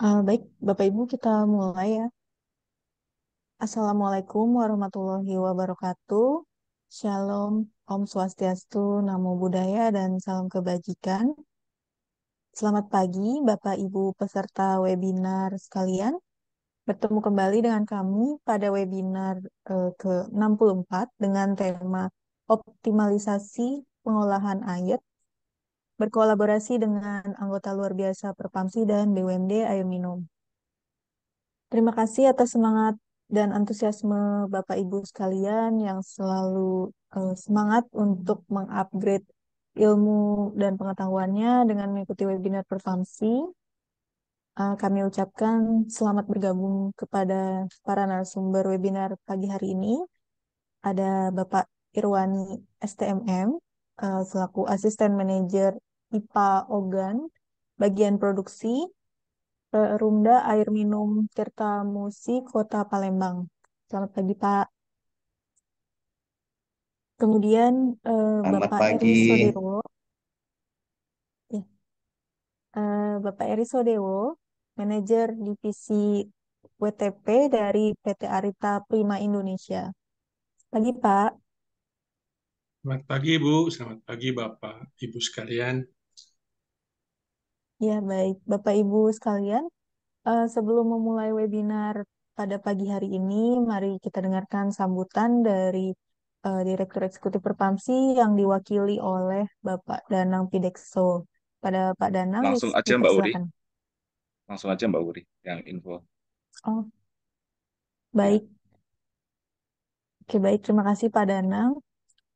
Eh, baik, Bapak Ibu kita mulai ya. Assalamualaikum warahmatullahi wabarakatuh. Shalom, Om Swastiastu, Namo Buddhaya, dan salam kebajikan. Selamat pagi, Bapak Ibu peserta webinar sekalian. Bertemu kembali dengan kami pada webinar eh, ke-64 dengan tema optimalisasi pengolahan air berkolaborasi dengan anggota luar biasa Perpamsi dan BUMD Air Minum. Terima kasih atas semangat dan antusiasme Bapak Ibu sekalian yang selalu uh, semangat untuk mengupgrade ilmu dan pengetahuannya dengan mengikuti webinar Perpamsi. Uh, kami ucapkan selamat bergabung kepada para narasumber webinar pagi hari ini. Ada Bapak Irwani STMM uh, selaku Asisten Manajer IPA Ogan, bagian produksi, Perumda Air Minum Tirta Musi, Kota Palembang. Selamat pagi, Pak. Kemudian eh, Selamat Bapak pagi. Eri Sodewo. Ya. Eh, Bapak Eri Sodewo, Manajer Divisi WTP dari PT Arita Prima Indonesia. Pagi, Pak. Selamat pagi, Bu. Selamat pagi, Bapak, Ibu sekalian. Ya, baik. Bapak Ibu sekalian, eh, sebelum memulai webinar pada pagi hari ini, mari kita dengarkan sambutan dari eh, Direktur Eksekutif Perpamsi yang diwakili oleh Bapak Danang Pidekso. Pada Pak Danang, Langsung aja Mbak Uri. Langsung aja Mbak Uri yang info. Oh, baik. Oke, baik. Terima kasih Pak Danang.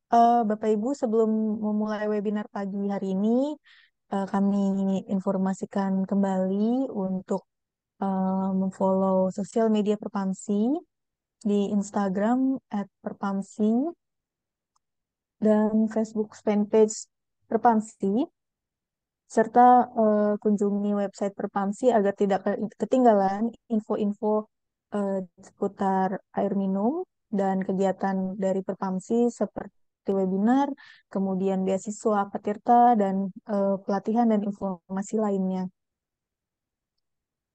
Uh, Bapak Ibu, sebelum memulai webinar pagi hari ini, uh, kami informasikan kembali untuk uh, memfollow sosial media Perpamsi di Instagram at Perpamsi dan Facebook fanpage Perpamsi serta uh, kunjungi website Perpamsi agar tidak ketinggalan info-info uh, seputar air minum dan kegiatan dari Perpamsi seperti webinar, kemudian beasiswa Petirta dan uh, pelatihan dan informasi lainnya.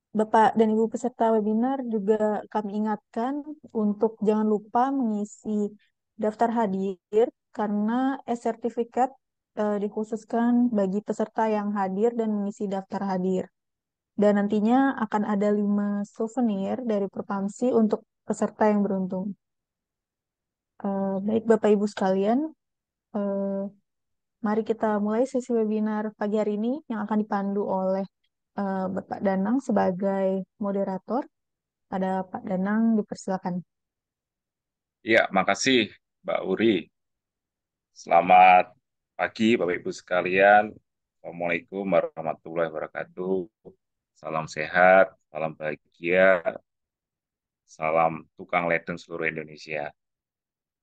Bapak dan Ibu peserta webinar juga kami ingatkan untuk jangan lupa mengisi daftar hadir karena e-sertifikat uh, dikhususkan bagi peserta yang hadir dan mengisi daftar hadir. Dan nantinya akan ada lima souvenir dari Perpamsi untuk peserta yang beruntung. Uh, baik Bapak Ibu sekalian, uh, mari kita mulai sesi webinar pagi hari ini yang akan dipandu oleh uh, Bapak Danang sebagai moderator. Pada Pak Danang dipersilakan. Iya, makasih Mbak Uri. Selamat pagi Bapak Ibu sekalian. Assalamualaikum warahmatullahi wabarakatuh. Salam sehat, salam bahagia, salam tukang ledeng seluruh Indonesia.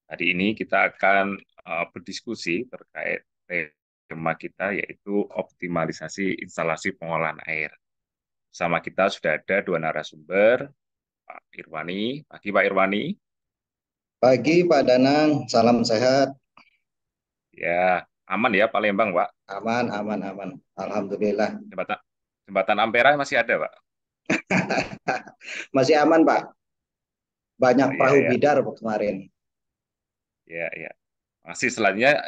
Hari ini kita akan uh, berdiskusi terkait tema kita yaitu optimalisasi instalasi pengolahan air. Sama kita sudah ada dua narasumber, Pak Irwani. Pagi Pak Irwani. Pagi Pak Danang, salam sehat. Ya, aman ya Palembang Pak? Aman, aman, aman. Alhamdulillah. Jembatan, jembatan Ampera masih ada Pak? masih aman Pak. Banyak oh, perahu iya, bidar kemarin. Ya, ya. Masih selanjutnya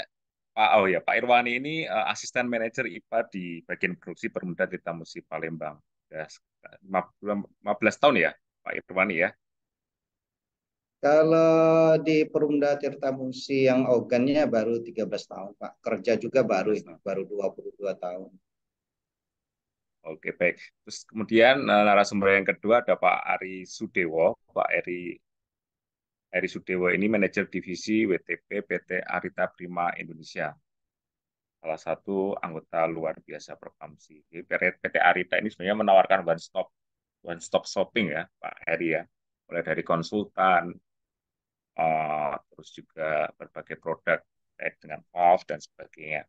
Pak oh ya Pak Irwani ini uh, asisten manajer IPA di bagian produksi Permuda Tirta Musi Palembang. Ya, 15 tahun ya Pak Irwani ya. Kalau di Perumda Tirta Musi yang organnya baru 13 tahun, Pak. Kerja juga baru itu, baru 22 tahun. Oke, baik. Terus kemudian eh, narasumber yang kedua ada Pak Ari Sudewo. Pak Ari Eri Sudewo ini manajer divisi WTP PT Arita Prima Indonesia. Salah satu anggota luar biasa Perpamsi. PT Arita ini sebenarnya menawarkan one stop one stop shopping ya, Pak Eri ya. Mulai dari konsultan, uh, terus juga berbagai produk terkait dengan valve dan sebagainya.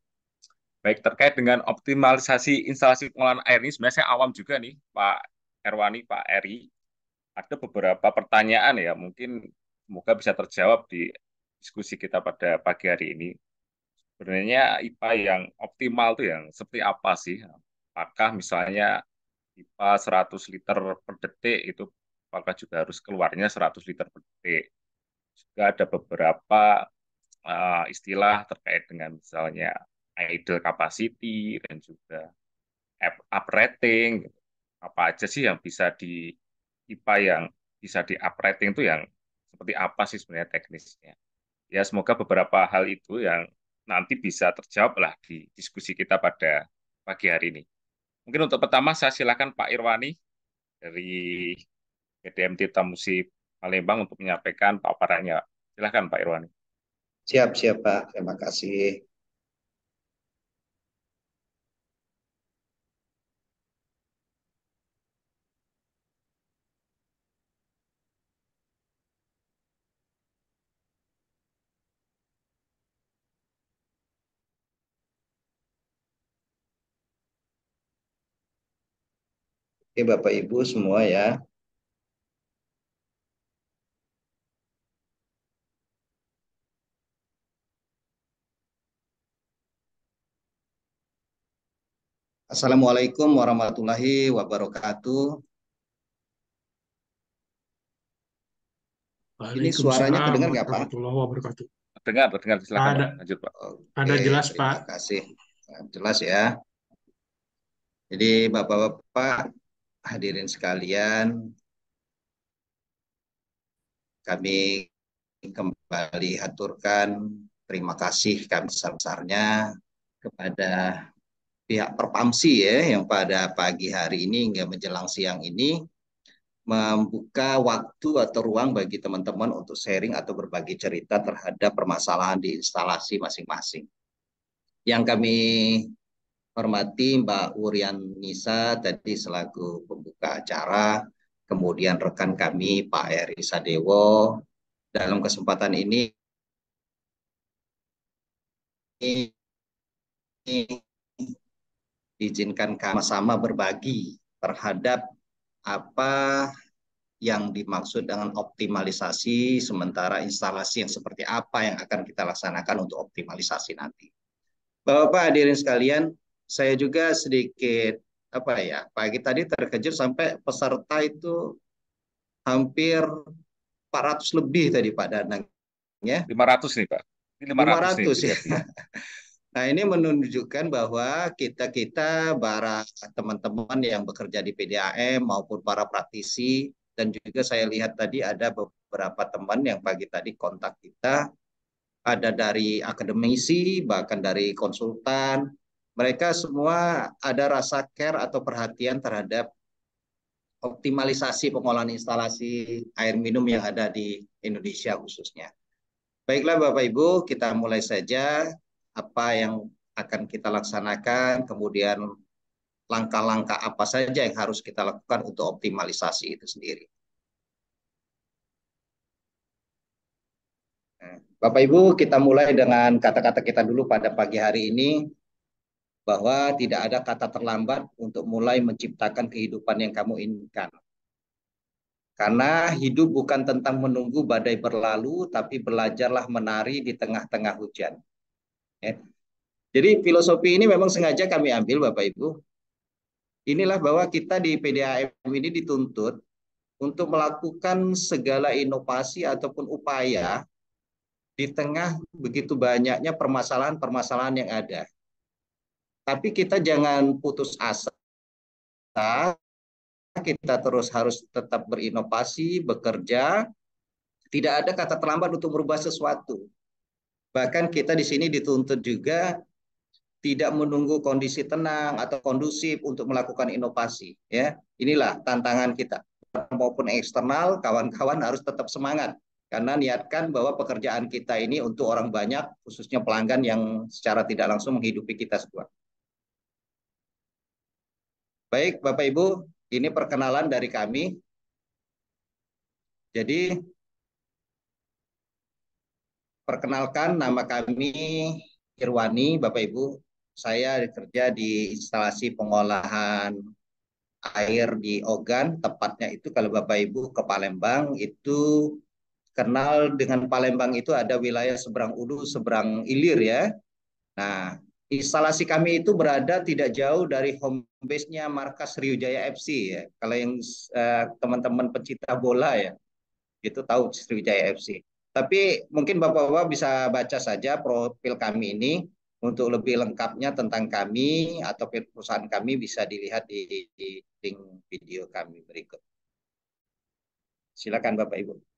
Baik, terkait dengan optimalisasi instalasi pengolahan air ini, sebenarnya saya awam juga nih, Pak Erwani, Pak Eri. Ada beberapa pertanyaan ya, mungkin semoga bisa terjawab di diskusi kita pada pagi hari ini. Sebenarnya IPA yang optimal itu yang seperti apa sih? Apakah misalnya pipa 100 liter per detik itu apakah juga harus keluarnya 100 liter per detik. Juga ada beberapa uh, istilah terkait dengan misalnya idle capacity dan juga up rating. Apa aja sih yang bisa di pipa yang bisa di up rating itu yang seperti apa sih sebenarnya teknisnya. Ya semoga beberapa hal itu yang nanti bisa terjawab lah di diskusi kita pada pagi hari ini. Mungkin untuk pertama saya silakan Pak Irwani dari PDMT Tamusi Palembang untuk menyampaikan paparannya. Silakan Pak Irwani. Siap, siap Pak. Terima kasih. Oke, Bapak Ibu semua ya. Assalamualaikum warahmatullahi wabarakatuh. Ini suaranya kedengar nggak Pak? Wabarakatuh. Dengar, dengar. Silakan Ada. lanjut Pak. Oke, Ada jelas, terima Pak. kasih. Jelas ya. Jadi Bapak-Bapak hadirin sekalian, kami kembali haturkan terima kasih kami sebesarnya kepada pihak Perpamsi ya yang pada pagi hari ini hingga menjelang siang ini membuka waktu atau ruang bagi teman-teman untuk sharing atau berbagi cerita terhadap permasalahan di instalasi masing-masing. Yang kami hormati Mbak Urian Nisa tadi selaku pembuka acara, kemudian rekan kami Pak Eri Sadewo. Dalam kesempatan ini diizinkan sama-sama berbagi terhadap apa yang dimaksud dengan optimalisasi sementara instalasi yang seperti apa yang akan kita laksanakan untuk optimalisasi nanti. Bapak-bapak hadirin sekalian, saya juga sedikit apa ya pagi tadi terkejut sampai peserta itu hampir 400 lebih tadi Pak Danang ya 500 nih Pak. Ini 500, 500 nih, ya. Nah ini menunjukkan bahwa kita kita para teman-teman yang bekerja di PDAM maupun para praktisi dan juga saya lihat tadi ada beberapa teman yang pagi tadi kontak kita ada dari akademisi bahkan dari konsultan mereka semua ada rasa care atau perhatian terhadap optimalisasi pengolahan instalasi air minum yang ada di Indonesia khususnya. Baiklah Bapak Ibu, kita mulai saja apa yang akan kita laksanakan, kemudian langkah-langkah apa saja yang harus kita lakukan untuk optimalisasi itu sendiri. Nah, Bapak Ibu, kita mulai dengan kata-kata kita dulu pada pagi hari ini bahwa tidak ada kata terlambat untuk mulai menciptakan kehidupan yang kamu inginkan. Karena hidup bukan tentang menunggu badai berlalu, tapi belajarlah menari di tengah-tengah hujan. Ya. Jadi filosofi ini memang sengaja kami ambil Bapak Ibu. Inilah bahwa kita di PDAM ini dituntut untuk melakukan segala inovasi ataupun upaya di tengah begitu banyaknya permasalahan-permasalahan yang ada. Tapi kita jangan putus asa. Kita terus harus tetap berinovasi, bekerja. Tidak ada kata terlambat untuk merubah sesuatu. Bahkan kita di sini dituntut juga tidak menunggu kondisi tenang atau kondusif untuk melakukan inovasi. Ya, inilah tantangan kita maupun eksternal. Kawan-kawan harus tetap semangat karena niatkan bahwa pekerjaan kita ini untuk orang banyak, khususnya pelanggan yang secara tidak langsung menghidupi kita semua. Baik, Bapak Ibu, ini perkenalan dari kami. Jadi, perkenalkan nama kami Irwani, Bapak Ibu. Saya bekerja di instalasi pengolahan air di Ogan, tepatnya itu kalau Bapak Ibu ke Palembang itu kenal dengan Palembang itu ada wilayah seberang Ulu, seberang Ilir ya. Nah, instalasi kami itu berada tidak jauh dari home base-nya markas Sriwijaya FC ya. Kalau yang uh, teman-teman pecinta bola ya, itu tahu Sriwijaya FC. Tapi mungkin Bapak-Bapak bisa baca saja profil kami ini untuk lebih lengkapnya tentang kami atau perusahaan kami bisa dilihat di, di link video kami berikut. Silakan Bapak Ibu.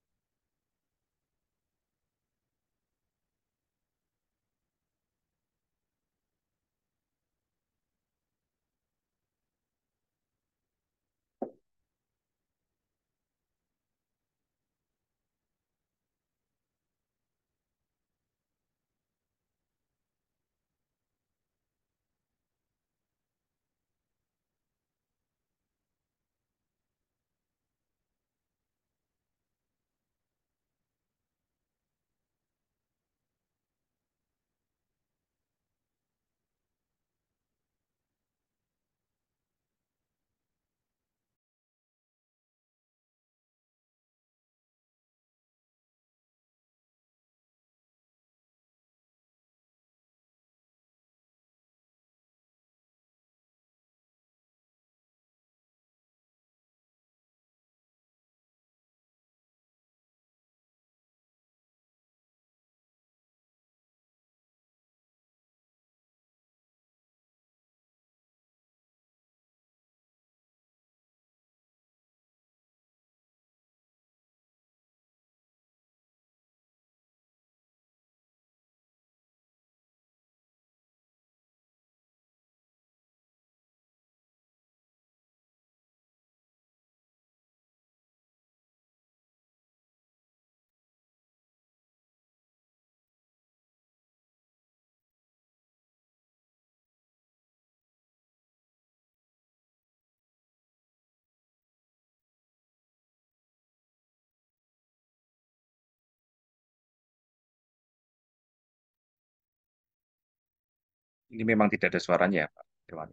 Ini memang tidak ada suaranya ya, Pak Irwan.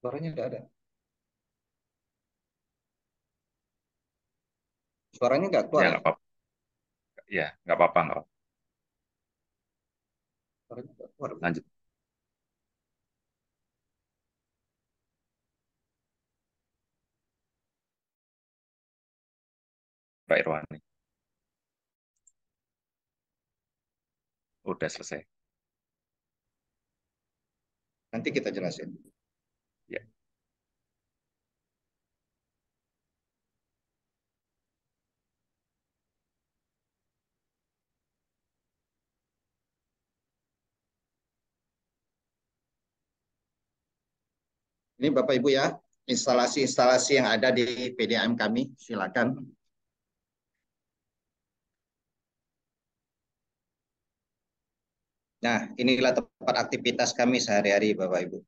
Suaranya tidak ada. Suaranya nggak keluar. Ya, ya? nggak apa-apa. Ya, nggak apa-apa. Nggak apa. Suaranya nggak keluar. Lanjut. Pak Irwan. Udah selesai. Nanti kita jelasin. Ya. Ini Bapak Ibu ya, instalasi-instalasi yang ada di PDAM kami. Silakan. Nah, inilah tempat aktivitas kami sehari-hari Bapak Ibu.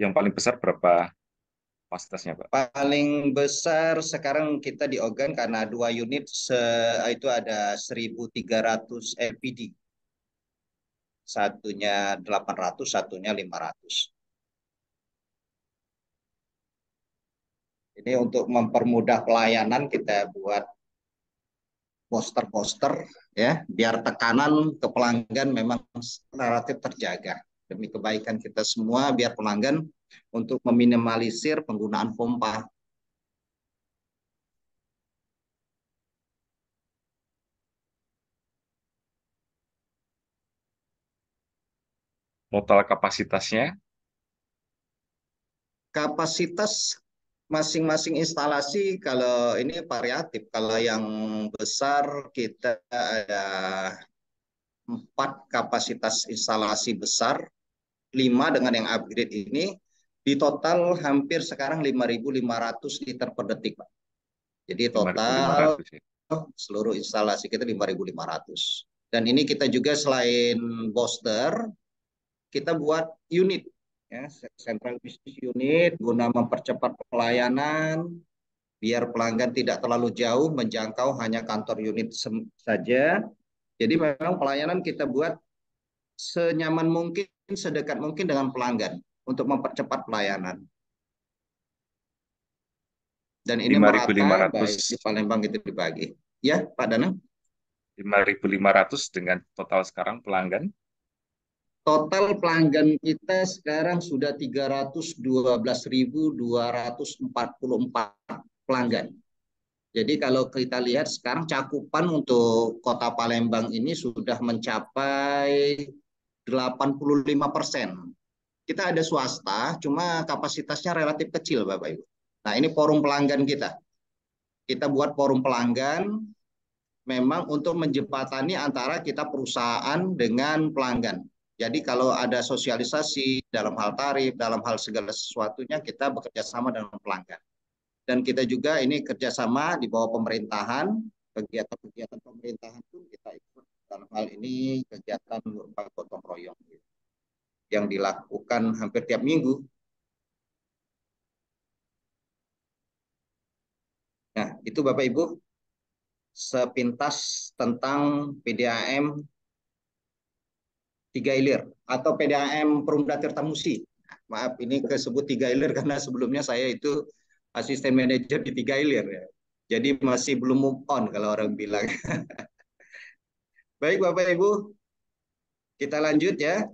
Yang paling besar berapa kapasitasnya, Pak? Paling besar sekarang kita di Ogan karena dua unit se itu ada 1300 LPD. Satunya 800, satunya 500. Ini untuk mempermudah pelayanan kita buat poster-poster ya biar tekanan ke pelanggan memang relatif terjaga demi kebaikan kita semua biar pelanggan untuk meminimalisir penggunaan pompa Total kapasitasnya? Kapasitas masing-masing instalasi kalau ini variatif. Kalau yang besar kita ada empat kapasitas instalasi besar, lima dengan yang upgrade ini, di total hampir sekarang 5.500 liter per detik, Pak. Jadi total 5.500, ya? seluruh instalasi kita 5.500. Dan ini kita juga selain booster, kita buat unit ya central business unit guna mempercepat pelayanan biar pelanggan tidak terlalu jauh menjangkau hanya kantor unit saja. Jadi memang pelayanan kita buat senyaman mungkin, sedekat mungkin dengan pelanggan untuk mempercepat pelayanan. Dan ini 5, merata 500. baik di Palembang itu dibagi. Ya, Pak Danang? 5.500 dengan total sekarang pelanggan? Total pelanggan kita sekarang sudah 312.244 pelanggan. Jadi kalau kita lihat sekarang cakupan untuk kota Palembang ini sudah mencapai 85 persen. Kita ada swasta, cuma kapasitasnya relatif kecil Bapak Ibu. Nah ini forum pelanggan kita. Kita buat forum pelanggan memang untuk menjembatani antara kita perusahaan dengan pelanggan. Jadi kalau ada sosialisasi dalam hal tarif, dalam hal segala sesuatunya kita bekerja sama dengan pelanggan. Dan kita juga ini kerjasama di bawah pemerintahan, kegiatan-kegiatan pemerintahan pun kita ikut dalam hal ini kegiatan gotong royong yang dilakukan hampir tiap minggu. Nah, itu Bapak Ibu sepintas tentang PDAM tiga ilir atau PDAM Perumda Tirta Musi. Maaf, ini kesebut tiga ilir karena sebelumnya saya itu asisten manajer di tiga ilir ya. Jadi masih belum move on kalau orang bilang. Baik Bapak Ibu, kita lanjut ya.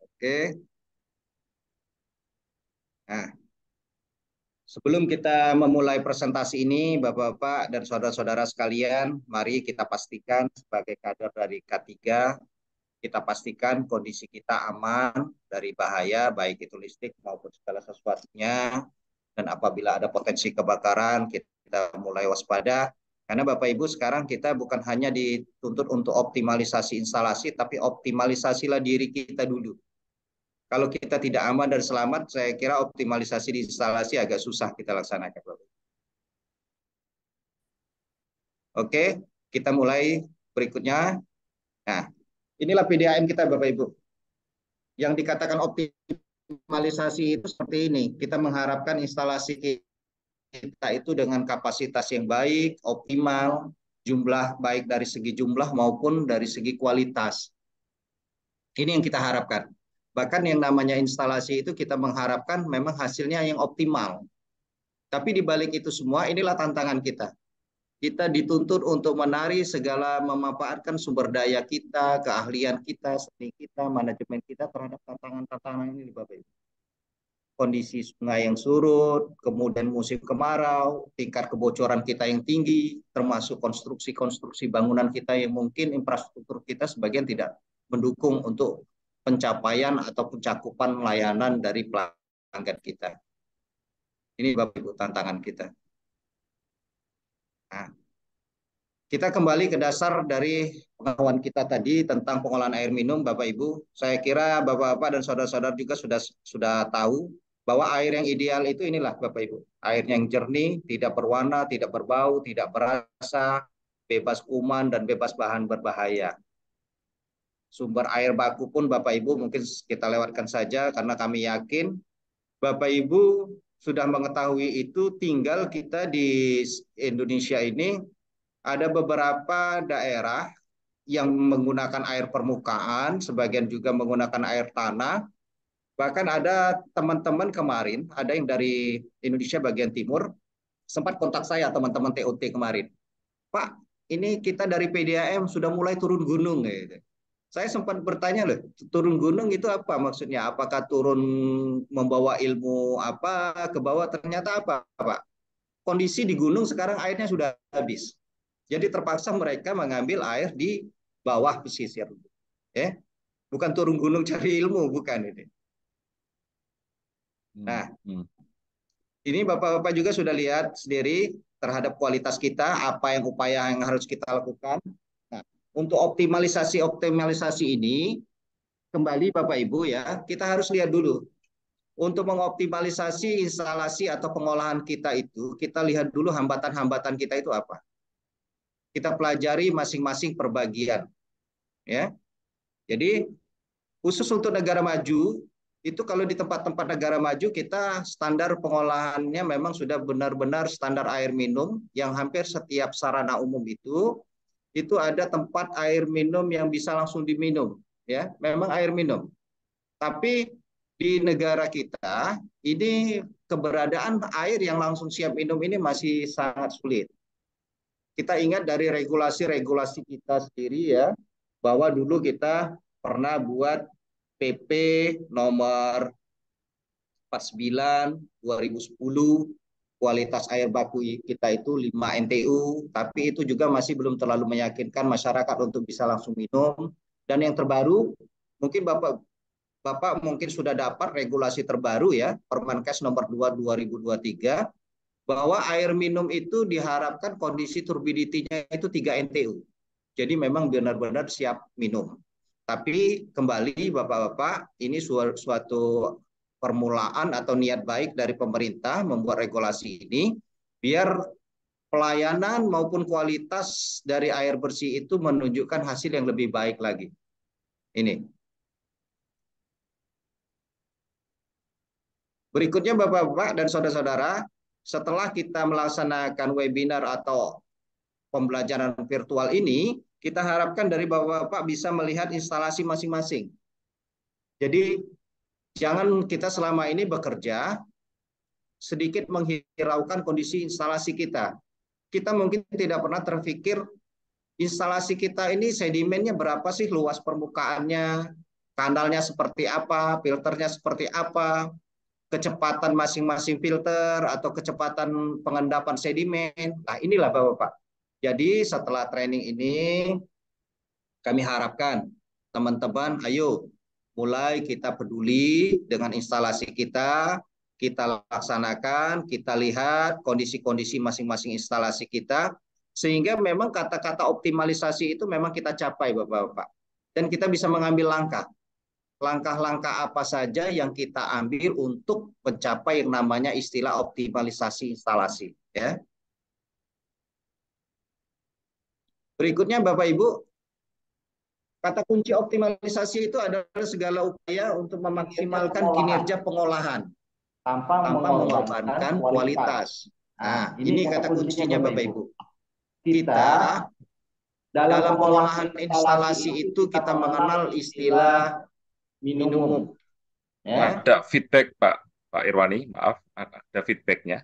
Oke. Nah, Sebelum kita memulai presentasi ini, Bapak-Bapak dan saudara-saudara sekalian, mari kita pastikan sebagai kader dari K3, kita pastikan kondisi kita aman dari bahaya, baik itu listrik maupun segala sesuatunya. Dan apabila ada potensi kebakaran, kita mulai waspada. Karena Bapak Ibu sekarang kita bukan hanya dituntut untuk optimalisasi instalasi, tapi optimalisasilah diri kita dulu kalau kita tidak aman dan selamat, saya kira optimalisasi di instalasi agak susah kita laksanakan. Oke, kita mulai berikutnya. Nah, inilah PDAM kita Bapak Ibu. Yang dikatakan optimalisasi itu seperti ini. Kita mengharapkan instalasi kita itu dengan kapasitas yang baik, optimal, jumlah baik dari segi jumlah maupun dari segi kualitas. Ini yang kita harapkan. Bahkan yang namanya instalasi itu kita mengharapkan memang hasilnya yang optimal. Tapi di balik itu semua inilah tantangan kita. Kita dituntut untuk menari segala memanfaatkan sumber daya kita, keahlian kita, seni kita, manajemen kita terhadap tantangan-tantangan ini Bapak Ibu. Kondisi sungai yang surut, kemudian musim kemarau, tingkat kebocoran kita yang tinggi, termasuk konstruksi-konstruksi bangunan kita yang mungkin infrastruktur kita sebagian tidak mendukung untuk pencapaian atau cakupan layanan dari pelanggan kita. Ini Bapak Ibu tantangan kita. Nah, kita kembali ke dasar dari pengetahuan kita tadi tentang pengolahan air minum Bapak Ibu. Saya kira Bapak-bapak dan saudara-saudara juga sudah sudah tahu bahwa air yang ideal itu inilah Bapak Ibu. Air yang jernih, tidak berwarna, tidak berbau, tidak berasa, bebas kuman dan bebas bahan berbahaya sumber air baku pun Bapak Ibu mungkin kita lewatkan saja karena kami yakin Bapak Ibu sudah mengetahui itu tinggal kita di Indonesia ini ada beberapa daerah yang menggunakan air permukaan, sebagian juga menggunakan air tanah. Bahkan ada teman-teman kemarin, ada yang dari Indonesia bagian timur, sempat kontak saya teman-teman TOT kemarin. Pak, ini kita dari PDAM sudah mulai turun gunung. Gitu saya sempat bertanya loh, turun gunung itu apa maksudnya? Apakah turun membawa ilmu apa ke bawah? Ternyata apa, Pak? Kondisi di gunung sekarang airnya sudah habis. Jadi terpaksa mereka mengambil air di bawah pesisir. Ya. Bukan turun gunung cari ilmu, bukan ini. Hmm, nah, hmm. ini Bapak-Bapak juga sudah lihat sendiri terhadap kualitas kita, apa yang upaya yang harus kita lakukan untuk optimalisasi optimalisasi ini kembali Bapak Ibu ya, kita harus lihat dulu. Untuk mengoptimalisasi instalasi atau pengolahan kita itu, kita lihat dulu hambatan-hambatan kita itu apa. Kita pelajari masing-masing perbagian. Ya. Jadi khusus untuk negara maju itu kalau di tempat-tempat negara maju kita standar pengolahannya memang sudah benar-benar standar air minum yang hampir setiap sarana umum itu itu ada tempat air minum yang bisa langsung diminum ya. Memang air minum. Tapi di negara kita ini keberadaan air yang langsung siap minum ini masih sangat sulit. Kita ingat dari regulasi-regulasi kita sendiri ya, bahwa dulu kita pernah buat PP nomor 49 2010 kualitas air baku kita itu 5 NTU, tapi itu juga masih belum terlalu meyakinkan masyarakat untuk bisa langsung minum. Dan yang terbaru, mungkin Bapak Bapak mungkin sudah dapat regulasi terbaru ya, Permenkes nomor 2 2023 bahwa air minum itu diharapkan kondisi turbidity-nya itu 3 NTU. Jadi memang benar-benar siap minum. Tapi kembali Bapak-bapak, ini suatu permulaan atau niat baik dari pemerintah membuat regulasi ini biar pelayanan maupun kualitas dari air bersih itu menunjukkan hasil yang lebih baik lagi. Ini. Berikutnya Bapak-bapak dan saudara-saudara, setelah kita melaksanakan webinar atau pembelajaran virtual ini, kita harapkan dari Bapak-bapak bisa melihat instalasi masing-masing. Jadi Jangan kita selama ini bekerja sedikit menghiraukan kondisi instalasi kita. Kita mungkin tidak pernah terpikir instalasi kita ini sedimennya berapa sih luas permukaannya, kanalnya seperti apa, filternya seperti apa, kecepatan masing-masing filter atau kecepatan pengendapan sedimen. Nah, inilah Bapak-bapak. Jadi setelah training ini kami harapkan teman-teman ayo mulai kita peduli dengan instalasi kita, kita laksanakan, kita lihat kondisi-kondisi masing-masing instalasi kita, sehingga memang kata-kata optimalisasi itu memang kita capai Bapak-Bapak. Dan kita bisa mengambil langkah. Langkah-langkah apa saja yang kita ambil untuk mencapai yang namanya istilah optimalisasi instalasi. Ya. Berikutnya Bapak Ibu, Kata kunci optimalisasi itu adalah segala upaya untuk memaksimalkan kinerja pengolahan tanpa, tanpa mengorbankan kualitas. Nah, ini, kata kuncinya Bapak Ibu. Kita dalam pengolahan instalasi itu kita mengenal istilah minimum. Ya. Ada feedback Pak Pak Irwani, maaf, ada feedbacknya.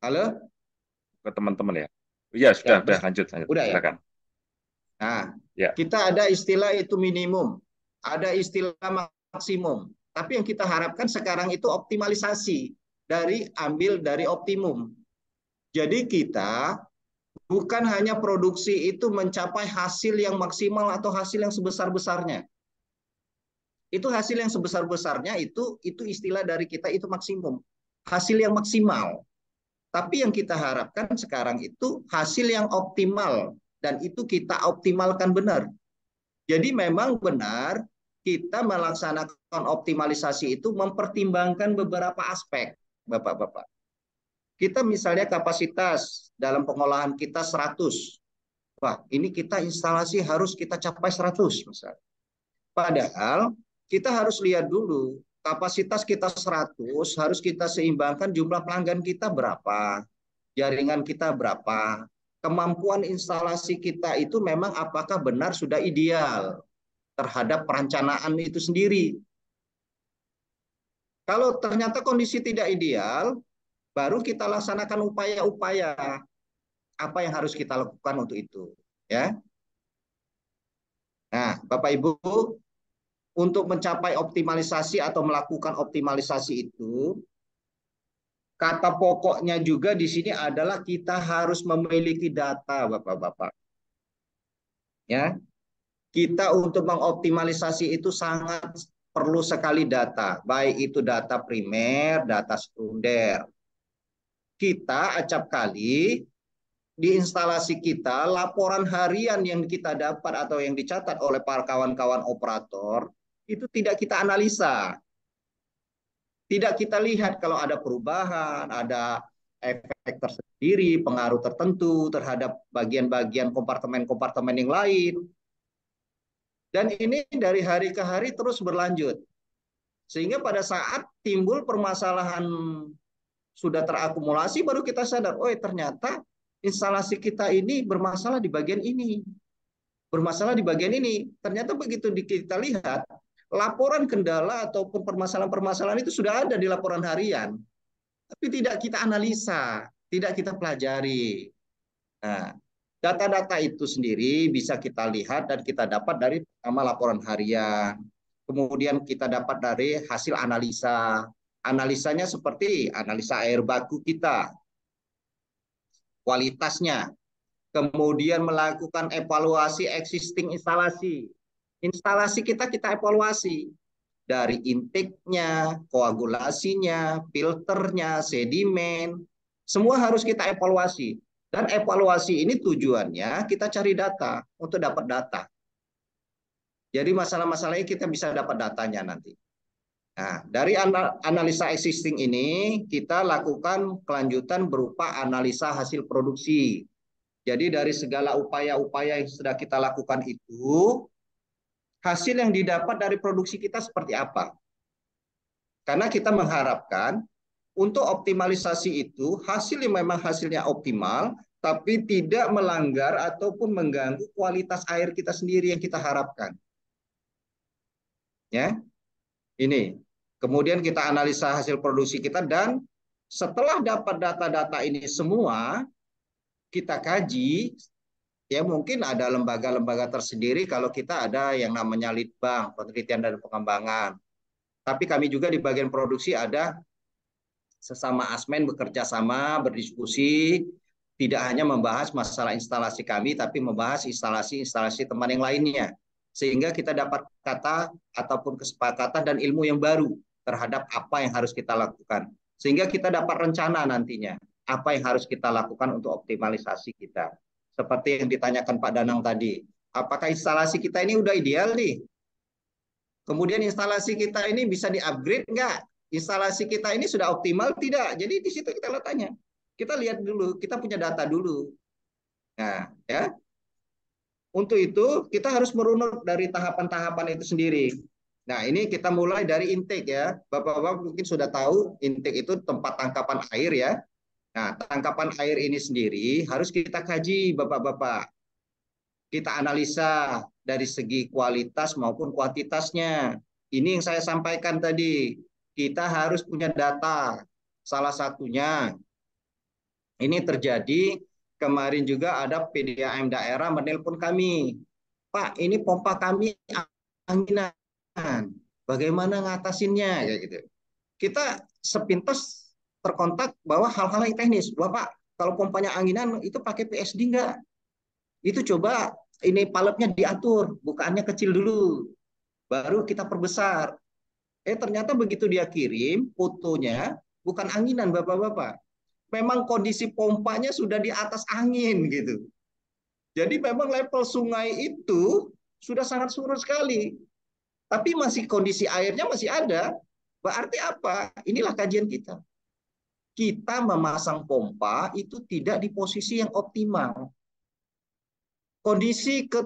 Halo? Ke teman-teman ya. Iya, sudah, ya, sudah lanjut, lanjut. Udah ya. Nah, ya. kita ada istilah itu minimum, ada istilah maksimum. Tapi yang kita harapkan sekarang itu optimalisasi dari ambil dari optimum. Jadi kita bukan hanya produksi itu mencapai hasil yang maksimal atau hasil yang sebesar-besarnya. Itu hasil yang sebesar-besarnya itu itu istilah dari kita itu maksimum. Hasil yang maksimal. Tapi yang kita harapkan sekarang itu hasil yang optimal dan itu kita optimalkan benar. Jadi memang benar kita melaksanakan optimalisasi itu mempertimbangkan beberapa aspek, Bapak-bapak. Kita misalnya kapasitas dalam pengolahan kita 100. Wah, ini kita instalasi harus kita capai 100 misalnya. Padahal kita harus lihat dulu kapasitas kita 100 harus kita seimbangkan jumlah pelanggan kita berapa, jaringan kita berapa, kemampuan instalasi kita itu memang apakah benar sudah ideal terhadap perencanaan itu sendiri. Kalau ternyata kondisi tidak ideal, baru kita laksanakan upaya-upaya apa yang harus kita lakukan untuk itu, ya. Nah, Bapak Ibu, untuk mencapai optimalisasi atau melakukan optimalisasi itu, kata pokoknya juga di sini adalah kita harus memiliki data, Bapak-bapak. Ya. Kita untuk mengoptimalisasi itu sangat perlu sekali data, baik itu data primer, data sekunder. Kita acap kali di instalasi kita laporan harian yang kita dapat atau yang dicatat oleh para kawan-kawan operator itu tidak kita analisa. Tidak kita lihat kalau ada perubahan, ada efek tersendiri, pengaruh tertentu terhadap bagian-bagian kompartemen-kompartemen yang lain. Dan ini dari hari ke hari terus berlanjut. Sehingga pada saat timbul permasalahan sudah terakumulasi baru kita sadar, oh ternyata instalasi kita ini bermasalah di bagian ini. Bermasalah di bagian ini. Ternyata begitu kita lihat, laporan kendala ataupun permasalahan-permasalahan itu sudah ada di laporan harian, tapi tidak kita analisa, tidak kita pelajari. Nah, data-data itu sendiri bisa kita lihat dan kita dapat dari pertama laporan harian, kemudian kita dapat dari hasil analisa. Analisanya seperti analisa air baku kita, kualitasnya, kemudian melakukan evaluasi existing instalasi, instalasi kita kita evaluasi dari intake-nya, koagulasinya, filternya, sedimen, semua harus kita evaluasi. Dan evaluasi ini tujuannya kita cari data untuk dapat data. Jadi masalah-masalahnya kita bisa dapat datanya nanti. Nah, dari analisa existing ini kita lakukan kelanjutan berupa analisa hasil produksi. Jadi dari segala upaya-upaya yang sudah kita lakukan itu, hasil yang didapat dari produksi kita seperti apa. Karena kita mengharapkan untuk optimalisasi itu hasil yang memang hasilnya optimal, tapi tidak melanggar ataupun mengganggu kualitas air kita sendiri yang kita harapkan. Ya, ini. Kemudian kita analisa hasil produksi kita dan setelah dapat data-data ini semua, kita kaji ya mungkin ada lembaga-lembaga tersendiri kalau kita ada yang namanya litbang penelitian dan pengembangan. Tapi kami juga di bagian produksi ada sesama asmen bekerja sama berdiskusi tidak hanya membahas masalah instalasi kami tapi membahas instalasi-instalasi teman yang lainnya. Sehingga kita dapat kata ataupun kesepakatan dan ilmu yang baru terhadap apa yang harus kita lakukan. Sehingga kita dapat rencana nantinya apa yang harus kita lakukan untuk optimalisasi kita seperti yang ditanyakan Pak Danang tadi. Apakah instalasi kita ini udah ideal nih? Kemudian instalasi kita ini bisa di-upgrade enggak? Instalasi kita ini sudah optimal tidak? Jadi di situ kita letaknya. Kita lihat dulu, kita punya data dulu. Nah, ya. Untuk itu kita harus merunut dari tahapan-tahapan itu sendiri. Nah, ini kita mulai dari intake ya. Bapak-bapak mungkin sudah tahu intake itu tempat tangkapan air ya. Nah, tangkapan air ini sendiri harus kita kaji, Bapak-bapak. Kita analisa dari segi kualitas maupun kuantitasnya. Ini yang saya sampaikan tadi. Kita harus punya data. Salah satunya ini terjadi kemarin juga ada PDAM daerah menelpon kami. Pak, ini pompa kami anginan. Bagaimana ngatasinnya kayak gitu. Kita sepintas terkontak bahwa hal-hal yang teknis. Bapak, kalau pompanya anginan itu pakai PSD enggak? Itu coba ini palepnya diatur, bukaannya kecil dulu. Baru kita perbesar. Eh ternyata begitu dia kirim fotonya bukan anginan Bapak-bapak. Memang kondisi pompanya sudah di atas angin gitu. Jadi memang level sungai itu sudah sangat surut sekali. Tapi masih kondisi airnya masih ada. Berarti apa? Inilah kajian kita kita memasang pompa itu tidak di posisi yang optimal. Kondisi ke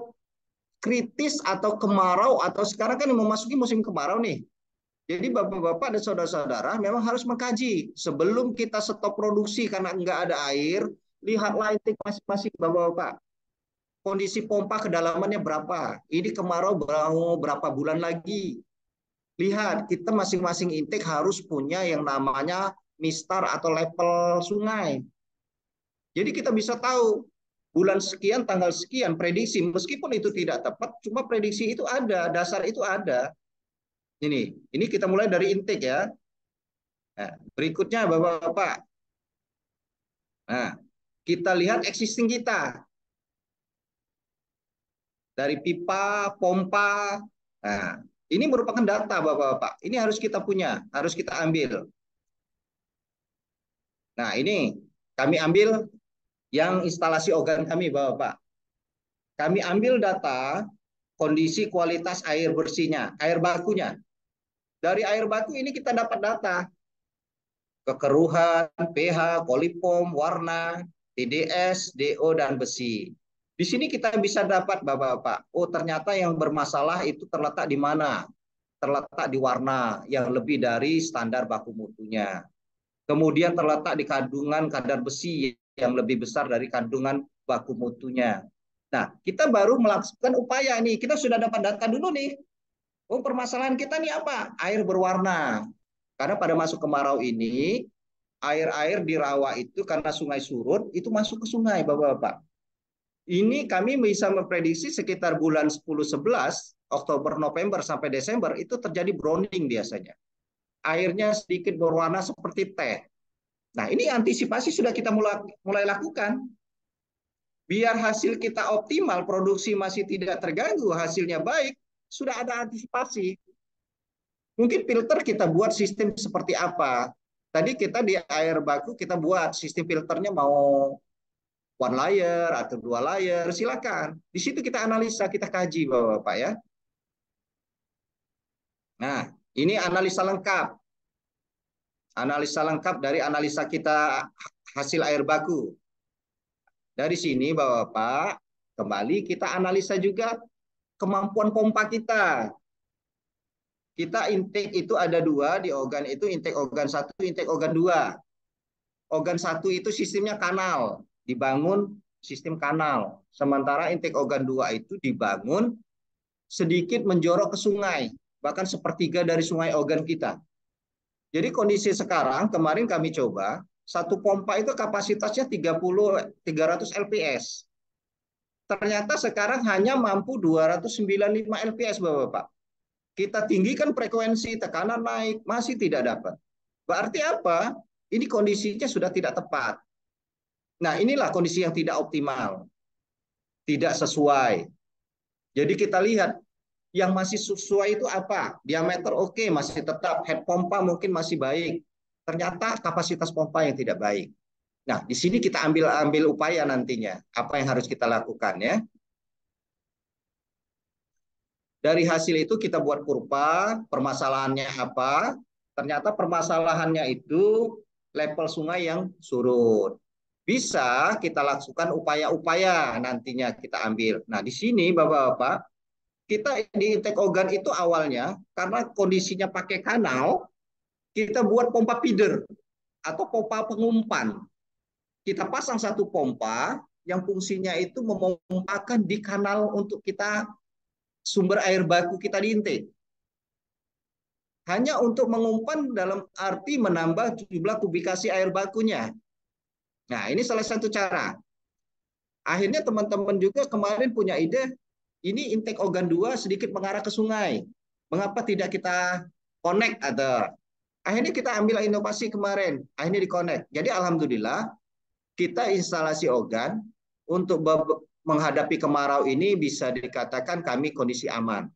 kritis atau kemarau atau sekarang kan memasuki musim kemarau nih. Jadi bapak-bapak dan saudara-saudara memang harus mengkaji sebelum kita stop produksi karena enggak ada air, lihatlah intake masing-masing bapak-bapak. Kondisi pompa kedalamannya berapa? Ini kemarau berapa bulan lagi? Lihat, kita masing-masing intake harus punya yang namanya mistar atau level sungai. Jadi kita bisa tahu bulan sekian, tanggal sekian, prediksi. Meskipun itu tidak tepat, cuma prediksi itu ada, dasar itu ada. Ini, ini kita mulai dari intake ya. Nah, berikutnya Bapak-Bapak. Nah, kita lihat existing kita. Dari pipa, pompa. Nah, ini merupakan data Bapak-Bapak. Ini harus kita punya, harus kita ambil. Nah, ini kami ambil yang instalasi organ kami, Bapak. Kami ambil data kondisi kualitas air bersihnya, air bakunya. Dari air baku ini kita dapat data kekeruhan, pH, kolipom, warna, TDS, DO, dan besi. Di sini kita bisa dapat, Bapak-Bapak, oh ternyata yang bermasalah itu terletak di mana? Terletak di warna yang lebih dari standar baku mutunya kemudian terletak di kandungan kadar besi yang lebih besar dari kandungan baku mutunya. Nah, kita baru melakukan upaya nih. Kita sudah dapat data dulu nih. Oh, permasalahan kita ini apa? Air berwarna. Karena pada masuk kemarau ini, air-air di rawa itu karena sungai surut, itu masuk ke sungai, Bapak-Bapak. Ini kami bisa memprediksi sekitar bulan 10-11, Oktober, November, sampai Desember, itu terjadi browning biasanya. Airnya sedikit berwarna seperti teh. Nah, ini antisipasi sudah kita mulai, mulai lakukan. Biar hasil kita optimal, produksi masih tidak terganggu, hasilnya baik, sudah ada antisipasi. Mungkin filter kita buat sistem seperti apa. Tadi kita di air baku kita buat sistem filternya mau one layer atau dua layer, silakan. Di situ kita analisa, kita kaji Bapak-Bapak ya. Nah, ini analisa lengkap. Analisa lengkap dari analisa kita hasil air baku. Dari sini Bapak-Bapak, kembali kita analisa juga kemampuan pompa kita. Kita intake itu ada dua di organ itu intake organ satu, intake organ dua. Organ satu itu sistemnya kanal, dibangun sistem kanal. Sementara intake organ 2 itu dibangun sedikit menjorok ke sungai, bahkan sepertiga dari sungai organ kita. Jadi kondisi sekarang, kemarin kami coba, satu pompa itu kapasitasnya 30 300 LPS. Ternyata sekarang hanya mampu 295 LPS, Bapak-Bapak. Kita tinggikan frekuensi, tekanan naik, masih tidak dapat. Berarti apa? Ini kondisinya sudah tidak tepat. Nah, inilah kondisi yang tidak optimal. Tidak sesuai. Jadi kita lihat yang masih sesuai itu apa? Diameter oke, okay, masih tetap. Head pompa mungkin masih baik. Ternyata kapasitas pompa yang tidak baik. Nah, di sini kita ambil ambil upaya nantinya. Apa yang harus kita lakukan ya? Dari hasil itu kita buat kurva, permasalahannya apa? Ternyata permasalahannya itu level sungai yang surut bisa kita lakukan upaya-upaya nantinya kita ambil. Nah, di sini Bapak-bapak, kita di intake organ itu awalnya karena kondisinya pakai kanal, kita buat pompa feeder atau pompa pengumpan. Kita pasang satu pompa yang fungsinya itu memompakan di kanal untuk kita sumber air baku kita di intake. Hanya untuk mengumpan dalam arti menambah jumlah kubikasi air bakunya. Nah, ini salah satu cara. Akhirnya teman-teman juga kemarin punya ide, ini intake organ 2 sedikit mengarah ke sungai. Mengapa tidak kita connect atau akhirnya kita ambil inovasi kemarin, akhirnya di connect. Jadi alhamdulillah kita instalasi organ untuk menghadapi kemarau ini bisa dikatakan kami kondisi aman.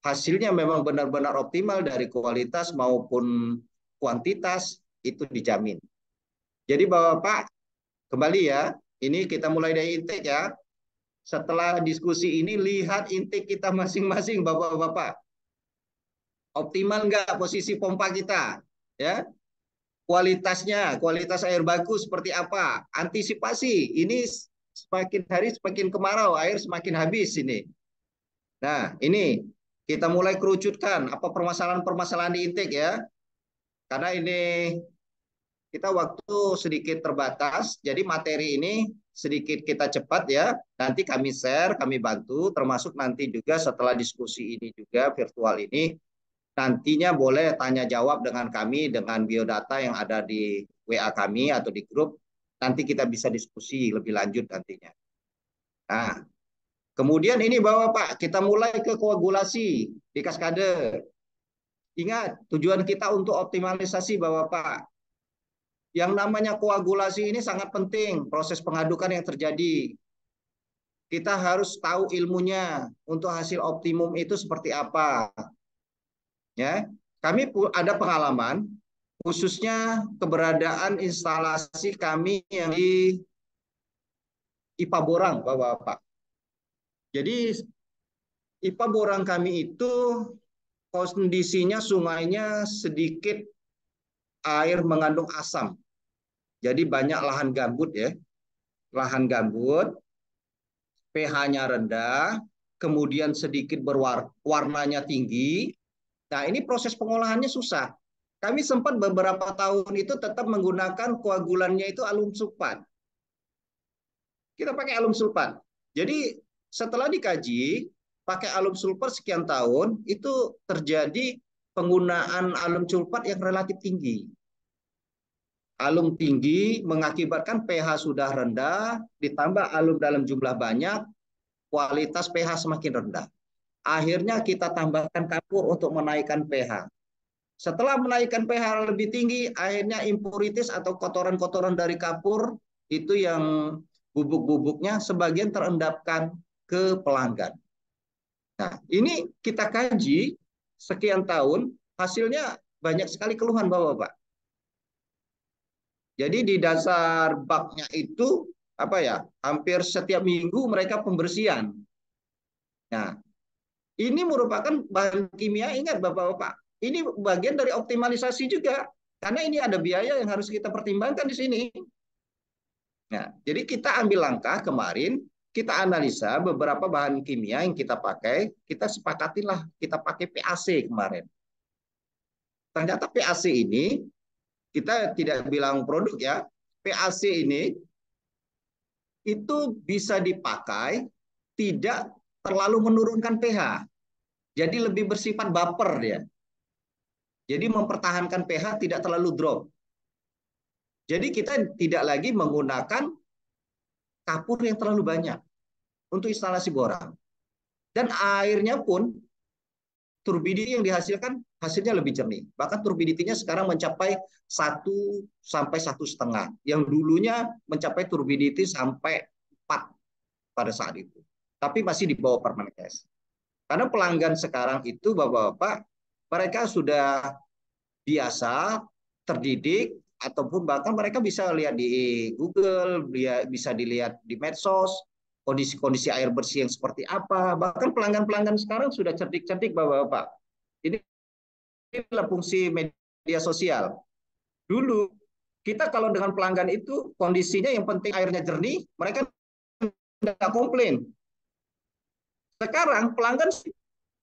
Hasilnya memang benar-benar optimal dari kualitas maupun kuantitas itu dijamin. Jadi Bapak, kembali ya, ini kita mulai dari intake ya. Setelah diskusi ini, lihat intake kita masing-masing Bapak-Bapak. Optimal nggak posisi pompa kita? ya Kualitasnya, kualitas air baku seperti apa? Antisipasi, ini semakin hari semakin kemarau, air semakin habis ini. Nah, ini kita mulai kerucutkan apa permasalahan-permasalahan di intake ya. Karena ini kita waktu sedikit terbatas, jadi materi ini sedikit kita cepat ya. Nanti kami share, kami bantu, termasuk nanti juga setelah diskusi ini juga virtual ini, nantinya boleh tanya jawab dengan kami dengan biodata yang ada di WA kami atau di grup. Nanti kita bisa diskusi lebih lanjut nantinya. Nah, kemudian ini Bapak Pak, kita mulai ke koagulasi di kaskade. Ingat, tujuan kita untuk optimalisasi Bapak Pak yang namanya koagulasi ini sangat penting proses pengadukan yang terjadi. Kita harus tahu ilmunya untuk hasil optimum itu seperti apa. Ya, kami ada pengalaman khususnya keberadaan instalasi kami yang di IPA Borang, Bapak-bapak. Jadi IPA Borang kami itu kondisinya sungainya sedikit air mengandung asam. Jadi banyak lahan gambut ya. Lahan gambut, pH-nya rendah, kemudian sedikit berwarnanya tinggi. Nah, ini proses pengolahannya susah. Kami sempat beberapa tahun itu tetap menggunakan koagulannya itu alum sulfat. Kita pakai alum sulfat. Jadi setelah dikaji, pakai alum sulfat sekian tahun itu terjadi penggunaan alum sulfat yang relatif tinggi. Alum tinggi mengakibatkan pH sudah rendah, ditambah alum dalam jumlah banyak, kualitas pH semakin rendah. Akhirnya kita tambahkan kapur untuk menaikkan pH. Setelah menaikkan pH lebih tinggi, akhirnya impuritis atau kotoran-kotoran dari kapur itu yang bubuk-bubuknya sebagian terendapkan ke pelanggan. Nah, ini kita kaji sekian tahun, hasilnya banyak sekali keluhan Bapak-Bapak. Jadi di dasar baknya itu apa ya? Hampir setiap minggu mereka pembersihan. Nah, ini merupakan bahan kimia ingat Bapak-bapak. Ini bagian dari optimalisasi juga karena ini ada biaya yang harus kita pertimbangkan di sini. Nah, jadi kita ambil langkah kemarin kita analisa beberapa bahan kimia yang kita pakai, kita sepakatilah kita pakai PAC kemarin. Ternyata PAC ini kita tidak bilang produk ya, PAC ini itu bisa dipakai tidak terlalu menurunkan pH. Jadi lebih bersifat baper dia. Jadi mempertahankan pH tidak terlalu drop. Jadi kita tidak lagi menggunakan kapur yang terlalu banyak untuk instalasi boran. Dan airnya pun turbidity yang dihasilkan hasilnya lebih jernih. Bahkan turbidity-nya sekarang mencapai satu sampai satu setengah. Yang dulunya mencapai turbidity sampai 4 pada saat itu. Tapi masih di bawah Permenkes. Karena pelanggan sekarang itu bapak-bapak mereka sudah biasa terdidik ataupun bahkan mereka bisa lihat di Google, bisa dilihat di medsos, kondisi-kondisi air bersih yang seperti apa. Bahkan pelanggan-pelanggan sekarang sudah cerdik-cerdik Bapak-bapak. Ini adalah fungsi media sosial. Dulu kita kalau dengan pelanggan itu kondisinya yang penting airnya jernih, mereka tidak komplain. Sekarang pelanggan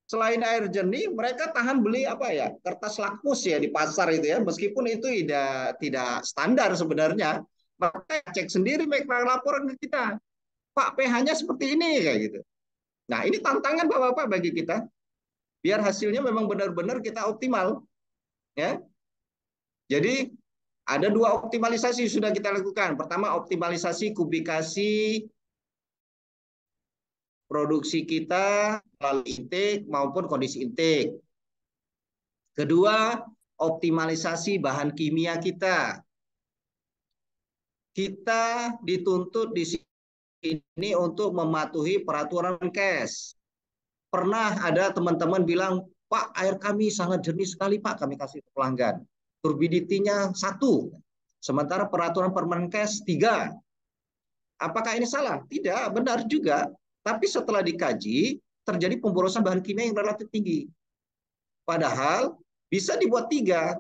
selain air jernih, mereka tahan beli apa ya kertas lakmus ya di pasar itu ya, meskipun itu tidak tidak standar sebenarnya. Mereka cek sendiri mereka laporan ke kita. Pak pH-nya seperti ini kayak gitu. Nah ini tantangan bapak-bapak bagi kita, biar hasilnya memang benar-benar kita optimal, ya. Jadi ada dua optimalisasi sudah kita lakukan. Pertama optimalisasi kubikasi produksi kita melalui intake maupun kondisi intake. Kedua, optimalisasi bahan kimia kita. Kita dituntut di sini untuk mematuhi peraturan cash. Pernah ada teman-teman bilang, Pak, air kami sangat jernih sekali, Pak. Kami kasih ke pelanggan. Turbidity-nya satu. Sementara peraturan Permenkes tiga. Apakah ini salah? Tidak, benar juga. Tapi setelah dikaji, terjadi pemborosan bahan kimia yang relatif tinggi. Padahal bisa dibuat tiga.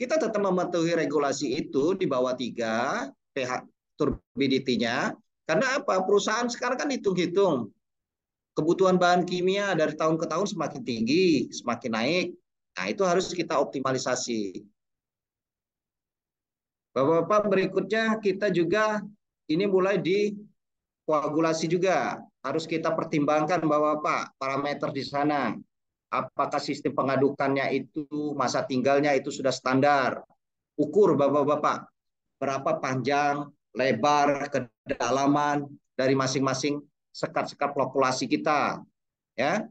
Kita tetap mematuhi regulasi itu di bawah tiga pH turbidity-nya. Karena apa? Perusahaan sekarang kan hitung-hitung. Kebutuhan bahan kimia dari tahun ke tahun semakin tinggi, semakin naik. Nah, itu harus kita optimalisasi. Bapak-bapak berikutnya kita juga ini mulai di koagulasi juga harus kita pertimbangkan bahwa Pak parameter di sana apakah sistem pengadukannya itu masa tinggalnya itu sudah standar. Ukur bapak-bapak berapa panjang lebar kedalaman dari masing-masing sekat-sekat populasi kita ya.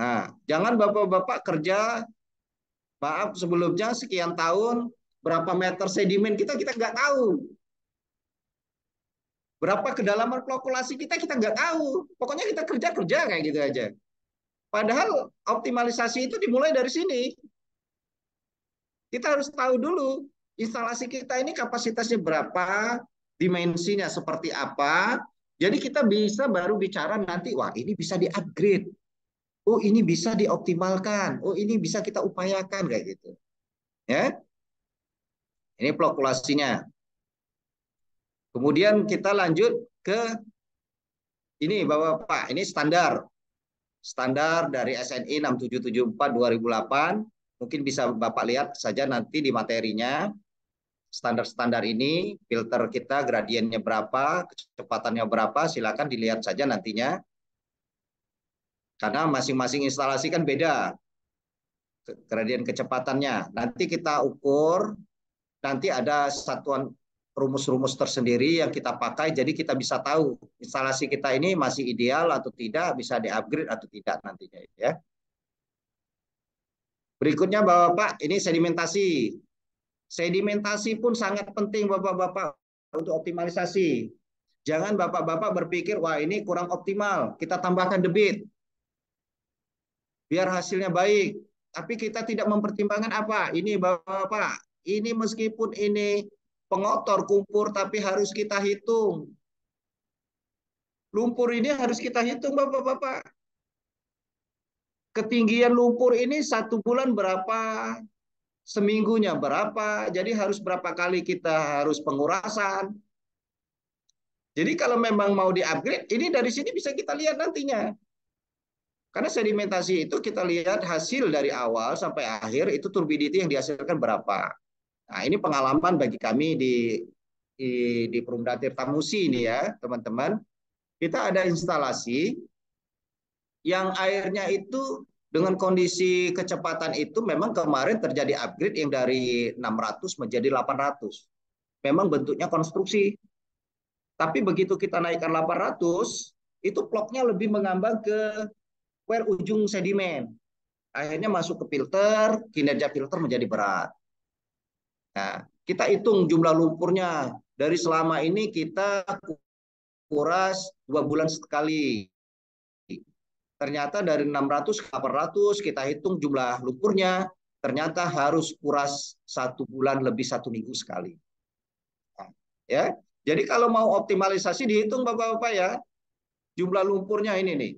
Nah jangan bapak-bapak kerja maaf sebelumnya sekian tahun berapa meter sedimen kita kita nggak tahu Berapa kedalaman populasi kita kita nggak tahu. Pokoknya kita kerja kerja kayak gitu aja. Padahal optimalisasi itu dimulai dari sini. Kita harus tahu dulu instalasi kita ini kapasitasnya berapa, dimensinya seperti apa. Jadi kita bisa baru bicara nanti, wah ini bisa di-upgrade. Oh ini bisa dioptimalkan. Oh ini bisa kita upayakan kayak gitu. Ya. Ini populasinya. Kemudian kita lanjut ke ini Bapak, ini standar. Standar dari SNI 6774 2008. Mungkin bisa Bapak lihat saja nanti di materinya. Standar-standar ini, filter kita gradiennya berapa, kecepatannya berapa, silakan dilihat saja nantinya. Karena masing-masing instalasi kan beda gradien kecepatannya. Nanti kita ukur, nanti ada satuan rumus-rumus tersendiri yang kita pakai, jadi kita bisa tahu instalasi kita ini masih ideal atau tidak, bisa di-upgrade atau tidak nantinya. ya. Berikutnya Bapak-Bapak, ini sedimentasi. Sedimentasi pun sangat penting Bapak-Bapak untuk optimalisasi. Jangan Bapak-Bapak berpikir, wah ini kurang optimal, kita tambahkan debit. Biar hasilnya baik. Tapi kita tidak mempertimbangkan apa? Ini Bapak, ini meskipun ini pengotor kumpur tapi harus kita hitung. Lumpur ini harus kita hitung Bapak-bapak. Ketinggian lumpur ini satu bulan berapa? Seminggunya berapa? Jadi harus berapa kali kita harus pengurasan. Jadi kalau memang mau di-upgrade, ini dari sini bisa kita lihat nantinya. Karena sedimentasi itu kita lihat hasil dari awal sampai akhir itu turbidity yang dihasilkan berapa. Nah, ini pengalaman bagi kami di di, di Perumda Tirtamusi ini ya, teman-teman. Kita ada instalasi yang airnya itu dengan kondisi kecepatan itu memang kemarin terjadi upgrade yang dari 600 menjadi 800. Memang bentuknya konstruksi. Tapi begitu kita naikkan 800, itu ploknya lebih mengambang ke well ujung sedimen. Akhirnya masuk ke filter, kinerja filter menjadi berat. Nah, kita hitung jumlah lumpurnya. Dari selama ini kita kuras dua bulan sekali. Ternyata dari 600 ke 800 kita hitung jumlah lumpurnya, ternyata harus kuras satu bulan lebih satu minggu sekali. Nah, ya, jadi kalau mau optimalisasi dihitung bapak-bapak ya, jumlah lumpurnya ini nih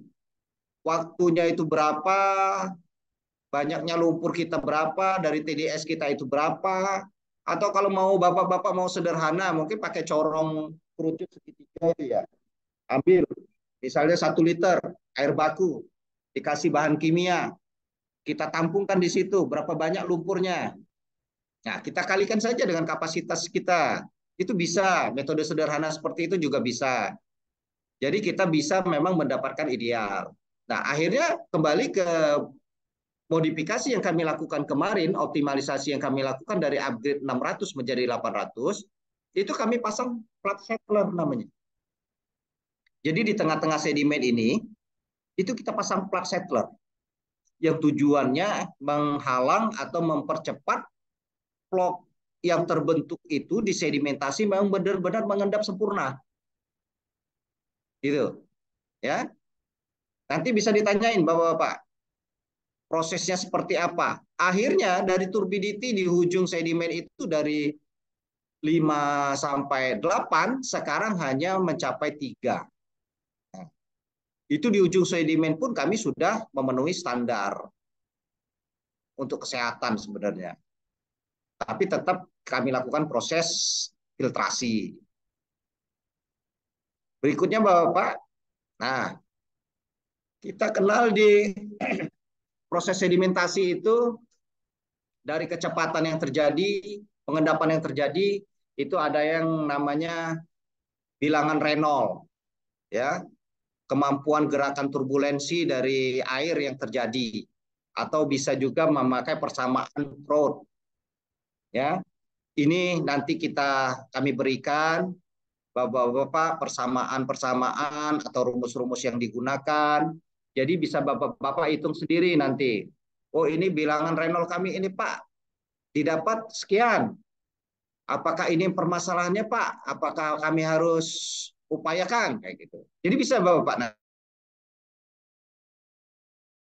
waktunya itu berapa, banyaknya lumpur kita berapa, dari TDS kita itu berapa, atau kalau mau bapak-bapak mau sederhana, mungkin pakai corong kerucut segitiga itu ya. Ambil, misalnya satu liter air baku, dikasih bahan kimia, kita tampungkan di situ, berapa banyak lumpurnya. Nah, kita kalikan saja dengan kapasitas kita. Itu bisa, metode sederhana seperti itu juga bisa. Jadi kita bisa memang mendapatkan ideal. Nah, akhirnya kembali ke modifikasi yang kami lakukan kemarin, optimalisasi yang kami lakukan dari upgrade 600 menjadi 800, itu kami pasang plat settler namanya. Jadi di tengah-tengah sedimen ini, itu kita pasang plat settler yang tujuannya menghalang atau mempercepat plok yang terbentuk itu di sedimentasi memang benar-benar mengendap sempurna. Gitu. Ya. Nanti bisa ditanyain Bapak-Bapak, prosesnya seperti apa. Akhirnya dari turbidity di ujung sedimen itu dari 5 sampai 8 sekarang hanya mencapai 3. Nah, itu di ujung sedimen pun kami sudah memenuhi standar untuk kesehatan sebenarnya. Tapi tetap kami lakukan proses filtrasi. Berikutnya Bapak, nah kita kenal di proses sedimentasi itu dari kecepatan yang terjadi, pengendapan yang terjadi, itu ada yang namanya bilangan Reynolds, ya, kemampuan gerakan turbulensi dari air yang terjadi, atau bisa juga memakai persamaan Proud, ya. Ini nanti kita kami berikan bapak-bapak persamaan-persamaan atau rumus-rumus yang digunakan jadi bisa Bapak-Bapak hitung sendiri nanti. Oh ini bilangan Renault kami ini Pak, didapat sekian. Apakah ini permasalahannya Pak? Apakah kami harus upayakan? Kayak gitu. Jadi bisa Bapak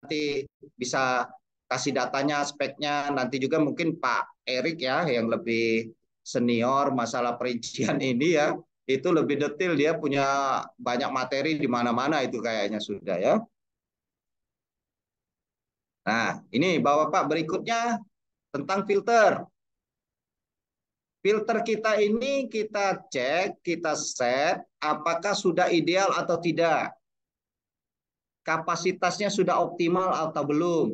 nanti bisa kasih datanya, speknya. Nanti juga mungkin Pak Erik ya yang lebih senior masalah perincian ini ya. Itu lebih detail dia punya banyak materi di mana-mana itu kayaknya sudah ya. Nah, ini Bapak-Bapak berikutnya tentang filter. Filter kita ini kita cek, kita set apakah sudah ideal atau tidak. Kapasitasnya sudah optimal atau belum.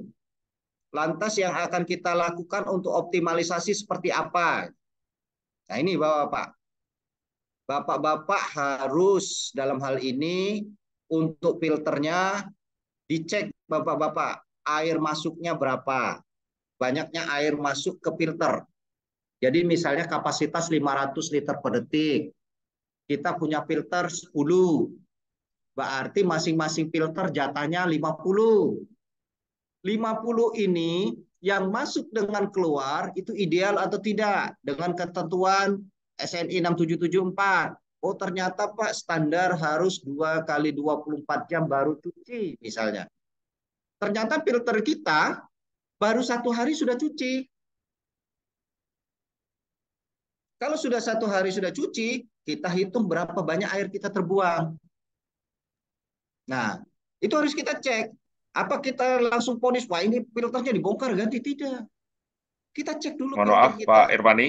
Lantas yang akan kita lakukan untuk optimalisasi seperti apa? Nah ini Bapak-Bapak. Bapak-bapak harus dalam hal ini untuk filternya dicek Bapak-bapak, air masuknya berapa? Banyaknya air masuk ke filter. Jadi misalnya kapasitas 500 liter per detik. Kita punya filter 10. Berarti masing-masing filter jatahnya 50. 50 ini yang masuk dengan keluar itu ideal atau tidak dengan ketentuan SNI 6774. Oh ternyata Pak standar harus dua kali 24 jam baru cuci misalnya. Ternyata filter kita baru satu hari sudah cuci. Kalau sudah satu hari sudah cuci, kita hitung berapa banyak air kita terbuang. Nah, itu harus kita cek. Apa kita langsung ponis, wah ini filternya dibongkar ganti? Tidak. Kita cek dulu. Mohon maaf kita. Pak Irwani.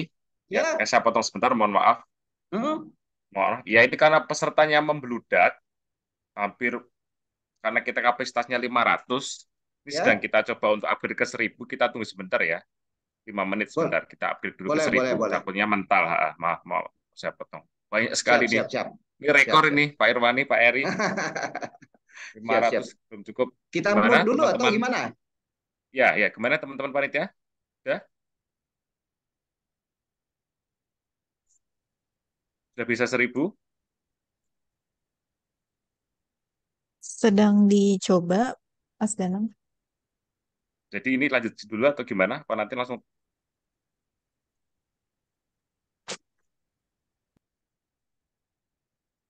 Ya. ya. Saya potong sebentar, mohon maaf. Hmm? Mohon maaf. Ya ini karena pesertanya membludak, hampir karena kita kapasitasnya 500, ini ya. sedang kita coba untuk upgrade ke 1000, kita tunggu sebentar ya. 5 menit sebentar, kita upgrade dulu boleh, ke 1000. Boleh, boleh. Takutnya mental, ha. maaf, maaf, saya potong. Banyak sekali siap, nih. Siap, siap. Ini rekor siap, ini, siap. Pak Irwani, Pak Eri. 500 siap, siap. belum cukup. Kita mulai dulu teman -teman? atau gimana? Ya, ya. Gimana teman-teman panitia? Sudah? Sudah bisa 1000? Sedang dicoba, Mas Danang. Jadi ini lanjut dulu atau gimana? Apa nanti langsung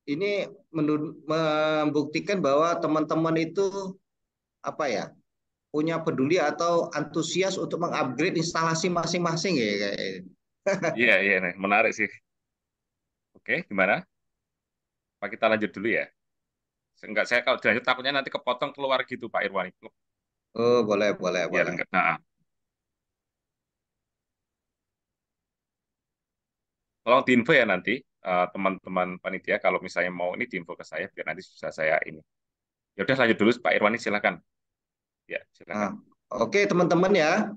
ini membuktikan bahwa teman-teman itu apa ya punya peduli atau antusias untuk mengupgrade instalasi masing-masing ya Iya iya nih menarik sih. Oke gimana? Pak kita lanjut dulu ya. Enggak, saya kalau dilanjut takutnya nanti kepotong keluar gitu Pak Irwan. Oh, boleh, boleh, ya, boleh. Enggak, nah. Tolong diinfo ya nanti eh, teman-teman uh, panitia kalau misalnya mau ini diinfo ke saya biar nanti bisa saya ini. Ya udah lanjut dulu Pak Irwani silakan. Ya, silakan. Nah, Oke, teman-teman ya.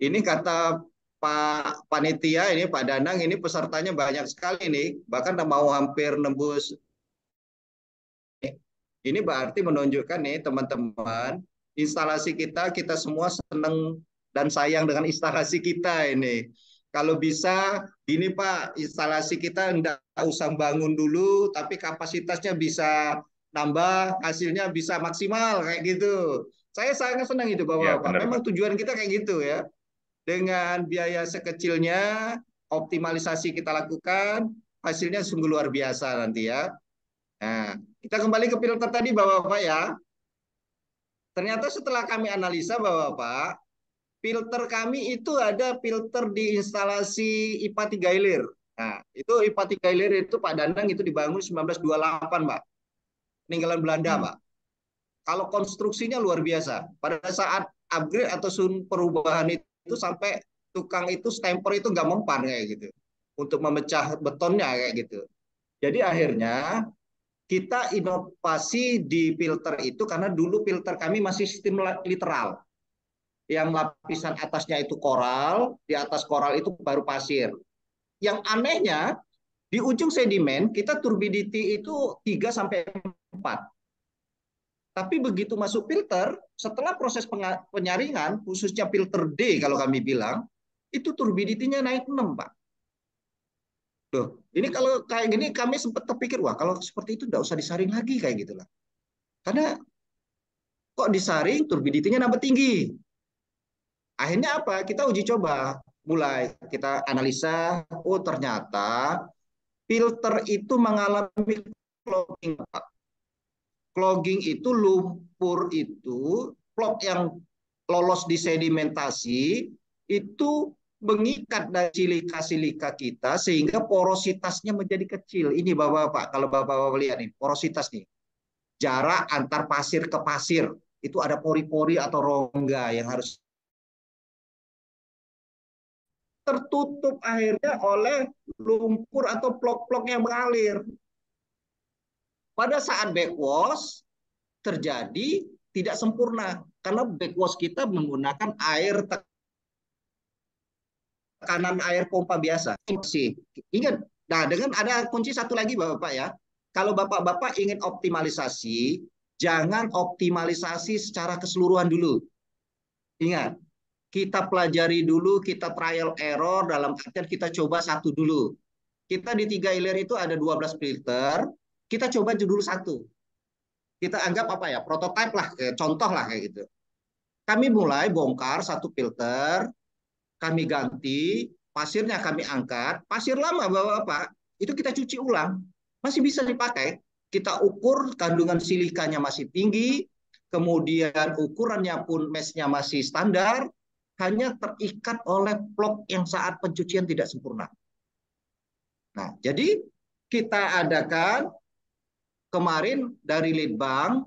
Ini kata Pak Panitia ini Pak Danang ini pesertanya banyak sekali nih, bahkan mau hampir nembus ini berarti menunjukkan nih teman-teman, instalasi kita, kita semua senang dan sayang dengan instalasi kita ini. Kalau bisa, ini Pak, instalasi kita tidak usah bangun dulu, tapi kapasitasnya bisa nambah, hasilnya bisa maksimal kayak gitu. Saya sangat senang itu Bapak. Ya, Memang tujuan kita kayak gitu ya. Dengan biaya sekecilnya, optimalisasi kita lakukan, hasilnya sungguh luar biasa nanti ya. Nah, kita kembali ke filter tadi Bapak-Bapak ya. Ternyata setelah kami analisa Bapak-Bapak, filter kami itu ada filter di instalasi IPA 3 hilir. Nah, itu IPA 3 hilir itu Pak Dandang itu dibangun 1928, Pak. Peninggalan Belanda, hmm. Pak. Kalau konstruksinya luar biasa. Pada saat upgrade atau sun perubahan itu sampai tukang itu stemper itu nggak mempan kayak gitu. Untuk memecah betonnya kayak gitu. Jadi akhirnya kita inovasi di filter itu karena dulu filter kami masih sistem literal. Yang lapisan atasnya itu koral, di atas koral itu baru pasir. Yang anehnya, di ujung sedimen kita turbidity itu 3 sampai 4. Tapi begitu masuk filter, setelah proses penyaringan, khususnya filter D kalau kami bilang, itu turbidity-nya naik 6, Pak. Loh, ini kalau kayak gini kami sempat terpikir, wah kalau seperti itu tidak usah disaring lagi kayak gitulah. Karena kok disaring turbidity-nya nambah tinggi. Akhirnya apa? Kita uji coba. Mulai kita analisa, oh ternyata filter itu mengalami clogging. Clogging itu lumpur itu, plok yang lolos di sedimentasi, itu mengikat dari silika-silika kita sehingga porositasnya menjadi kecil. Ini Bapak-bapak, kalau Bapak-bapak lihat nih, porositas nih. Jarak antar pasir ke pasir itu ada pori-pori atau rongga yang harus tertutup akhirnya oleh lumpur atau plok-plok yang mengalir. Pada saat backwash terjadi tidak sempurna karena backwash kita menggunakan air tekanan air pompa biasa. Ingat, nah dengan ada kunci satu lagi Bapak ya. Kalau Bapak-Bapak ingin optimalisasi, Jangan optimalisasi secara keseluruhan dulu. Ingat, kita pelajari dulu, kita trial error dalam artian kita coba satu dulu. Kita di tiga ilir itu ada 12 filter, kita coba dulu satu. Kita anggap apa ya, prototipe lah, contoh lah kayak gitu. Kami mulai bongkar satu filter, kami ganti, pasirnya kami angkat, pasir lama bapak-bapak, itu kita cuci ulang, masih bisa dipakai kita ukur kandungan silikanya masih tinggi, kemudian ukurannya pun mesnya masih standar, hanya terikat oleh plok yang saat pencucian tidak sempurna. Nah, jadi kita adakan kemarin dari Litbang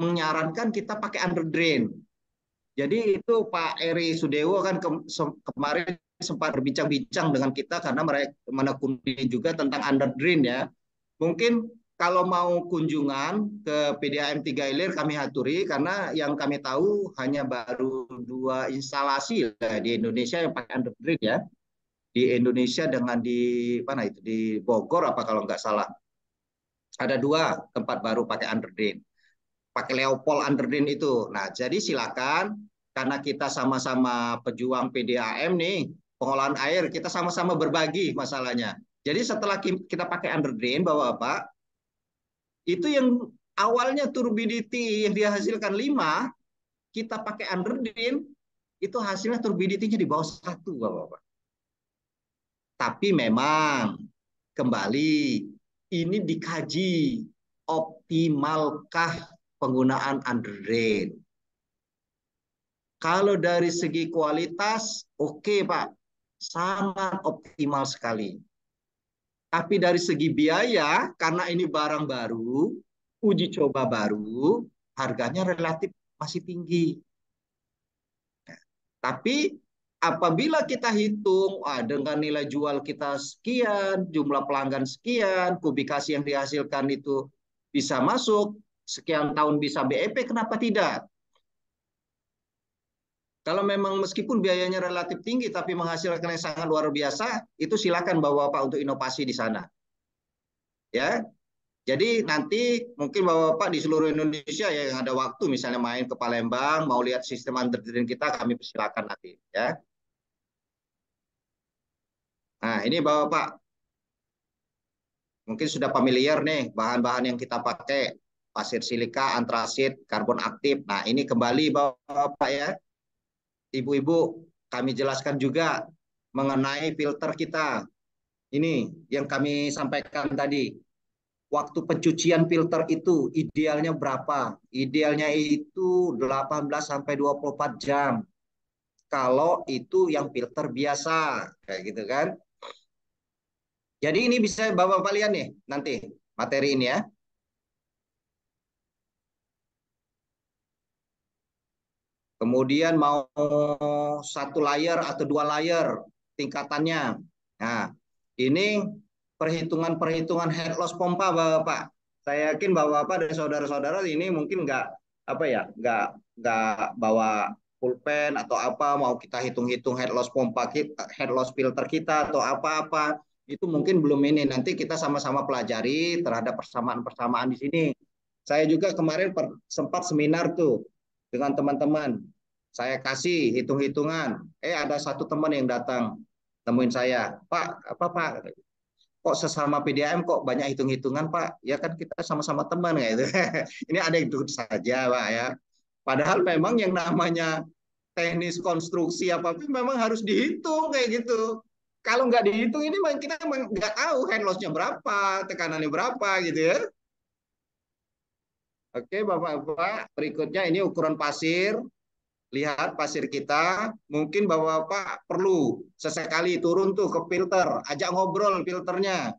menyarankan kita pakai under drain. Jadi itu Pak Eri Sudewo kan ke kemarin sempat berbincang-bincang dengan kita karena mereka menekuni juga tentang under drain ya. Mungkin kalau mau kunjungan ke PDAM 3 Ilir kami haturi karena yang kami tahu hanya baru dua instalasi di Indonesia yang pakai underdrain ya. Di Indonesia dengan di mana itu di Bogor apa kalau nggak salah. Ada dua tempat baru pakai underdrain. Pakai Leopold underdrain itu. Nah, jadi silakan karena kita sama-sama pejuang PDAM nih, pengolahan air kita sama-sama berbagi masalahnya. Jadi setelah kita pakai underdrain Bapak-bapak, itu yang awalnya turbidity yang dihasilkan 5, kita pakai underdrin, itu hasilnya turbidity-nya di bawah satu, Bapak-Bapak. Tapi memang kembali ini dikaji optimalkah penggunaan underdrain. Kalau dari segi kualitas, oke okay, Pak, sangat optimal sekali. Tapi dari segi biaya, karena ini barang baru, uji coba baru, harganya relatif masih tinggi. tapi apabila kita hitung ah, dengan nilai jual kita sekian, jumlah pelanggan sekian, kubikasi yang dihasilkan itu bisa masuk, sekian tahun bisa BEP, kenapa tidak? Kalau memang meskipun biayanya relatif tinggi tapi menghasilkan yang sangat luar biasa, itu silakan bawa Bapak untuk inovasi di sana. Ya. Jadi nanti mungkin Bapak-bapak di seluruh Indonesia ya yang ada waktu misalnya main ke Palembang, mau lihat sistem underdrain kita, kami persilakan nanti ya. Nah, ini Bapak-bapak mungkin sudah familiar nih bahan-bahan yang kita pakai pasir silika, antrasit, karbon aktif. Nah, ini kembali Bapak-bapak ya ibu-ibu kami jelaskan juga mengenai filter kita. Ini yang kami sampaikan tadi. Waktu pencucian filter itu idealnya berapa? Idealnya itu 18 sampai 24 jam. Kalau itu yang filter biasa, kayak gitu kan. Jadi ini bisa Bapak-bapak lihat nih nanti materi ini ya. Kemudian mau satu layer atau dua layer tingkatannya. Nah, ini perhitungan-perhitungan head loss pompa Bapak. Saya yakin bahwa Bapak dan saudara-saudara ini mungkin nggak apa ya, nggak nggak bawa pulpen atau apa mau kita hitung-hitung head loss pompa kita, head loss filter kita atau apa-apa itu mungkin belum ini nanti kita sama-sama pelajari terhadap persamaan-persamaan di sini. Saya juga kemarin sempat seminar tuh dengan teman-teman. Saya kasih hitung-hitungan. Eh ada satu teman yang datang temuin saya, Pak, apa Pak? Kok sesama PDAM kok banyak hitung-hitungan Pak? Ya kan kita sama-sama teman gitu. Ini ada itu saja Pak ya. Padahal memang yang namanya teknis konstruksi apa pun memang harus dihitung kayak gitu. Kalau nggak dihitung ini kita nggak tahu hand loss-nya berapa, tekanannya berapa gitu ya. Oke, Bapak-Bapak, berikutnya ini ukuran pasir. Lihat pasir kita, mungkin Bapak-Bapak perlu sesekali turun tuh ke filter, ajak ngobrol filternya.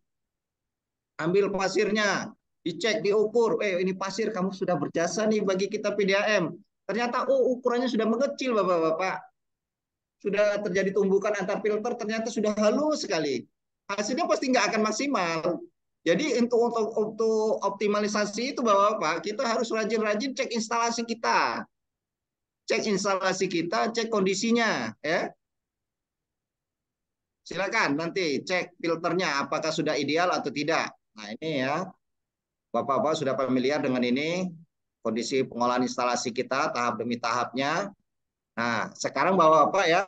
Ambil pasirnya, dicek, diukur. Eh, ini pasir kamu sudah berjasa nih bagi kita PDAM. Ternyata oh ukurannya sudah mengecil Bapak-Bapak. Sudah terjadi tumbukan antar filter, ternyata sudah halus sekali. Hasilnya pasti nggak akan maksimal. Jadi untuk, untuk untuk optimalisasi itu Bapak-bapak, kita harus rajin-rajin cek instalasi kita. Cek instalasi kita, cek kondisinya, ya. Silakan nanti cek filternya apakah sudah ideal atau tidak. Nah, ini ya. Bapak-bapak sudah familiar dengan ini. kondisi pengolahan instalasi kita tahap demi tahapnya. Nah, sekarang Bapak-Bapak ya,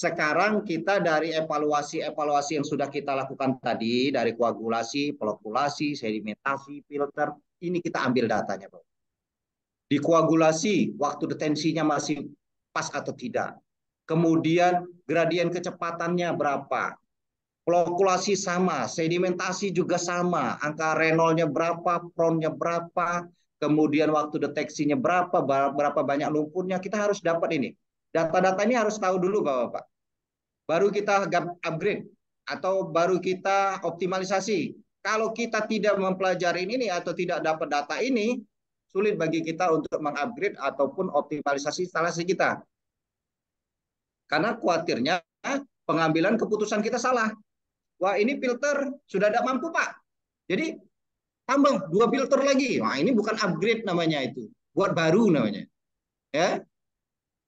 sekarang kita dari evaluasi-evaluasi yang sudah kita lakukan tadi, dari koagulasi, pelokulasi, sedimentasi, filter, ini kita ambil datanya, Bapak. Di koagulasi, waktu detensinya masih pas atau tidak. Kemudian gradien kecepatannya berapa. Pelokulasi sama, sedimentasi juga sama, angka renolnya berapa, pronnya berapa, kemudian waktu deteksinya berapa, berapa banyak lumpurnya, kita harus dapat ini. Data-data ini harus tahu dulu Bapak-Bapak. Baru kita upgrade atau baru kita optimalisasi. Kalau kita tidak mempelajari ini atau tidak dapat data ini, sulit bagi kita untuk mengupgrade ataupun optimalisasi instalasi kita. Karena khawatirnya pengambilan keputusan kita salah. Wah ini filter sudah tidak mampu Pak. Jadi tambah dua filter lagi. Wah ini bukan upgrade namanya itu. Buat baru namanya. Ya,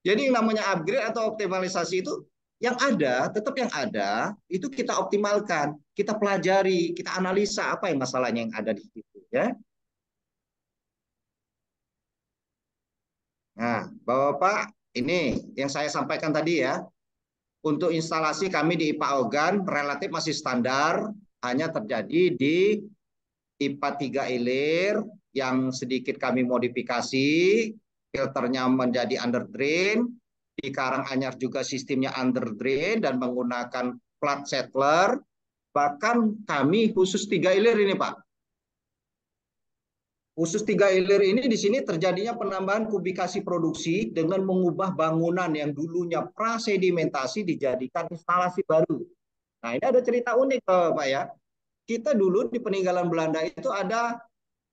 jadi yang namanya upgrade atau optimalisasi itu yang ada, tetap yang ada, itu kita optimalkan, kita pelajari, kita analisa apa yang masalahnya yang ada di situ, ya. Nah, Bapak-bapak, ini yang saya sampaikan tadi ya. Untuk instalasi kami di IPA Ogan relatif masih standar, hanya terjadi di IPA 3 Ilir yang sedikit kami modifikasi, filternya menjadi under drain, di Karanganyar juga sistemnya under drain dan menggunakan flat settler. Bahkan kami khusus tiga ilir ini Pak. Khusus tiga ilir ini di sini terjadinya penambahan kubikasi produksi dengan mengubah bangunan yang dulunya prasedimentasi dijadikan instalasi baru. Nah ini ada cerita unik Pak ya. Kita dulu di peninggalan Belanda itu ada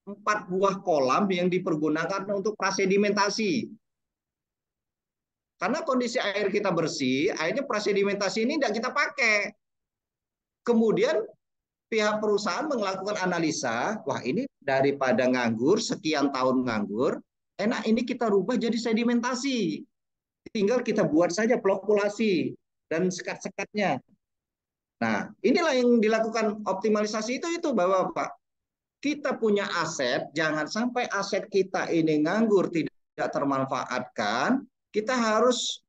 empat buah kolam yang dipergunakan untuk prasedimentasi. Karena kondisi air kita bersih, akhirnya prasedimentasi ini tidak kita pakai. Kemudian pihak perusahaan melakukan analisa, wah ini daripada nganggur, sekian tahun nganggur, enak ini kita rubah jadi sedimentasi. Tinggal kita buat saja pelokulasi dan sekat-sekatnya. Nah, inilah yang dilakukan optimalisasi itu itu Bapak kita punya aset, jangan sampai aset kita ini nganggur tidak termanfaatkan, kita harus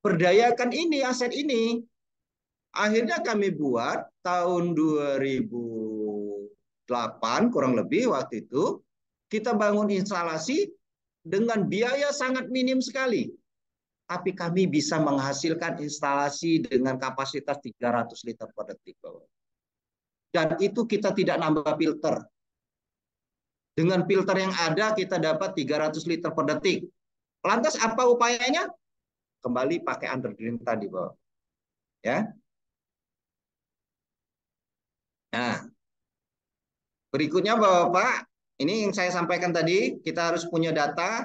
berdayakan ini aset ini. Akhirnya kami buat tahun 2008 kurang lebih waktu itu kita bangun instalasi dengan biaya sangat minim sekali. Tapi kami bisa menghasilkan instalasi dengan kapasitas 300 liter per detik. Dan itu kita tidak nambah filter. Dengan filter yang ada kita dapat 300 liter per detik. Lantas apa upayanya? Kembali pakai underdrain tadi, Bapak. Ya. Nah, berikutnya Bapak, ini yang saya sampaikan tadi, kita harus punya data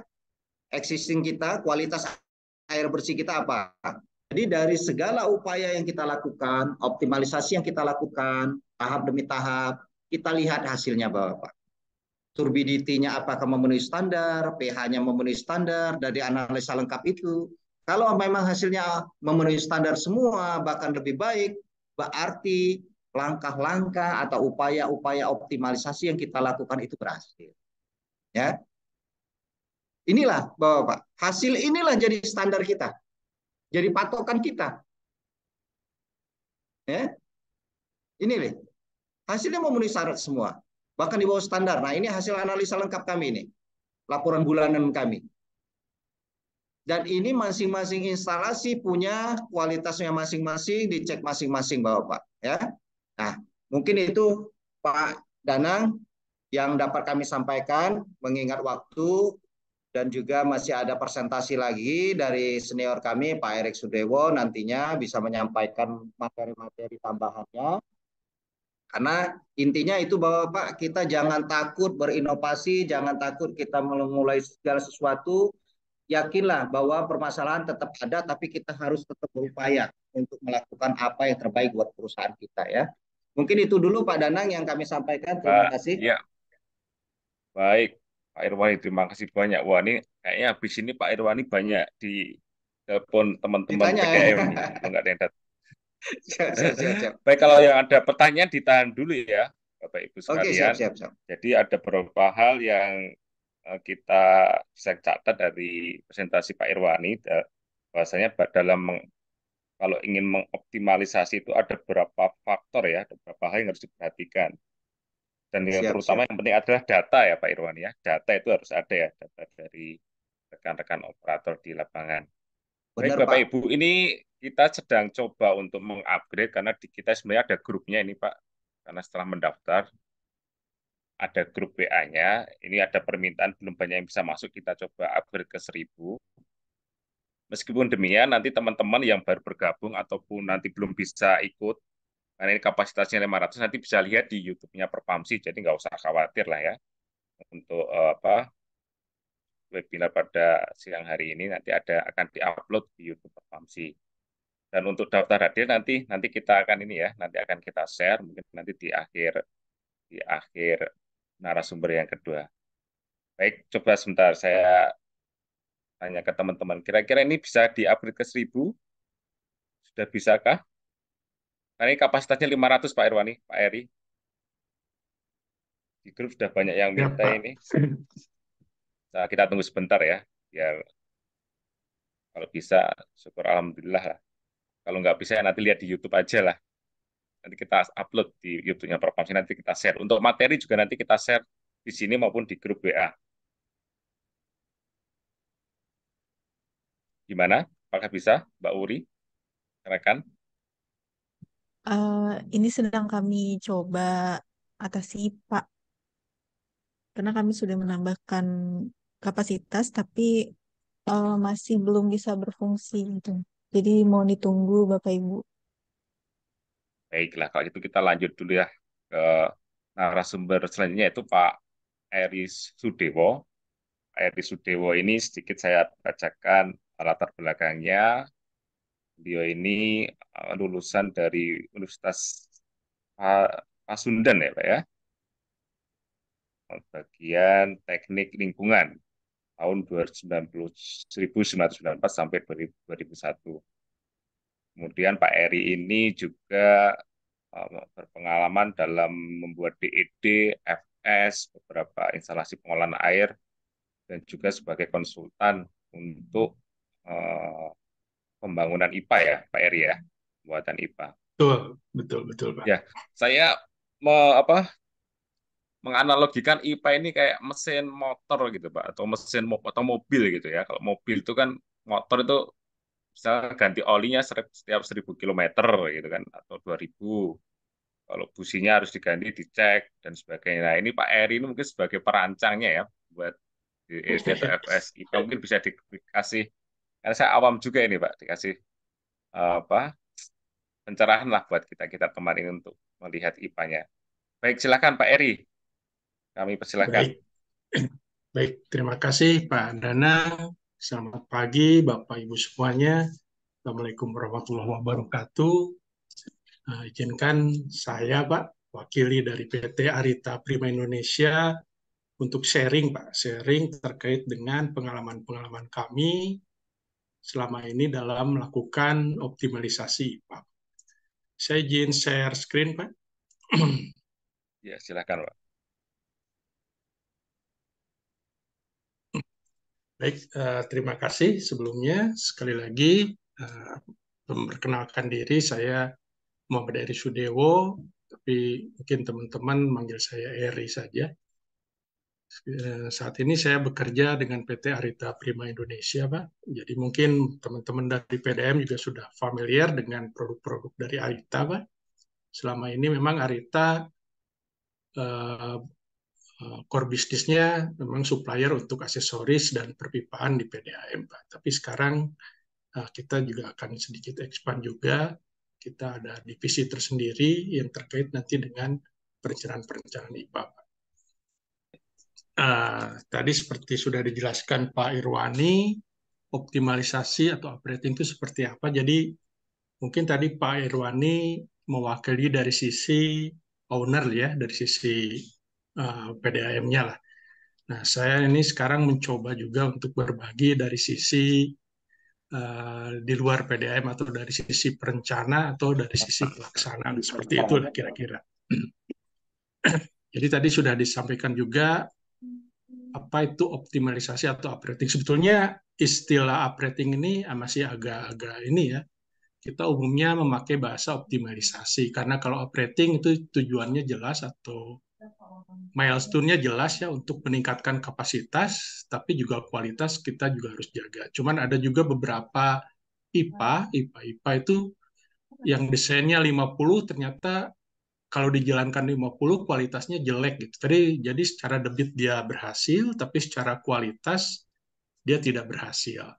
existing kita, kualitas air bersih kita apa. Jadi dari segala upaya yang kita lakukan, optimalisasi yang kita lakukan, tahap demi tahap, kita lihat hasilnya Bapak turbidity-nya apakah memenuhi standar, pH-nya memenuhi standar, dari analisa lengkap itu. Kalau memang hasilnya memenuhi standar semua, bahkan lebih baik, berarti langkah-langkah atau upaya-upaya optimalisasi yang kita lakukan itu berhasil. Ya. Inilah Bapak, hasil inilah jadi standar kita. Jadi patokan kita. Ya. Ini. Hasilnya memenuhi syarat semua bahkan di bawah standar. Nah, ini hasil analisa lengkap kami ini. Laporan bulanan kami. Dan ini masing-masing instalasi punya kualitasnya masing-masing, dicek masing-masing Bapak. Ya. Nah, mungkin itu Pak Danang yang dapat kami sampaikan mengingat waktu dan juga masih ada presentasi lagi dari senior kami Pak Erik Sudewo nantinya bisa menyampaikan materi-materi tambahannya. Karena intinya itu bahwa Pak kita jangan takut berinovasi, jangan takut kita memulai segala sesuatu. Yakinlah bahwa permasalahan tetap ada, tapi kita harus tetap berupaya untuk melakukan apa yang terbaik buat perusahaan kita ya. Mungkin itu dulu Pak Danang yang kami sampaikan. Terima kasih. Ya. Baik, Pak Irwani terima kasih banyak. Wah ini kayaknya habis ini Pak Irwani banyak di telepon teman-teman PKM. Enggak ada yang datang. Siap, siap, siap, siap. Baik, kalau yang ada pertanyaan ditahan dulu ya, Bapak Ibu sekalian. Oke, siap, siap, siap. Jadi ada beberapa hal yang eh, kita bisa catat dari presentasi Pak Irwani bahwasanya dalam kalau ingin mengoptimalisasi itu ada beberapa faktor ya, ada beberapa hal yang harus diperhatikan. Dan yang siap, terutama siap. yang penting adalah data ya Pak Irwani ya. Data itu harus ada ya, data dari rekan-rekan operator di lapangan. Benar, Baik Bapak Pak. Ibu, ini kita sedang coba untuk mengupgrade karena di kita sebenarnya ada grupnya ini Pak. Karena setelah mendaftar ada grup WA-nya, ini ada permintaan belum banyak yang bisa masuk, kita coba upgrade ke 1000. Meskipun demikian, nanti teman-teman yang baru bergabung ataupun nanti belum bisa ikut, karena ini kapasitasnya 500, nanti bisa lihat di YouTube-nya Perpamsi, jadi nggak usah khawatir lah ya. Untuk uh, apa webinar pada siang hari ini nanti ada akan diupload di YouTube Perpamsi. Dan untuk daftar hadir nanti nanti kita akan ini ya, nanti akan kita share mungkin nanti di akhir di akhir narasumber yang kedua. Baik, coba sebentar saya tanya ke teman-teman. Kira-kira ini bisa di-upgrade ke 1000? Sudah bisakah? Karena ini kapasitasnya 500 Pak Irwani, Pak Eri. Di grup sudah banyak yang ya, minta ya, ini. Nah, kita tunggu sebentar ya, biar kalau bisa, syukur Alhamdulillah lah. Kalau nggak bisa, ya nanti lihat di YouTube aja lah. Nanti kita upload di YouTube-nya Propamsi, nanti kita share. Untuk materi juga nanti kita share di sini maupun di grup WA. Gimana? Apakah bisa, Mbak Uri? Rekan? Uh, ini sedang kami coba atasi, Pak. Karena kami sudah menambahkan kapasitas, tapi uh, masih belum bisa berfungsi gitu. Jadi mau ditunggu Bapak Ibu. Baiklah, kalau itu kita lanjut dulu ya ke narasumber selanjutnya itu Pak Eris Sudewo. Pak Eris Sudewo ini sedikit saya bacakan latar belakangnya. Beliau ini uh, lulusan dari Universitas Pasundan ya Pak ya. Bagian Teknik Lingkungan tahun 1994 sampai 2001. Kemudian Pak Eri ini juga uh, berpengalaman dalam membuat DED, FS, beberapa instalasi pengolahan air, dan juga sebagai konsultan untuk uh, pembangunan IPA ya, Pak Eri ya, buatan IPA. Betul, betul, betul, Pak. Ya, saya me, apa menganalogikan IPA ini kayak mesin motor gitu, Pak, atau mesin atau mobil gitu ya. Kalau mobil itu kan motor itu misalnya ganti olinya setiap 1000 km gitu kan atau 2000 kalau businya harus diganti dicek dan sebagainya nah ini Pak Eri ini mungkin sebagai perancangnya ya buat di FS IPA mungkin bisa dikasih karena saya awam juga ini Pak dikasih apa pencerahan lah buat kita kita teman ini untuk melihat IPA-nya. Baik, silakan Pak Eri. Kami persilakan. Baik. Baik, terima kasih Pak Dana. Selamat pagi Bapak Ibu semuanya. Assalamualaikum warahmatullahi wabarakatuh. Nah, izinkan saya Pak, wakili dari PT Arita Prima Indonesia untuk sharing Pak, sharing terkait dengan pengalaman-pengalaman kami selama ini dalam melakukan optimalisasi, Pak. Saya izin share screen, Pak. Ya, silakan, Pak. Baik, uh, terima kasih sebelumnya. Sekali lagi, uh, memperkenalkan diri, saya Muhammad Eri Sudewo, tapi mungkin teman-teman manggil saya Eri saja. Eh, saat ini saya bekerja dengan PT Arita Prima Indonesia, Pak. Jadi mungkin teman-teman dari PDM juga sudah familiar dengan produk-produk dari Arita, Pak. Selama ini memang Arita core bisnisnya memang supplier untuk aksesoris dan perpipaan di PDAM, Pak. Tapi sekarang uh, kita juga akan sedikit expand juga. Kita ada divisi tersendiri yang terkait nanti dengan perencanaan-perencanaan IPA, Pak uh, tadi seperti sudah dijelaskan Pak Irwani, optimalisasi atau operating itu seperti apa. Jadi mungkin tadi Pak Irwani mewakili dari sisi owner ya, dari sisi uh, eh, PDAM-nya lah. Nah, saya ini sekarang mencoba juga untuk berbagi dari sisi uh, di luar PDAM atau dari sisi perencana atau dari sisi pelaksanaan seperti itu kira-kira. Jadi tadi sudah disampaikan juga apa itu optimalisasi atau operating. Sebetulnya istilah operating ini masih agak-agak ini ya. Kita umumnya memakai bahasa optimalisasi karena kalau operating itu tujuannya jelas atau milestone-nya jelas ya untuk meningkatkan kapasitas, tapi juga kualitas kita juga harus jaga. Cuman ada juga beberapa IPA, IPA, IPA itu yang desainnya 50 ternyata kalau dijalankan 50 kualitasnya jelek gitu. Jadi jadi secara debit dia berhasil tapi secara kualitas dia tidak berhasil.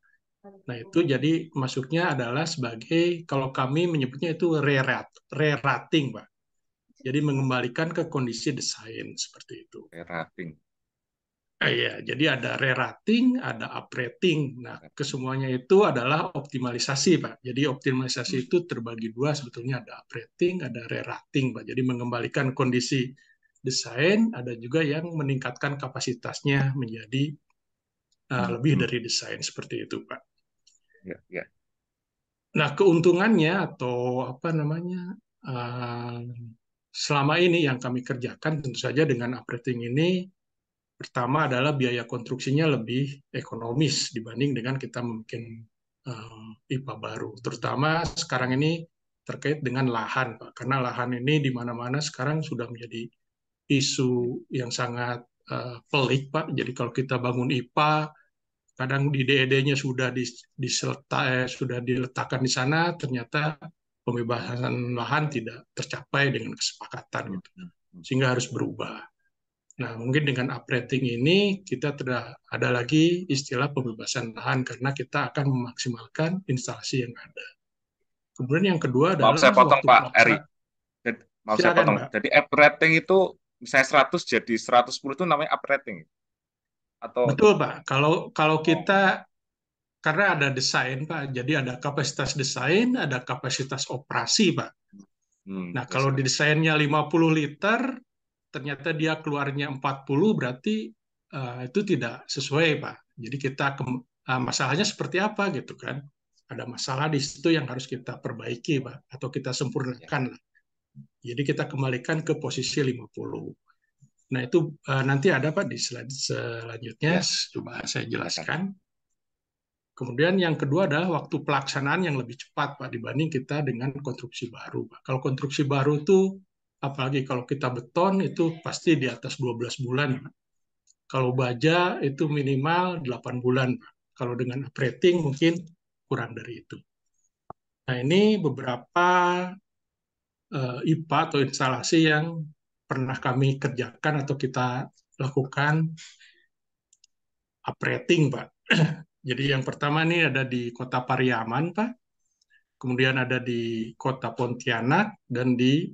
Nah, itu jadi masuknya adalah sebagai kalau kami menyebutnya itu re-rating, Pak. Jadi mengembalikan ke kondisi desain seperti itu. Re-rating. Eh, iya, jadi ada re-rating, ada up-rating. Nah, kesemuanya itu adalah optimalisasi, Pak. Jadi optimalisasi itu terbagi dua, sebetulnya ada up-rating, ada re-rating, Pak. Jadi mengembalikan kondisi desain, ada juga yang meningkatkan kapasitasnya menjadi uh, lebih dari desain, seperti itu, Pak. Ya, ya. Nah, keuntungannya atau apa namanya, uh, selama ini yang kami kerjakan tentu saja dengan up-rating ini Pertama adalah biaya konstruksinya lebih ekonomis dibanding dengan kita mungkin eh, IPA baru. Terutama sekarang ini terkait dengan lahan, Pak. Karena lahan ini di mana-mana sekarang sudah menjadi isu yang sangat uh, pelik, Pak. Jadi kalau kita bangun IPA, kadang di DED-nya sudah diseleta, eh, sudah diletakkan di sana, ternyata pembebasan lahan tidak tercapai dengan kesepakatan gitu. Sehingga harus berubah. Nah, mungkin dengan uprating ini kita tidak ada lagi istilah pembebasan lahan karena kita akan memaksimalkan instalasi yang ada. Kemudian yang kedua adalah Maaf saya potong Pak Eri. Jadi, maaf saya potong. Mbak. Jadi uprating itu misalnya 100 jadi 110 itu namanya uprating. Atau Betul, Pak. Kalau kalau kita karena ada desain, Pak. Jadi ada kapasitas desain, ada kapasitas operasi, Pak. Hmm, nah, kalau di desainnya 50 liter, ternyata dia keluarnya 40 berarti uh, itu tidak sesuai Pak. Jadi kita ke, uh, masalahnya seperti apa gitu kan? Ada masalah di situ yang harus kita perbaiki Pak atau kita sempurnakan lah. Jadi kita kembalikan ke posisi 50. Nah, itu uh, nanti ada Pak di slide selanjutnya ya. coba saya jelaskan. Kemudian yang kedua adalah waktu pelaksanaan yang lebih cepat Pak dibanding kita dengan konstruksi baru Pak. Kalau konstruksi baru itu apalagi kalau kita beton itu pasti di atas 12 bulan. Kalau baja itu minimal 8 bulan. Kalau dengan operating mungkin kurang dari itu. Nah ini beberapa uh, eh, IPA atau instalasi yang pernah kami kerjakan atau kita lakukan operating, Pak. Jadi yang pertama ini ada di Kota Pariaman, Pak. Kemudian ada di Kota Pontianak dan di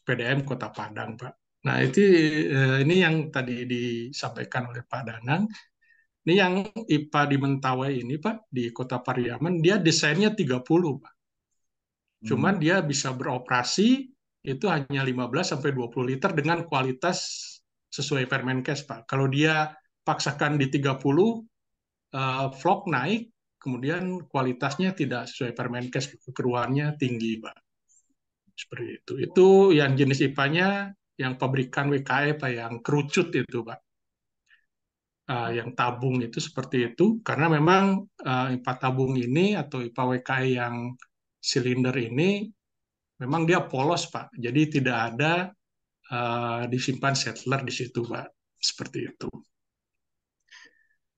PDM Kota Padang, Pak. Nah, itu eh, ini yang tadi disampaikan oleh Pak Danang. Ini yang IPA di Mentawai ini, Pak, di Kota Pariaman, dia desainnya 30, Pak. Cuman hmm. dia bisa beroperasi itu hanya 15 sampai 20 liter dengan kualitas sesuai Permenkes, Pak. Kalau dia paksakan di 30, uh, vlog naik, kemudian kualitasnya tidak sesuai Permenkes, keruannya tinggi, Pak. Seperti itu. Itu yang jenis IPA-nya yang pabrikan WKE Pak yang kerucut itu Pak. Uh, yang tabung itu seperti itu karena memang uh, IPA tabung ini atau IPA WKE yang silinder ini memang dia polos Pak. Jadi tidak ada uh, disimpan settler di situ Pak. Seperti itu.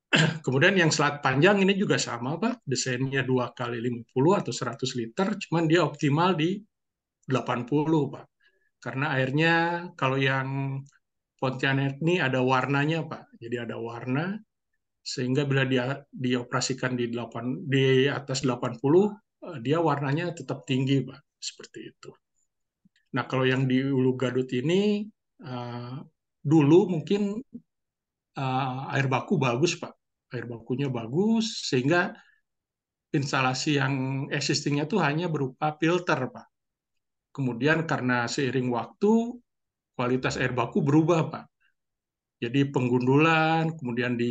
Kemudian yang selat panjang ini juga sama Pak, desainnya 2 kali 50 atau 100 liter, cuman dia optimal di 80 Pak. Karena airnya kalau yang Pontianak ini ada warnanya Pak. Jadi ada warna sehingga bila dia dioperasikan di 8 di atas 80 eh, dia warnanya tetap tinggi Pak. Seperti itu. Nah, kalau yang di Ulu Gadut ini uh, dulu mungkin uh, air baku bagus Pak. Air bakunya bagus sehingga instalasi yang existingnya itu hanya berupa filter Pak Kemudian karena seiring waktu kualitas air baku berubah, Pak. Jadi penggundulan, kemudian di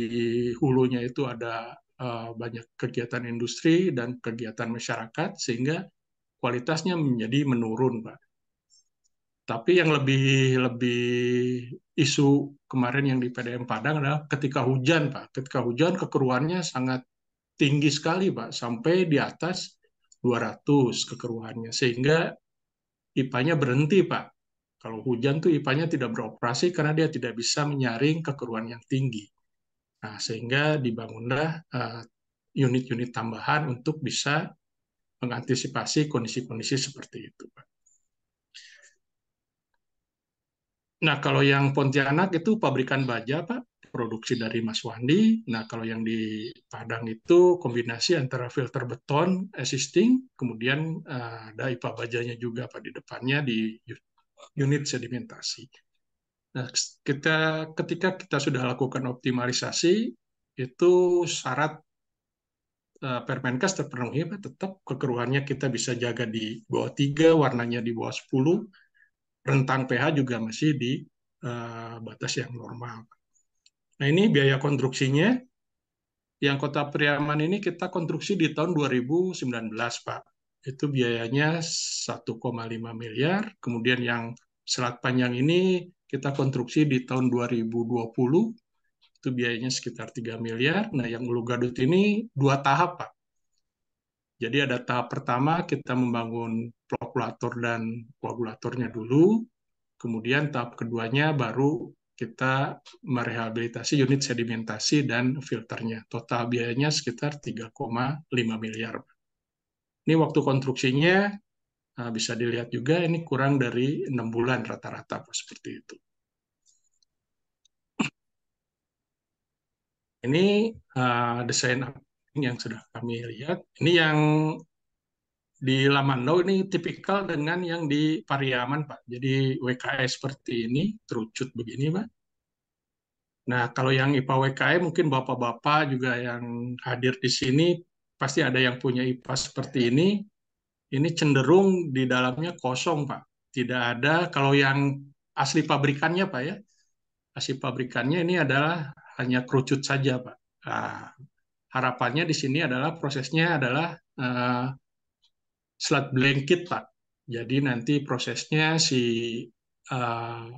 hulunya itu ada uh, banyak kegiatan industri dan kegiatan masyarakat sehingga kualitasnya menjadi menurun, Pak. Tapi yang lebih lebih isu kemarin yang di PDM Padang adalah ketika hujan, Pak. Ketika hujan kekeruannya sangat tinggi sekali, Pak, sampai di atas 200 kekeruannya. Sehingga IPA-nya berhenti, Pak. Kalau hujan tuh IPA-nya tidak beroperasi karena dia tidak bisa menyaring kekeruan yang tinggi. Nah, sehingga dibangunlah uh, unit-unit tambahan untuk bisa mengantisipasi kondisi-kondisi seperti itu, Pak. Nah, kalau yang Pontianak itu pabrikan baja, Pak, produksi dari Mas Wandi. Nah, kalau yang di Padang itu kombinasi antara filter beton existing, kemudian uh, ada IPA bajanya juga, Pak, di depannya di unit sedimentasi. Nah, kita ketika kita sudah lakukan optimalisasi, itu syarat uh, Permenkes terpenuhi, Pak, tetap kekeruannya kita bisa jaga di bawah 3, warnanya di bawah 10, rentang pH juga masih di uh, batas yang normal. Nah ini biaya konstruksinya. Yang kota Priaman ini kita konstruksi di tahun 2019 Pak. Itu biayanya 1,5 miliar. Kemudian yang selat panjang ini kita konstruksi di tahun 2020 itu biayanya sekitar 3 miliar. Nah, yang Ulu Gadut ini dua tahap, Pak. Jadi ada tahap pertama kita membangun flokulator dan koagulatornya dulu, kemudian tahap keduanya baru kita merehabilitasi unit sedimentasi dan filternya. Total biayanya sekitar 3,5 miliar. Ini waktu konstruksinya nah, bisa dilihat juga ini kurang dari enam bulan rata-rata seperti itu. Ini uh, desain yang sudah kami lihat. Ini yang di Lamando ini tipikal dengan yang di Pariaman, Pak. Jadi WKS seperti ini, terucut begini, Pak. Nah, kalau yang IPA WKS mungkin Bapak-Bapak juga yang hadir di sini pasti ada yang punya IPA seperti ini. Ini cenderung di dalamnya kosong, Pak. Tidak ada, kalau yang asli pabrikannya, Pak ya, asli pabrikannya ini adalah hanya kerucut saja, Pak. Nah, harapannya di sini adalah prosesnya adalah uh, slat blanket, Pak. Jadi nanti prosesnya si uh,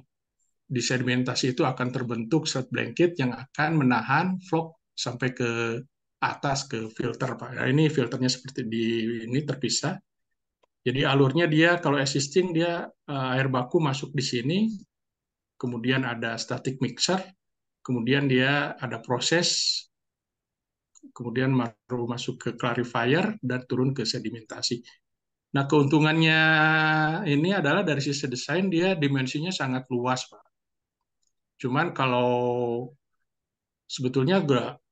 di sedimentasi itu akan terbentuk slat blanket yang akan menahan vlog sampai ke atas ke filter, Pak. Nah, ini filternya seperti di ini terpisah. Jadi alurnya dia kalau existing dia uh, air baku masuk di sini, kemudian ada static mixer, kemudian dia ada proses kemudian baru masuk ke clarifier dan turun ke sedimentasi. Nah, keuntungannya ini adalah dari sisi desain dia dimensinya sangat luas, Pak. Cuman kalau sebetulnya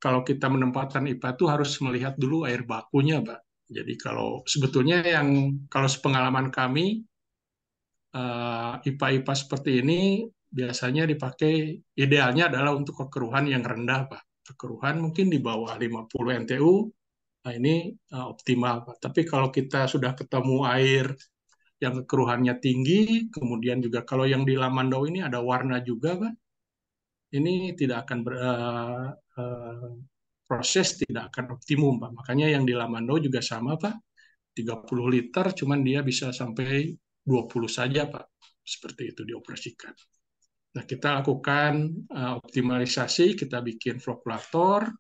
kalau kita menempatkan IPA itu harus melihat dulu air bakunya, Pak. Jadi kalau sebetulnya yang kalau sepengalaman kami IPA-IPA eh, seperti ini biasanya dipakai idealnya adalah untuk kekeruhan yang rendah, Pak kekeruhan mungkin di bawah 50 NTU, nah ini uh, optimal. Tapi kalau kita sudah ketemu air yang kekeruhannya tinggi, kemudian juga kalau yang di Lamandau ini ada warna juga, Pak, ini tidak akan ber, uh, uh, proses tidak akan optimum, Pak. Makanya yang di Lamandau juga sama, Pak. 30 liter, cuman dia bisa sampai 20 saja, Pak. Seperti itu dioperasikan. Nah, kita lakukan uh, optimalisasi, kita bikin flokulator,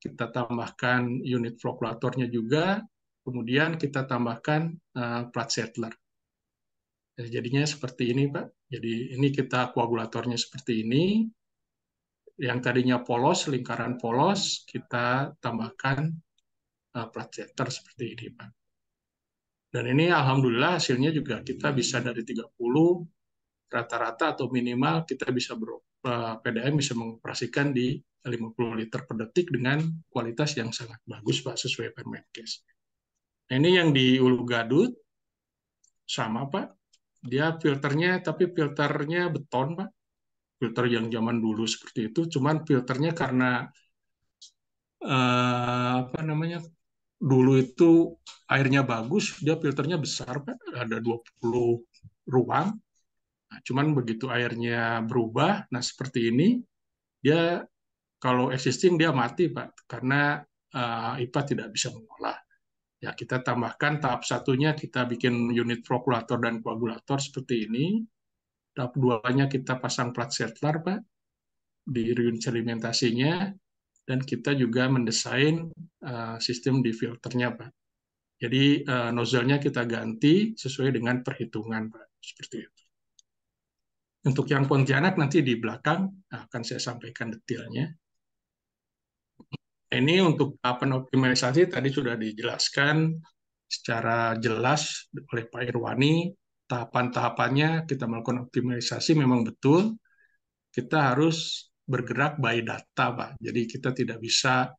kita tambahkan unit flokulatornya juga, kemudian kita tambahkan uh, plat settler. Jadi, jadinya seperti ini, Pak. Jadi ini kita koagulatornya seperti ini. Yang tadinya polos, lingkaran polos, kita tambahkan uh, plat settler seperti ini, Pak. Dan ini alhamdulillah hasilnya juga kita bisa dari 30 rata-rata atau minimal kita bisa ber, eh, PDM bisa mengoperasikan di 50 liter per detik dengan kualitas yang sangat bagus Pak sesuai Permenkes. Nah, ini yang di Ulu Gadut sama Pak. Dia filternya tapi filternya beton Pak. Filter yang zaman dulu seperti itu, cuman filternya karena uh, apa namanya? Dulu itu airnya bagus, dia filternya besar Pak, ada 20 ruang Nah, cuman begitu airnya berubah, nah seperti ini, dia kalau existing dia mati, Pak, karena uh, IPA tidak bisa mengolah. Ya, kita tambahkan tahap satunya, kita bikin unit flokulator dan koagulator seperti ini. tahap duanya kita pasang plat settler Pak di unit sedimentasinya dan kita juga mendesain uh, sistem di filternya Pak. Jadi uh, nozzle-nya kita ganti sesuai dengan perhitungan Pak, seperti itu. Untuk yang Pontianak nanti di belakang akan saya sampaikan detailnya. Ini untuk tahapan optimalisasi tadi sudah dijelaskan secara jelas oleh Pak Irwani. Tahapan-tahapannya kita melakukan optimalisasi memang betul. Kita harus bergerak by data, Pak. Jadi kita tidak bisa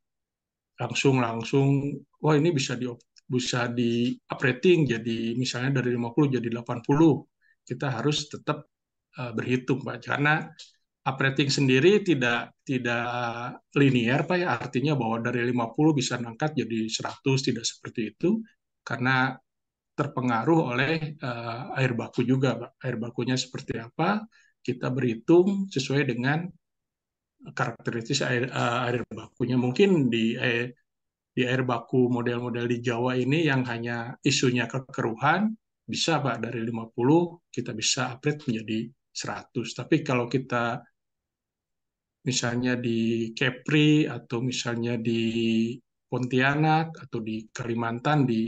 langsung langsung wah ini bisa di bisa di operating jadi misalnya dari 50 jadi 80. Kita harus tetap uh, berhitung, Pak. Karena operating sendiri tidak tidak linear, Pak ya. Artinya bahwa dari 50 bisa nangkat jadi 100, tidak seperti itu. Karena terpengaruh oleh uh, air baku juga, Pak. Air bakunya seperti apa, kita berhitung sesuai dengan karakteristik air, uh, air bakunya. Mungkin di air, di air baku model-model di Jawa ini yang hanya isunya kekeruhan, bisa Pak dari 50 kita bisa upgrade menjadi 100. Tapi kalau kita misalnya di Kepri atau misalnya di Pontianak atau di Kalimantan di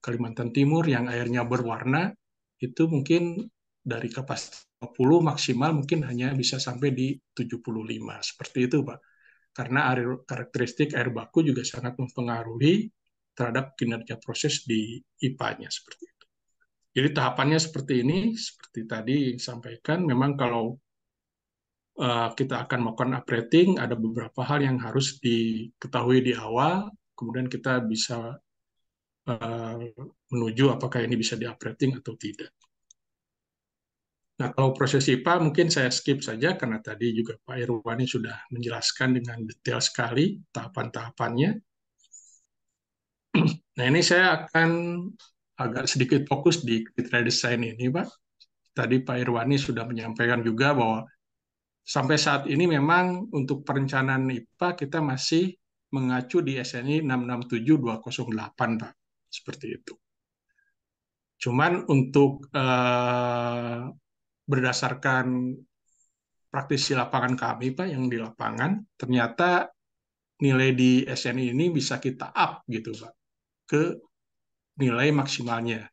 Kalimantan Timur yang airnya berwarna itu mungkin dari kapasitas 50 maksimal mungkin hanya bisa sampai di 75 seperti itu Pak. Karena air, karakteristik air baku juga sangat mempengaruhi terhadap kinerja proses di IPA-nya seperti itu. Jadi tahapannya seperti ini, seperti tadi disampaikan, memang kalau uh, kita akan melakukan operating, ada beberapa hal yang harus diketahui di awal, kemudian kita bisa uh, menuju apakah ini bisa di-operating atau tidak. Nah, kalau proses IPA mungkin saya skip saja karena tadi juga Pak Irwani sudah menjelaskan dengan detail sekali tahapan-tahapannya. Nah, ini saya akan agak sedikit fokus di kriteria desain ini, Pak. Tadi Pak Irwani sudah menyampaikan juga bahwa sampai saat ini memang untuk perencanaan IPA kita masih mengacu di SNI 667208, Pak. Seperti itu. Cuman untuk eh, berdasarkan praktisi lapangan kami, Pak, yang di lapangan, ternyata nilai di SNI ini bisa kita up gitu, Pak, ke nilai maksimalnya.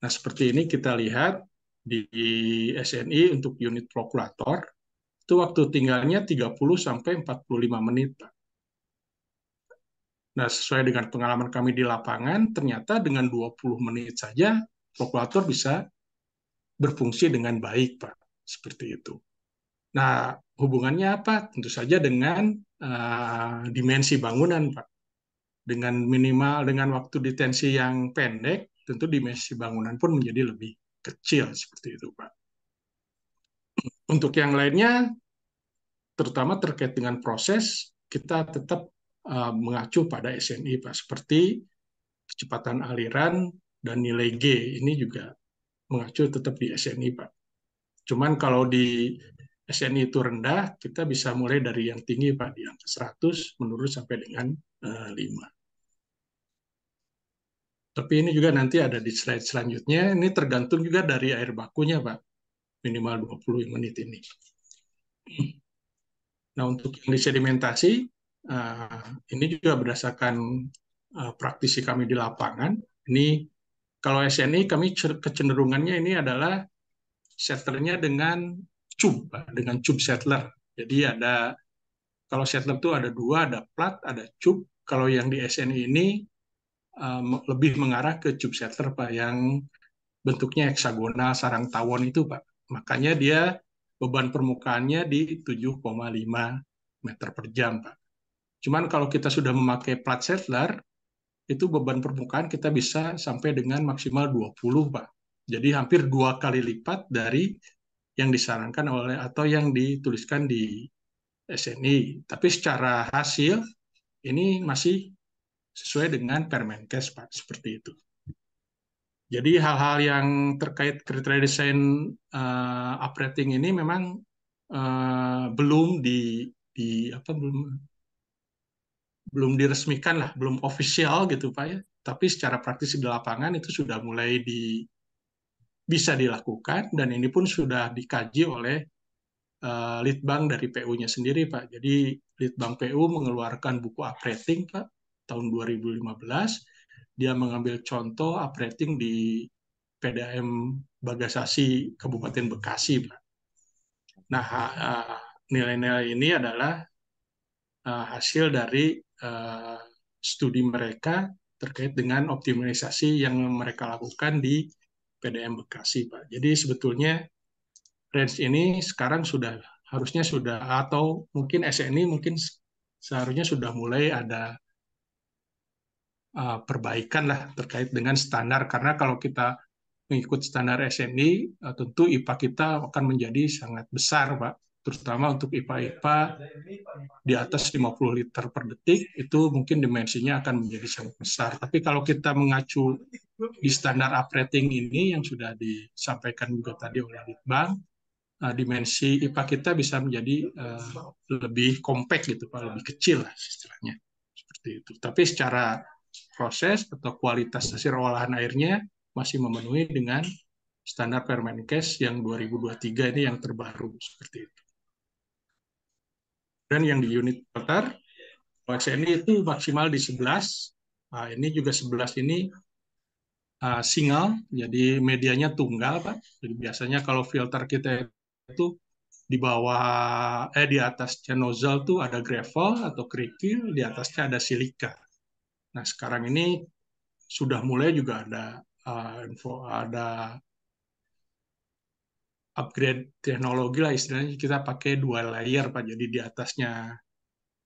Nah, seperti ini kita lihat di SNI untuk unit prokurator, itu waktu tinggalnya 30 sampai 45 menit. Nah, sesuai dengan pengalaman kami di lapangan, ternyata dengan 20 menit saja prokurator bisa berfungsi dengan baik, Pak. Seperti itu. Nah, hubungannya apa? Tentu saja dengan uh, dimensi bangunan, Pak dengan minimal dengan waktu detensi yang pendek, tentu dimensi bangunan pun menjadi lebih kecil seperti itu, Pak. Untuk yang lainnya, terutama terkait dengan proses, kita tetap uh, mengacu pada SNI, Pak. Seperti kecepatan aliran dan nilai G ini juga mengacu tetap di SNI, Pak. Cuman kalau di SNI itu rendah, kita bisa mulai dari yang tinggi, Pak, di angka 100 menurut sampai dengan uh, 5. Tapi ini juga nanti ada di slide selanjutnya. Ini tergantung juga dari air bakunya, Pak. Minimal 20 menit ini. Nah, untuk yang disedimentasi, uh, ini juga berdasarkan uh, praktisi kami di lapangan. Ini kalau SNI kami kecenderungannya ini adalah settlernya dengan cub, dengan cub settler. Jadi ada kalau settler itu ada dua, ada plat, ada cub. Kalau yang di SNI ini um, lebih mengarah ke tube settler Pak yang bentuknya heksagonal sarang tawon itu Pak. Makanya dia beban permukaannya di 7,5 meter per jam Pak. Cuman kalau kita sudah memakai plat settler itu beban permukaan kita bisa sampai dengan maksimal 20 Pak. Jadi hampir dua kali lipat dari yang disarankan oleh atau yang dituliskan di SNI. Tapi secara hasil ini masih sesuai dengan Permenkes Pak seperti itu. Jadi hal-hal yang terkait kriteria desain uh, operating ini memang uh, belum di, di apa belum belum diresmikan lah, belum official gitu Pak ya. Tapi secara praktis di lapangan itu sudah mulai di bisa dilakukan dan ini pun sudah dikaji oleh uh, Litbang dari PU-nya sendiri Pak. Jadi Litbang PU mengeluarkan buku uprating Pak tahun 2015. Dia mengambil contoh uprating di PDAM Bagasasi Kabupaten Bekasi. Nah, nilai-nilai ini adalah hasil dari studi mereka terkait dengan optimalisasi yang mereka lakukan di PDM Bekasi, Pak. Jadi sebetulnya range ini sekarang sudah harusnya sudah atau mungkin SNI mungkin seharusnya sudah mulai ada uh, perbaikan lah terkait dengan standar karena kalau kita mengikut standar SNI uh, tentu IPA kita akan menjadi sangat besar Pak terutama untuk IPA-IPA di atas 50 liter per detik itu mungkin dimensinya akan menjadi sangat besar tapi kalau kita mengacu di standar uprating ini yang sudah disampaikan juga tadi oleh Litbang, uh, dimensi IPA kita bisa menjadi lebih kompak gitu, Pak, lebih kecil lah istilahnya. Seperti itu. Tapi secara proses atau kualitas hasil olahan airnya masih memenuhi dengan standar Permenkes yang 2023 ini yang terbaru seperti itu. Dan yang di unit filter, ini itu maksimal di 11. Nah, ini juga 11 ini uh, single, jadi medianya tunggal, Pak. Jadi biasanya kalau filter kita itu di bawah eh di atas nozzle tuh ada gravel atau kerikil, di atasnya ada silika. Nah, sekarang ini sudah mulai juga ada uh, info ada upgrade teknologi lah istilahnya kita pakai dua layer Pak. Jadi di atasnya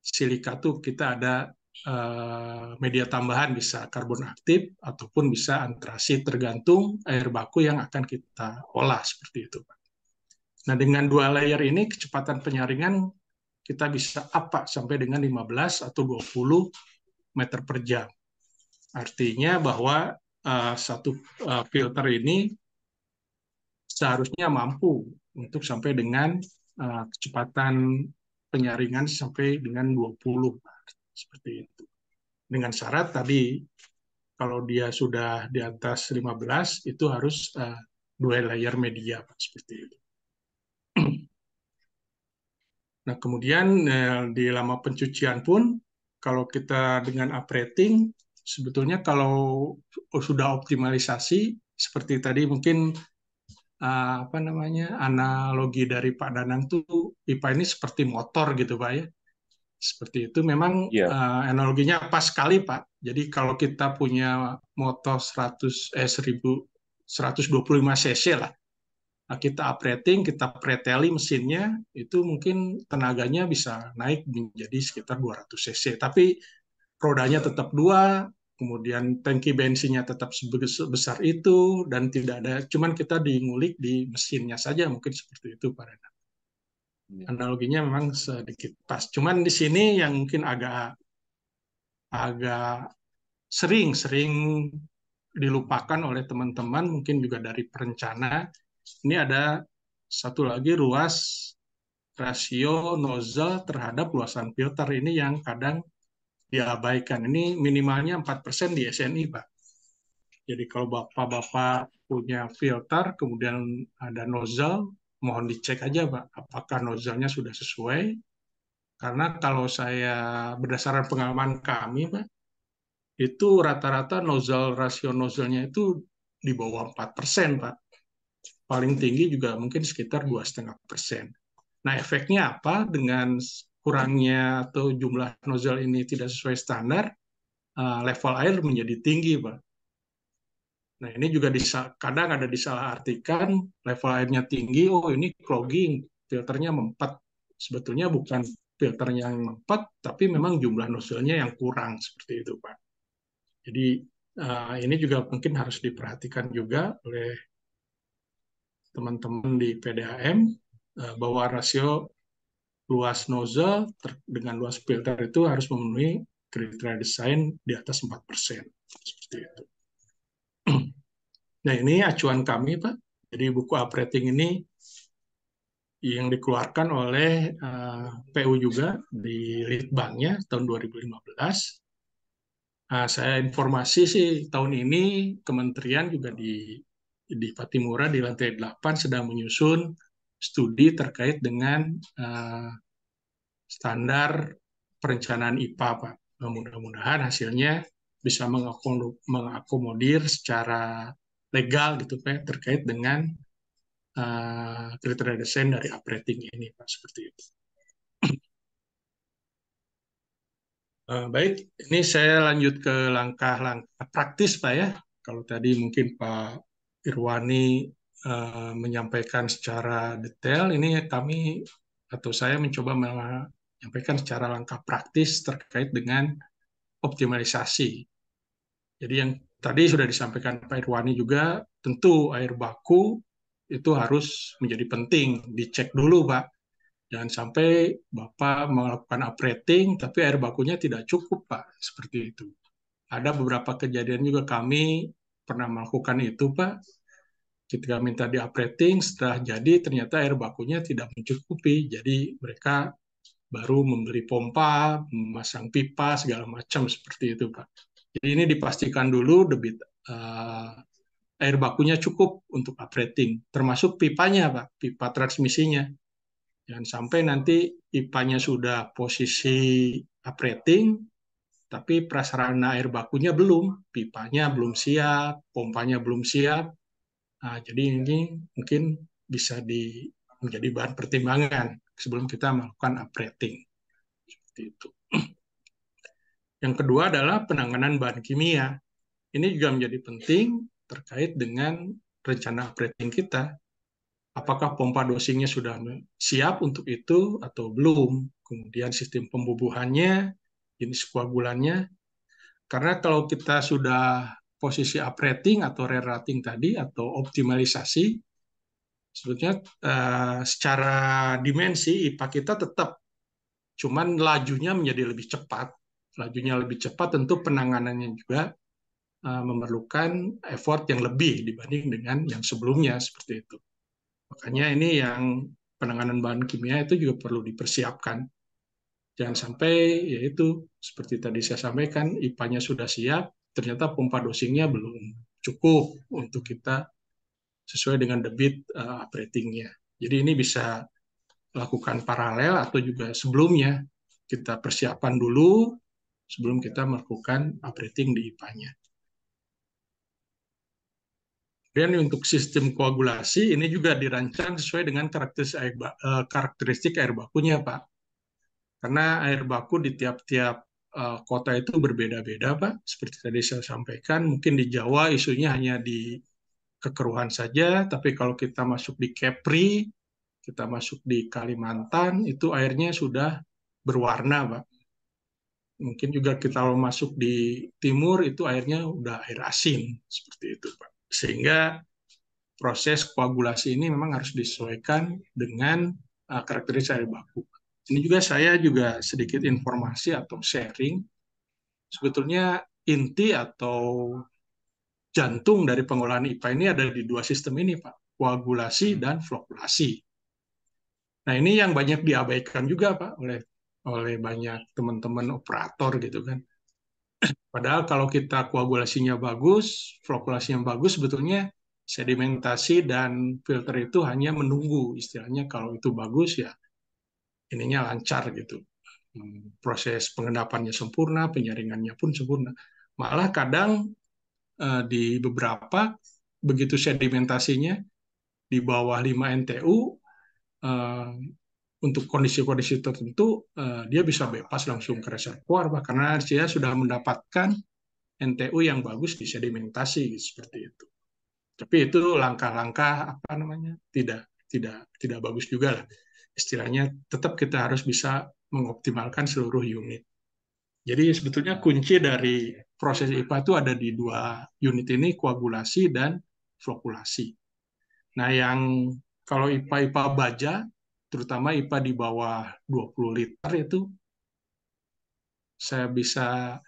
silika tuh kita ada Eh, media tambahan bisa karbon aktif ataupun bisa antrasit tergantung air baku yang akan kita olah seperti itu Pak. Nah dengan dua layer ini kecepatan penyaringan kita bisa apa sampai dengan 15 atau 20 meter per jam. Artinya bahwa uh, satu uh, filter ini seharusnya mampu untuk sampai dengan uh, kecepatan penyaringan sampai dengan 20 seperti itu. Dengan syarat tadi kalau dia sudah di atas 15 itu harus uh, dua layer media seperti itu. Nah, kemudian di lama pencucian pun kalau kita dengan uprating sebetulnya kalau sudah optimalisasi seperti tadi mungkin uh, apa namanya analogi dari Pak Danang tuh IPA ini seperti motor gitu Pak ya seperti itu memang yeah. Iya. uh, analoginya pas sekali Pak. Jadi kalau kita punya motor 100 eh 1000 125 cc lah. Nah, kita uprating, kita preteli mesinnya, itu mungkin tenaganya bisa naik menjadi sekitar 200 cc. Tapi rodanya tetap dua, kemudian tangki bensinnya tetap sebesar itu, dan tidak ada, cuman kita diingulik di mesinnya saja, mungkin seperti itu Pak Renat. Iya. Analoginya memang sedikit pas. Cuman di sini yang mungkin agak agak sering-sering dilupakan oleh teman-teman, mungkin juga dari perencana. Ini ada satu lagi ruas rasio nozzle terhadap luasan filter ini yang kadang diabaikan. Ini minimalnya 4% di SNI, Pak. Jadi kalau Bapak-Bapak punya filter, kemudian ada nozzle, mohon dicek aja Pak, apakah nozzle-nya sudah sesuai. Karena kalau saya berdasarkan pengalaman kami Pak, itu rata-rata nozzle rasio nozzle-nya itu di bawah 4 persen Pak. Paling tinggi juga mungkin sekitar dua setengah persen. Nah efeknya apa dengan kurangnya atau jumlah nozzle ini tidak sesuai standar, eh, level air menjadi tinggi Pak. Nah, ini juga kadang ada disalahartikan level airnya tinggi, oh ini clogging, filternya mempet. Sebetulnya bukan filternya yang mempet, tapi memang jumlah nozzle-nya yang kurang seperti itu, Pak. Jadi uh, ini juga mungkin harus diperhatikan juga oleh teman-teman di PDAM eh, bahwa rasio luas nozzle dengan luas filter itu harus memenuhi kriteria desain di atas 4%. Seperti itu. Nah, ini acuan kami, Pak. Jadi buku operating ini yang dikeluarkan oleh eh, PU juga di Litbangnya tahun 2015. Nah, saya informasi sih tahun ini kementerian juga di di Patimura di lantai 8 sedang menyusun studi terkait dengan uh, standar perencanaan IPA, Pak. Mudah-mudahan hasilnya bisa mengakomodir secara legal gitu Pak terkait dengan uh, kriteria desain dari uprating ini Pak seperti itu. Uh, baik, ini saya lanjut ke langkah-langkah praktis Pak ya. Kalau tadi mungkin Pak Irwani uh, menyampaikan secara detail, ini kami atau saya mencoba menyampaikan secara langkah praktis terkait dengan optimalisasi. Jadi yang tadi sudah disampaikan Pak Irwani juga, tentu air baku itu harus menjadi penting, dicek dulu Pak. Jangan sampai Bapak melakukan operating, tapi air bakunya tidak cukup Pak, seperti itu. Ada beberapa kejadian juga kami pernah melakukan itu Pak, ketika minta di operating setelah jadi ternyata air bakunya tidak mencukupi. Jadi mereka baru membeli pompa memasang pipa segala macam seperti itu pak. Jadi ini dipastikan dulu debit uh, air bakunya cukup untuk operating termasuk pipanya pak pipa transmisinya. Jangan sampai nanti pipanya sudah posisi operating tapi prasarana air bakunya belum pipanya belum siap pompanya belum siap Nah, jadi ini mungkin bisa di, menjadi bahan pertimbangan sebelum kita melakukan operating. Seperti itu. Yang kedua adalah penanganan bahan kimia. Ini juga menjadi penting terkait dengan rencana operating kita. Apakah pompa dosingnya sudah siap untuk itu atau belum? Kemudian sistem pembubuhannya, jenis koagulannya. Karena kalau kita sudah posisi uprating atau re-rating tadi atau optimalisasi sebetulnya uh, secara dimensi IPA kita tetap. Cuman lajunya menjadi lebih cepat. Lajunya lebih cepat tentu penanganannya juga uh, memerlukan effort yang lebih dibanding dengan yang sebelumnya seperti itu. Makanya ini yang penanganan bahan kimia itu juga perlu dipersiapkan jangan sampai yaitu seperti tadi saya sampaikan IPA-nya sudah siap ternyata pompa dosingnya belum cukup untuk kita sesuai dengan debit uh, operatingnya. Jadi ini bisa lakukan paralel atau juga sebelumnya kita persiapan dulu sebelum kita melakukan operating di IPA-nya. Dan untuk sistem koagulasi ini juga dirancang sesuai dengan karakteristik air, uh, karakteristik air bakunya, Pak. Karena air baku di tiap-tiap uh, kota itu berbeda-beda, Pak. Seperti tadi saya sampaikan, mungkin di Jawa isunya hanya di kekeruhan saja, tapi kalau kita masuk di Kepri, kita masuk di Kalimantan, itu airnya sudah berwarna, Pak. Mungkin juga kita kalau masuk di timur, itu airnya udah air asin, seperti itu, Pak. Sehingga proses koagulasi ini memang harus disesuaikan dengan uh, karakteristik air baku. Ini juga saya juga sedikit informasi atau sharing. Sebetulnya inti atau jantung dari pengolahan IPA ini ada di dua sistem ini, Pak. Koagulasi dan flokulasi. Nah, ini yang banyak diabaikan juga, Pak, oleh oleh banyak teman-teman operator gitu kan. Padahal kalau kita koagulasinya bagus, flokulasinya bagus, sebetulnya sedimentasi dan filter itu hanya menunggu. Istilahnya kalau itu bagus ya ininya lancar gitu. Hmm, proses pengendapannya sempurna, penyaringannya pun sempurna. Malah kadang uh, di beberapa begitu sedimentasinya di bawah 5 NTU uh, untuk kondisi-kondisi tertentu uh, dia bisa bebas langsung ke reservoir karena dia sudah mendapatkan NTU yang bagus di sedimentasi seperti itu. Tapi itu langkah-langkah apa namanya tidak tidak tidak bagus juga lah istilahnya tetap kita harus bisa mengoptimalkan seluruh unit. Jadi sebetulnya kunci dari proses IPA itu ada di dua unit ini, koagulasi dan flokulasi. Nah yang kalau IPA-IPA baja, terutama IPA di bawah 20 liter itu, saya bisa,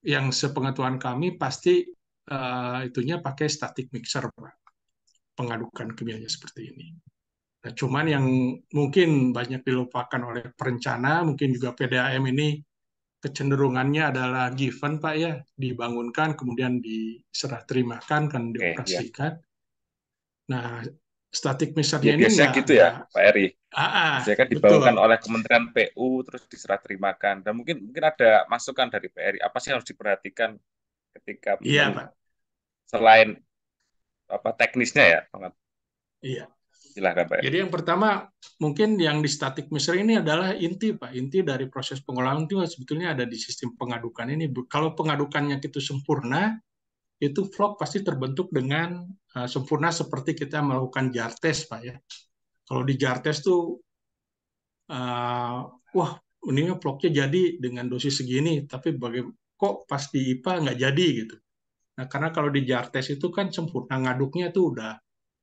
yang sepengetahuan kami pasti uh, itunya pakai static mixer, pengadukan kimianya seperti ini. Nah, cuman yang mungkin banyak dilupakan oleh perencana, mungkin juga PDAM ini kecenderungannya adalah given Pak ya, dibangunkan kemudian diserah terimakan kan Oke, ya. dioperasikan. Nah, static Ya mixernya ini biasanya enggak gitu ya, enggak Pak Eri. ah, ah, Biasanya kan betul. dibangunkan oleh Kementerian PU terus diserah terimakan. Dan mungkin mungkin ada masukan dari Pak Eri. Apa sih yang harus diperhatikan ketika Iya, Pak. selain apa teknisnya ya? Iya. Silahkan Pak Eri. Jadi yang pertama mungkin yang di static mixer ini adalah inti Pak. Inti dari proses pengolahan itu sebetulnya ada di sistem pengadukan ini. Kalau pengadukannya itu sempurna, itu vlog pasti terbentuk dengan uh, sempurna seperti kita melakukan jar test Pak ya. Kalau di jar test tuh uh, wah ini vlognya jadi dengan dosis segini, tapi bagaimana kok pas di IPA nggak jadi gitu. Nah karena kalau di jar test itu kan sempurna ngaduknya tuh udah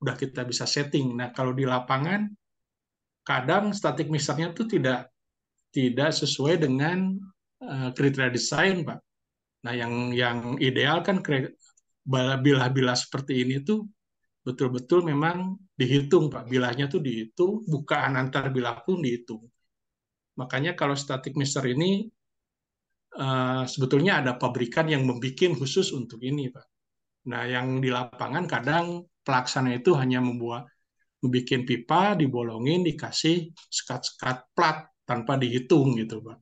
udah kita bisa setting. Nah kalau di lapangan kadang static mixernya tuh tidak tidak sesuai dengan uh, kriteria desain Pak. Nah yang yang ideal kan bilah-bilah seperti ini tuh betul-betul memang dihitung Pak. Bilahnya tuh dihitung, bukaan antar bilah pun dihitung. Makanya kalau static mixer ini uh, sebetulnya ada pabrikan yang membuat khusus untuk ini Pak. Nah yang di lapangan kadang pelaksana itu hanya membuat membuat pipa, dibolongin, dikasih sekat-sekat plat tanpa dihitung gitu Pak.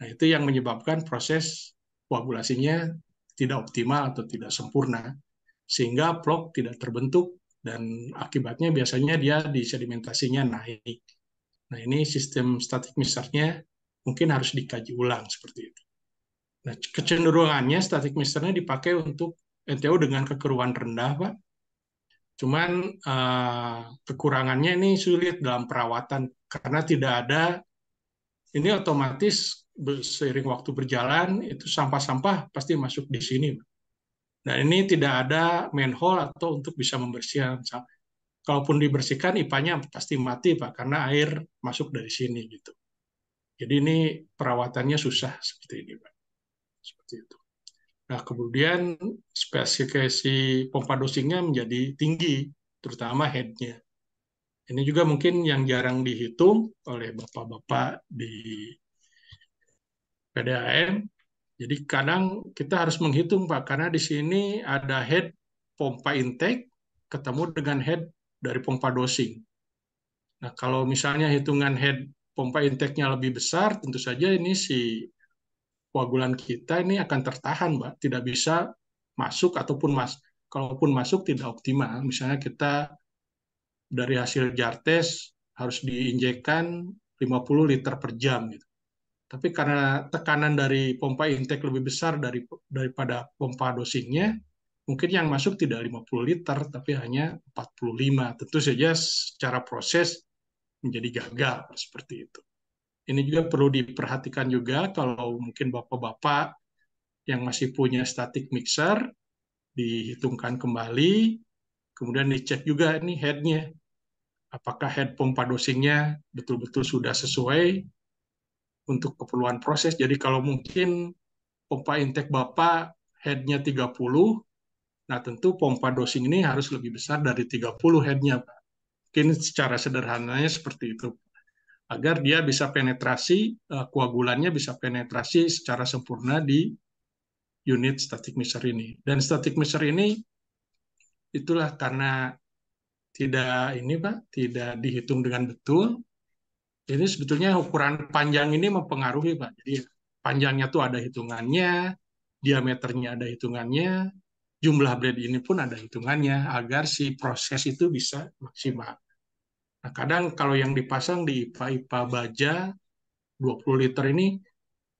Nah itu yang menyebabkan proses koagulasinya tidak optimal atau tidak sempurna sehingga plok tidak terbentuk dan akibatnya biasanya dia di sedimentasinya naik. Nah ini sistem static mixernya mungkin harus dikaji ulang seperti itu. Nah kecenderungannya static mixernya dipakai untuk NTO dengan kekeruan rendah Pak. Cuman uh, kekurangannya ini sulit dalam perawatan karena tidak ada ini otomatis seiring waktu berjalan itu sampah-sampah pasti masuk di sini. Nah ini tidak ada manhole atau untuk bisa membersihkan. Kalaupun dibersihkan IPA-nya pasti mati Pak karena air masuk dari sini gitu. Jadi ini perawatannya susah seperti ini Pak. Seperti itu. Nah kemudian spesifikasi pompa dosingnya menjadi tinggi, terutama headnya. Ini juga mungkin yang jarang dihitung oleh bapak-bapak di PDAM. Jadi kadang kita harus menghitung Pak, karena di sini ada head pompa intake ketemu dengan head dari pompa dosing. Nah kalau misalnya hitungan head pompa intake-nya lebih besar, tentu saja ini si koagulan kita ini akan tertahan, Mbak. Tidak bisa masuk ataupun mas, kalaupun masuk tidak optimal. Misalnya kita dari hasil jar test harus diinjekkan 50 liter per jam gitu. Tapi karena tekanan dari pompa intake lebih besar dari daripada pompa dosingnya, mungkin yang masuk tidak 50 liter tapi hanya 45. Tentu saja secara proses menjadi gagal seperti itu. Ini juga perlu diperhatikan juga kalau mungkin bapak-bapak yang masih punya static mixer dihitungkan kembali, kemudian dicek juga ini headnya apakah head pompa dosingnya betul-betul sudah sesuai untuk keperluan proses. Jadi kalau mungkin pompa intake Bapak headnya 30, nah tentu pompa dosing ini harus lebih besar dari 30 headnya, Pak. Mungkin secara sederhananya seperti itu. Agar dia bisa penetrasi, koagulannya bisa penetrasi secara sempurna di unit static mixer ini. Dan static mixer ini itulah karena tidak ini Pak, tidak dihitung dengan betul. Ini sebetulnya ukuran panjang ini mempengaruhi Pak. Jadi panjangnya tuh ada hitungannya, diameternya ada hitungannya, jumlah blade ini pun ada hitungannya agar si proses itu bisa maksimal. Nah, kadang kalau yang dipasang di IPA-IPA baja 20 liter ini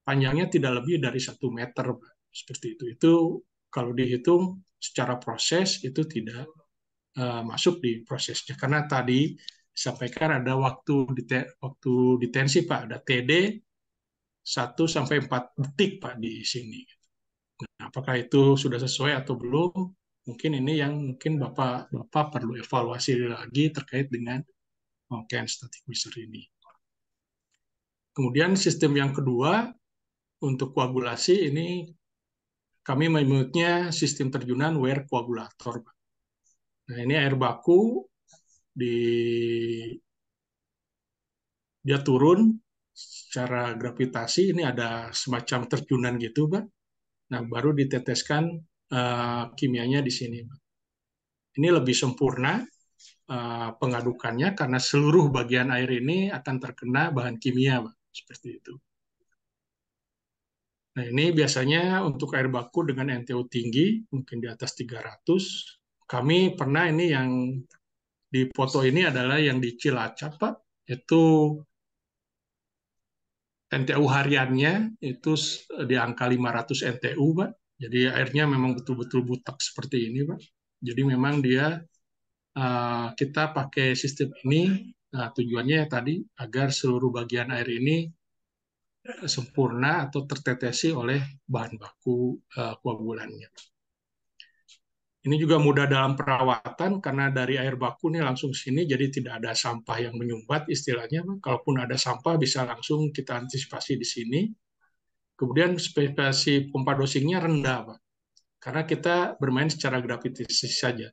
panjangnya tidak lebih dari satu meter. Seperti itu. Itu kalau dihitung secara proses itu tidak Uh, masuk di prosesnya karena tadi disampaikan ada waktu waktu detensi Pak ada TD 1 sampai 4 detik Pak di sini. Nah, apakah itu sudah sesuai atau belum? Mungkin ini yang mungkin Bapak Bapak perlu evaluasi lagi terkait dengan pemakaian static mixer ini. Kemudian sistem yang kedua untuk koagulasi ini kami menyebutnya sistem terjunan wear koagulator. Nah, ini air baku di dia turun secara gravitasi ini ada semacam terjunan gitu, Pak. Nah, baru diteteskan uh, kimianya di sini, Pak. Ini lebih sempurna uh, pengadukannya karena seluruh bagian air ini akan terkena bahan kimia. Seperti itu. Nah, ini biasanya untuk air baku dengan NTO tinggi, mungkin di atas 300. Kami pernah ini yang di foto ini adalah yang di Cilacap, Pak. Itu NTU hariannya itu di angka 500 NTU, Pak. Jadi airnya memang betul-betul butak seperti ini, Pak. Jadi memang dia uh, kita pakai sistem ini nah, tujuannya tadi agar seluruh bagian air ini sempurna atau tertetesi oleh bahan baku uh, koagulannya. Ini juga mudah dalam perawatan karena dari air baku ini langsung sini jadi tidak ada sampah yang menyumbat istilahnya. Kalaupun ada sampah bisa langsung kita antisipasi di sini. Kemudian spesifikasi pompa dosingnya rendah, Pak. Karena kita bermain secara gravitasi saja.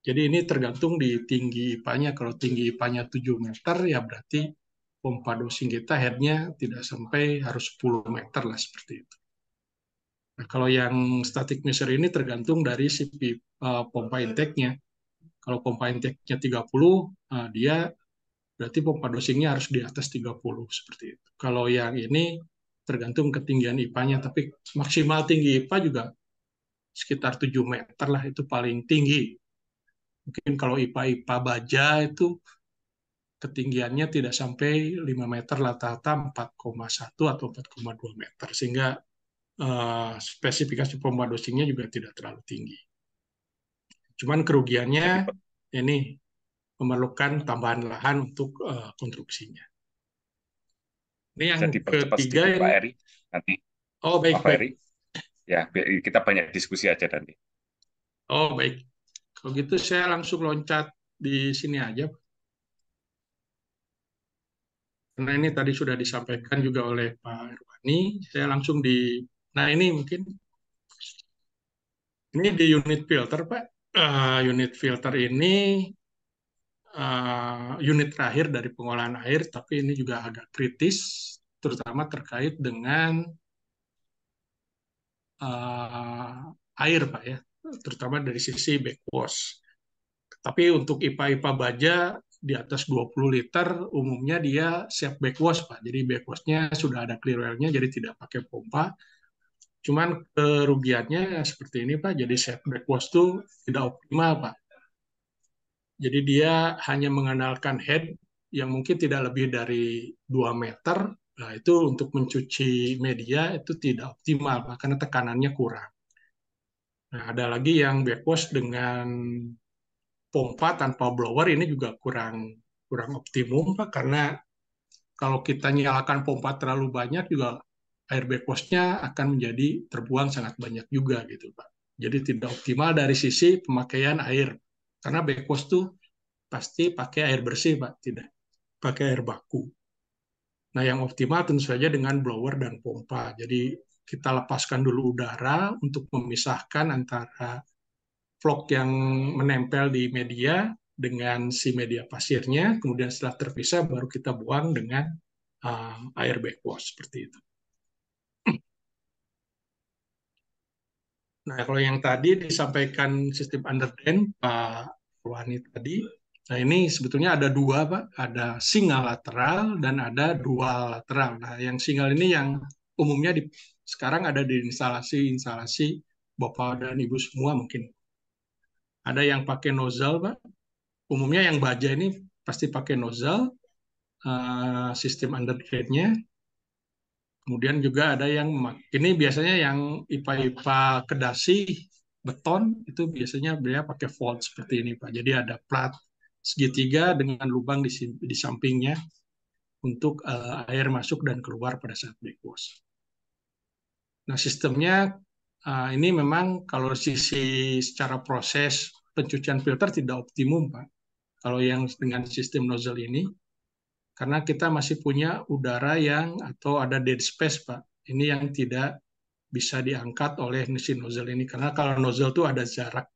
Jadi ini tergantung di tinggi IPA-nya. Kalau tinggi IPA-nya 7 meter ya berarti pompa dosing kita headnya tidak sampai harus 10 meter lah seperti itu. Nah, kalau yang static measure ini tergantung dari si uh, pompa intake-nya. Kalau pompa intake-nya 30, uh, dia berarti pompa dosingnya harus di atas 30 seperti itu. Kalau yang ini tergantung ketinggian IPA-nya, tapi maksimal tinggi IPA juga sekitar 7 meter lah itu paling tinggi. Mungkin kalau IPA-IPA baja itu ketinggiannya tidak sampai 5 meter rata-rata 4,1 atau 4,2 meter. Sehingga uh, spesifikasi pompa dosingnya juga tidak terlalu tinggi. Cuman kerugiannya ini memerlukan tambahan lahan untuk uh, konstruksinya. Ini yang ketiga ini. Pak Eri nanti. Oh baik Pak Eri. Ya, kita banyak diskusi aja nanti. Oh baik. Kalau gitu saya langsung loncat di sini aja. Karena ini tadi sudah disampaikan juga oleh Pak Irwani, saya langsung di Nah, ini mungkin ini di unit filter, Pak. Uh, unit filter ini uh, unit terakhir dari pengolahan air, tapi ini juga agak kritis, terutama terkait dengan uh, air, Pak ya, terutama dari sisi backwash. Tapi untuk IPA-IPA baja di atas 20 liter, umumnya dia siap backwash, Pak. Jadi backwashnya sudah ada clear well-nya, jadi tidak pakai pompa Cuman kerugiannya seperti ini Pak, jadi set backwash itu tidak optimal Pak. Jadi dia hanya mengandalkan head yang mungkin tidak lebih dari 2 meter, nah itu untuk mencuci media itu tidak optimal Pak, karena tekanannya kurang. Nah, ada lagi yang backwash dengan pompa tanpa blower ini juga kurang kurang optimum Pak, karena kalau kita nyalakan pompa terlalu banyak juga air backwash-nya akan menjadi terbuang sangat banyak juga gitu Pak. Jadi tidak optimal dari sisi pemakaian air. Karena backwash tuh pasti pakai air bersih Pak, tidak pakai air baku. Nah yang optimal tentu saja dengan blower dan pompa. Jadi kita lepaskan dulu udara untuk memisahkan antara vlog yang menempel di media dengan si media pasirnya, kemudian setelah terpisah baru kita buang dengan uh, air backwash seperti itu. Nah, kalau yang tadi disampaikan sistem underdrain Pak Wani tadi, nah ini sebetulnya ada dua Pak, ada single lateral dan ada dual lateral. Nah, yang single ini yang umumnya di, sekarang ada di instalasi-instalasi Bapak dan Ibu semua mungkin. Ada yang pakai nozzle Pak, umumnya yang baja ini pasti pakai nozzle, uh, sistem underdrain-nya, Kemudian juga ada yang ini biasanya yang IPA-IPA kedasi beton itu biasanya dia pakai vault seperti ini Pak. Jadi ada plat segitiga dengan lubang di, di sampingnya untuk uh, air masuk dan keluar pada saat backwash. Nah sistemnya uh, ini memang kalau sisi secara proses pencucian filter tidak optimum Pak. Kalau yang dengan sistem nozzle ini karena kita masih punya udara yang atau ada dead space Pak. Ini yang tidak bisa diangkat oleh mesin nozzle ini karena kalau nozzle itu ada jarak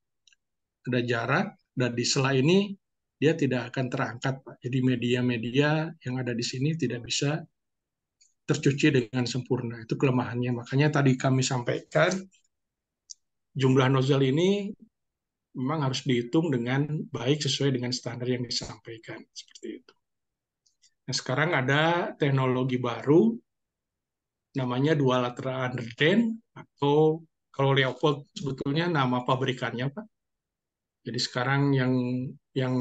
ada jarak dan di sela ini dia tidak akan terangkat Pak. Jadi media-media yang ada di sini tidak bisa tercuci dengan sempurna. Itu kelemahannya. Makanya tadi kami sampaikan jumlah nozzle ini memang harus dihitung dengan baik sesuai dengan standar yang disampaikan seperti itu. Nah, sekarang ada teknologi baru namanya dual lateral under drain atau kalau Leopold sebetulnya nama pabrikannya Pak. Jadi sekarang yang yang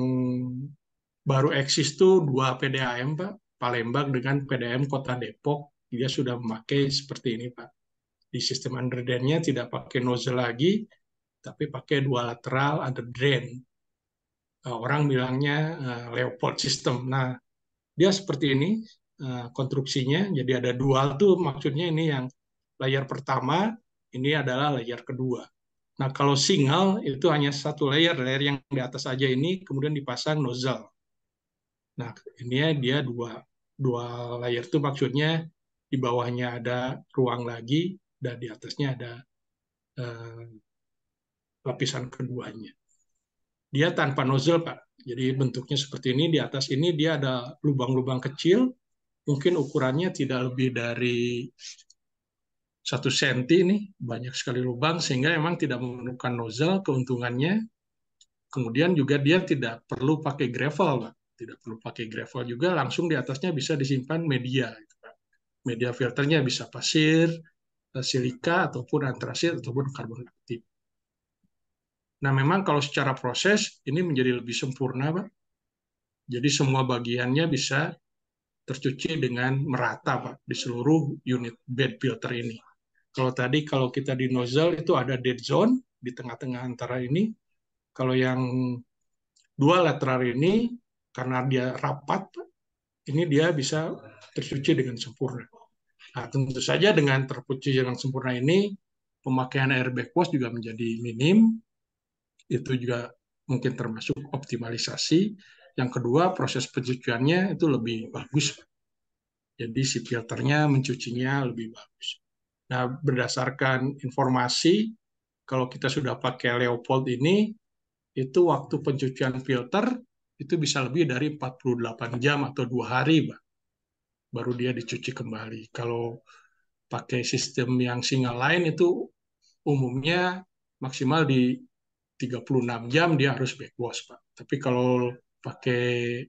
baru eksis tuh dua PDAM Pak, Palembang dengan PDAM Kota Depok. Dia sudah memakai seperti ini Pak. Di sistem under drain-nya tidak pakai nozzle lagi, tapi pakai dua lateral under drain. Orang bilangnya uh, Leopold system. Nah, dia seperti ini uh, konstruksinya. Jadi ada dual tuh maksudnya ini yang layar pertama ini adalah layer kedua. Nah, kalau single itu hanya satu layer, layer yang di atas aja ini kemudian dipasang nozzle. Nah, ini dia dua dua layer itu maksudnya di bawahnya ada ruang lagi dan di atasnya ada uh, lapisan keduanya. Dia tanpa nozzle, Pak. Jadi bentuknya seperti ini. Di atas ini dia ada lubang-lubang kecil. Mungkin ukurannya tidak lebih dari satu senti nih banyak sekali lubang sehingga memang tidak memerlukan nozzle keuntungannya kemudian juga dia tidak perlu pakai gravel Pak. Tidak perlu pakai gravel juga langsung di atasnya bisa disimpan media gitu, media filternya bisa pasir eh, silika ataupun antrasit ataupun karbon aktif nah memang kalau secara proses ini menjadi lebih sempurna Pak. Jadi semua bagiannya bisa tercuci dengan merata Pak di seluruh unit bed filter ini. Kalau tadi kalau kita di nozzle itu ada dead zone di tengah-tengah antara ini. Kalau yang dua lateral ini karena dia rapat, ini dia bisa tercuci dengan sempurna. Nah, tentu saja dengan tercuci dengan sempurna ini, pemakaian air backwash juga menjadi minim. Itu juga mungkin termasuk optimalisasi. Yang kedua, proses pencuciannya itu lebih bagus. Jadi si filternya mencucinya lebih bagus. Nah, berdasarkan informasi, kalau kita sudah pakai Leopold ini, itu waktu pencucian filter itu bisa lebih dari 48 jam atau dua hari, Pak. baru dia dicuci kembali. Kalau pakai sistem yang single line itu umumnya maksimal di 36 jam dia harus backwash, Pak. Tapi kalau pakai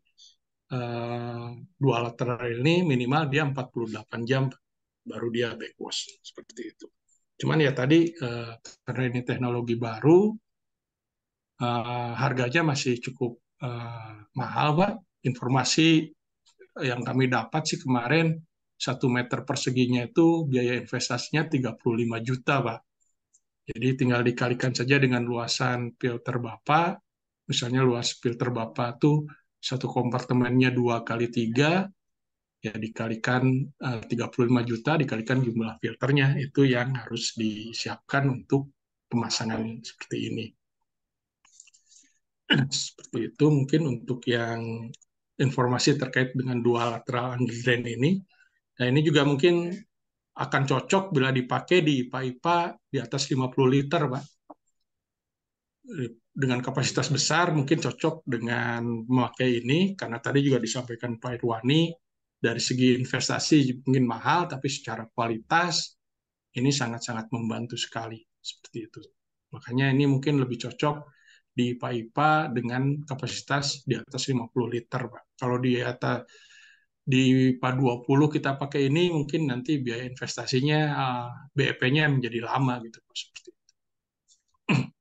uh, dua lateral ini minimal dia 48 jam, baru dia backwash seperti itu. Cuman ya tadi uh, karena ini teknologi baru, uh, harganya masih cukup uh, mahal, Pak. Informasi yang kami dapat sih kemarin satu meter perseginya itu biaya investasinya 35 juta, Pak. Jadi tinggal dikalikan saja dengan luasan filter Bapak. Misalnya luas filter Bapak tuh satu kompartemennya dua kali tiga, ya dikalikan eh, uh, 35 juta dikalikan jumlah filternya itu yang harus disiapkan untuk pemasangan seperti ini. Seperti itu mungkin untuk yang informasi terkait dengan dual lateral underdrain ini. Nah ini juga mungkin akan cocok bila dipakai di IPA-IPA di atas 50 liter, Pak. Dengan kapasitas besar mungkin cocok dengan memakai ini, karena tadi juga disampaikan Pak Irwani, dari segi investasi mungkin mahal, tapi secara kualitas ini sangat-sangat membantu sekali seperti itu. Makanya ini mungkin lebih cocok di IPA-IPA dengan kapasitas di atas 50 liter, Pak. Kalau di atas di IPA 20 kita pakai ini mungkin nanti biaya investasinya eh, BEP-nya menjadi lama gitu Pak seperti itu.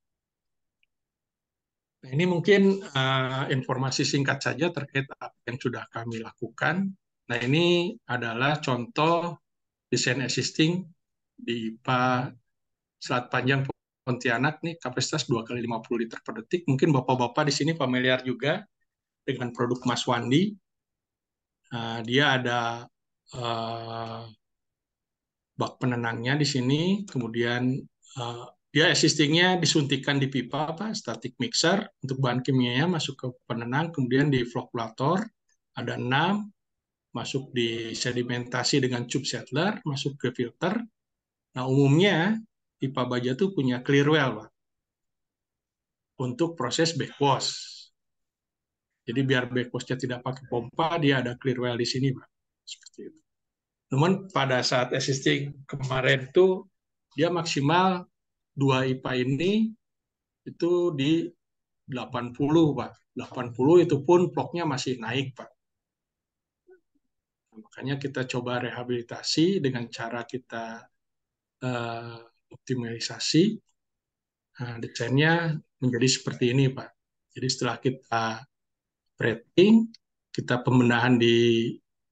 Nah, ini mungkin uh, informasi singkat saja terkait apa yang sudah kami lakukan Nah, ini adalah contoh desain existing di IPA Selat Panjang Pontianak nih kapasitas 2 kali 50 liter per detik. Mungkin Bapak-bapak di sini familiar juga dengan produk Mas Wandi. Uh, dia ada uh, bak penenangnya di sini, kemudian uh, dia existingnya disuntikan di pipa apa static mixer untuk bahan kimianya masuk ke penenang, kemudian di flokulator ada 6, masuk di sedimentasi dengan tube settler, masuk ke filter. Nah, umumnya pipa baja itu punya clear well, Pak. Untuk proses backwash. Jadi biar backwash-nya tidak pakai pompa, dia ada clear well di sini, Pak. Seperti itu. Namun pada saat existing kemarin itu dia maksimal dua IPA ini itu di 80 Pak. 80 itu pun vlognya masih naik Pak. Makanya kita coba rehabilitasi dengan cara kita uh, optimalisasi. Nah, desainnya menjadi seperti ini Pak. Jadi setelah kita rating, kita pembenahan di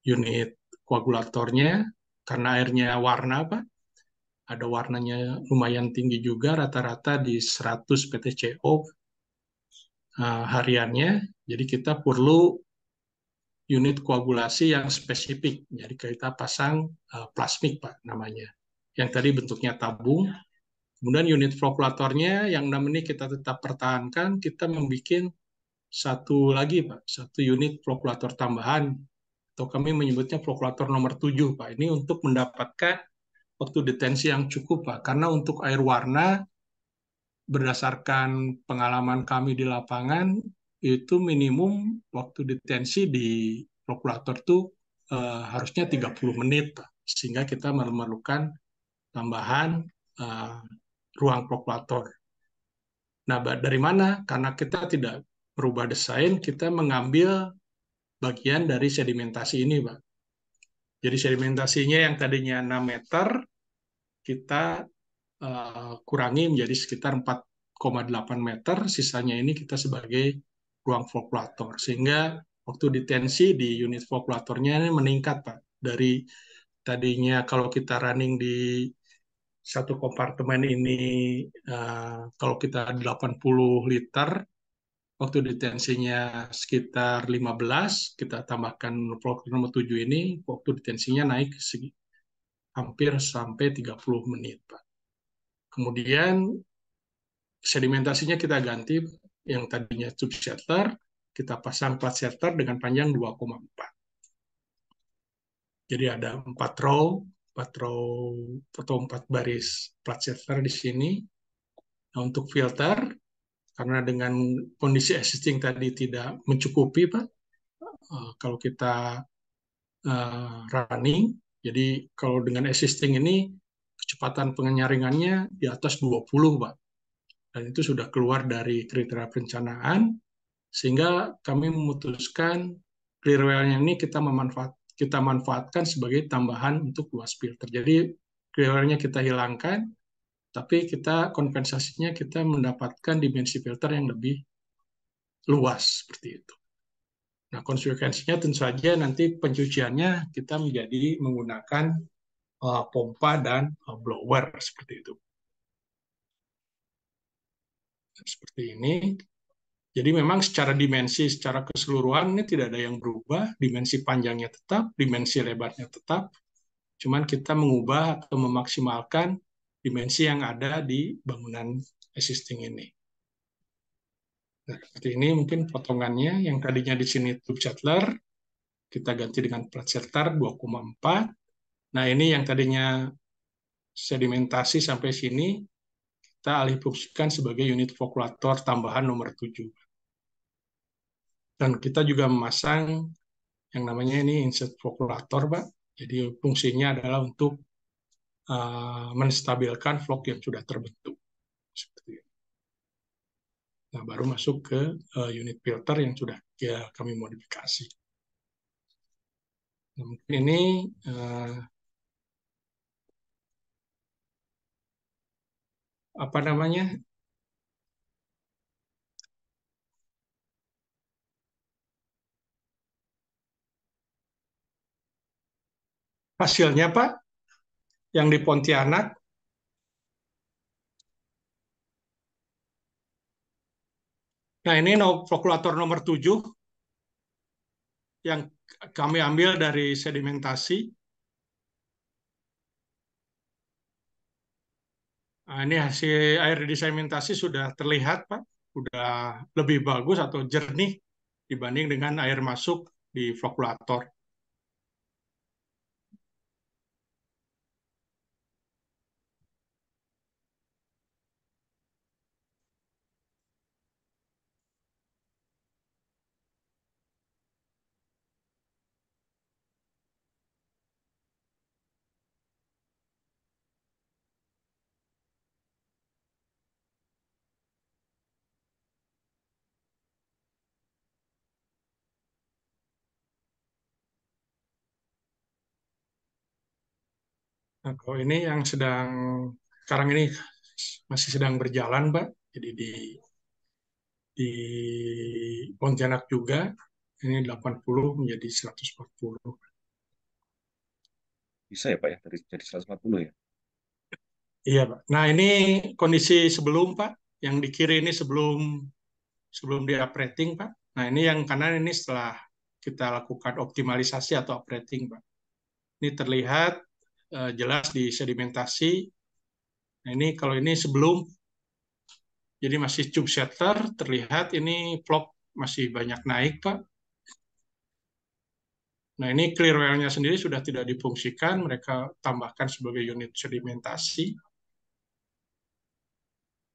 unit koagulatornya, karena airnya warna Pak, ada warnanya lumayan tinggi juga, rata-rata di 100 PTCO uh, hariannya. Jadi kita perlu unit koagulasi yang spesifik. Jadi kita pasang uh, plasmik Pak namanya. Yang tadi bentuknya tabung. Kemudian unit flokulatornya yang enam ini kita tetap pertahankan, kita membuat satu lagi Pak, satu unit flokulator tambahan atau kami menyebutnya flokulator nomor 7 Pak. Ini untuk mendapatkan waktu detensi yang cukup Pak. Karena untuk air warna berdasarkan pengalaman kami di lapangan itu minimum waktu detensi di prokurator itu uh, harusnya 30 menit Pak. Sehingga kita memerlukan tambahan uh, ruang prokurator. Nah, dari mana? Karena kita tidak berubah desain, kita mengambil bagian dari sedimentasi ini, Pak. Jadi sedimentasinya yang tadinya 6 meter, kita uh, kurangi menjadi sekitar 4,8 meter, sisanya ini kita sebagai ruang flokulator. Sehingga waktu detensi di unit flokulatornya ini meningkat, Pak. Dari tadinya kalau kita running di satu kompartemen ini, uh, kalau kita 80 liter, waktu detensinya sekitar 15, kita tambahkan flok nomor 7 ini, waktu detensinya naik hampir sampai 30 menit, Pak. Kemudian sedimentasinya kita ganti yang tadinya tube shelter, kita pasang plat shelter dengan panjang 2,4. Jadi ada 4 row, 4 row atau 4 baris plat shelter di sini. Nah, untuk filter, karena dengan kondisi existing tadi tidak mencukupi Pak uh, kalau kita uh, running jadi kalau dengan existing ini kecepatan penyaringannya di atas 20 Pak dan itu sudah keluar dari kriteria perencanaan sehingga kami memutuskan clear well-nya ini kita memanfaat kita manfaatkan sebagai tambahan untuk luas filter jadi clear well-nya kita hilangkan tapi kita kompensasinya kita mendapatkan dimensi filter yang lebih luas seperti itu. Nah, konsekuensinya tentu saja nanti pencuciannya kita menjadi menggunakan uh, pompa dan uh, blower seperti itu. Seperti ini. Jadi memang secara dimensi, secara keseluruhan ini tidak ada yang berubah. Dimensi panjangnya tetap, dimensi lebarnya tetap. Cuman kita mengubah atau memaksimalkan dimensi yang ada di bangunan existing ini. Nah, seperti ini mungkin potongannya yang tadinya di sini tube settler, kita ganti dengan plat settler 2,4. Nah, ini yang tadinya sedimentasi sampai sini, kita alih fungsikan sebagai unit fokulator tambahan nomor 7. Dan kita juga memasang yang namanya ini insert fokulator, Pak. Jadi fungsinya adalah untuk uh, menstabilkan vlog yang sudah terbentuk. Nah, baru masuk ke uh, unit filter yang sudah ya, kami modifikasi. Nah, mungkin ini uh, apa namanya hasilnya Pak yang di Pontianak. Nah, ini prokulator nomor 7 yang kami ambil dari sedimentasi. Nah, ini hasil air di sedimentasi sudah terlihat, Pak. Sudah lebih bagus atau jernih dibanding dengan air masuk di flokulator. Kalau ini yang sedang sekarang ini masih sedang berjalan, Pak. Jadi di di Pontianak juga ini 80 menjadi 140. Bisa ya Pak ya dari jadi 140 ya? Iya, Pak. Nah, ini kondisi sebelum, Pak. Yang di kiri ini sebelum sebelum di operating, Pak. Nah, ini yang kanan ini setelah kita lakukan optimalisasi atau operating, Pak. Ini terlihat uh, jelas di sedimentasi. Nah, ini kalau ini sebelum, jadi masih tube setter, terlihat ini vlog masih banyak naik, Pak. Nah, ini clear well-nya sendiri sudah tidak difungsikan, mereka tambahkan sebagai unit sedimentasi.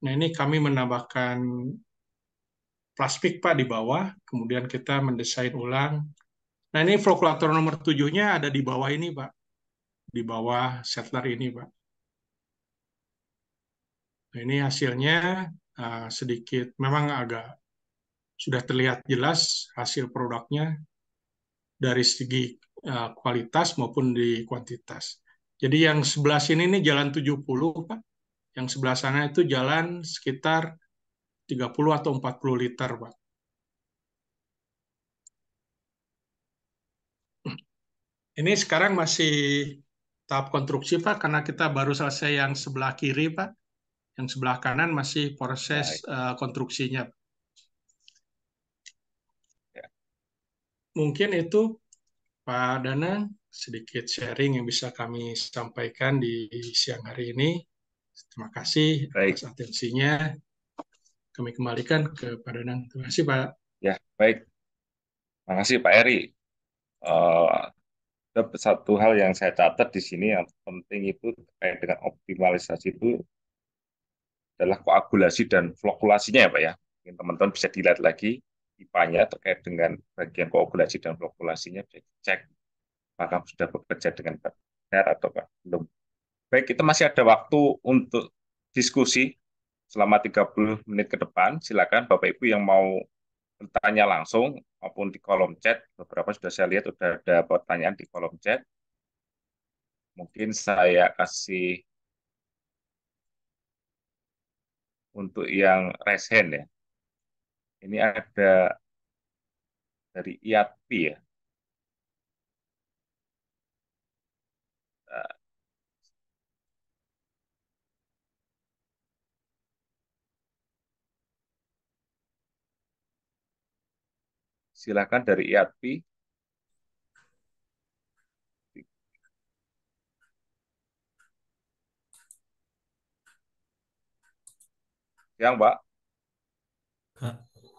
Nah, ini kami menambahkan plastik Pak di bawah, kemudian kita mendesain ulang. Nah, ini flokulator nomor 7-nya ada di bawah ini, Pak. Di bawah settler ini, Pak. Nah, ini hasilnya uh, sedikit, memang agak sudah terlihat jelas hasil produknya dari segi uh, kualitas maupun di kuantitas. Jadi yang sebelah sini ini jalan 70, Pak. Yang sebelah sana itu jalan sekitar 30 atau 40 liter, Pak. Ini sekarang masih tahap konstruksi, Pak, karena kita baru selesai yang sebelah kiri, Pak. Yang sebelah kanan masih proses uh, konstruksinya. Ya. Mungkin itu, Pak Danang, sedikit sharing yang bisa kami sampaikan di siang hari ini. Terima kasih baik. atas atensinya. Kami kembalikan ke Pak Danang. Terima kasih, Pak. Ya, baik. Terima kasih, Pak Eri. Uh, satu hal yang saya catat di sini yang penting itu terkait dengan optimalisasi itu adalah koagulasi dan flokulasinya ya Pak ya. Mungkin teman-teman bisa dilihat lagi IPA-nya terkait dengan bagian koagulasi dan flokulasinya bisa dicek apakah sudah bekerja dengan benar atau belum. Baik, kita masih ada waktu untuk diskusi selama 30 menit ke depan. Silakan Bapak Ibu yang mau bertanya langsung maupun di kolom chat. Beberapa sudah saya lihat sudah ada pertanyaan di kolom chat. Mungkin saya kasih untuk yang raise ya. Ini ada dari IATP ya. Silakan dari IATPI. Yang, Mbak.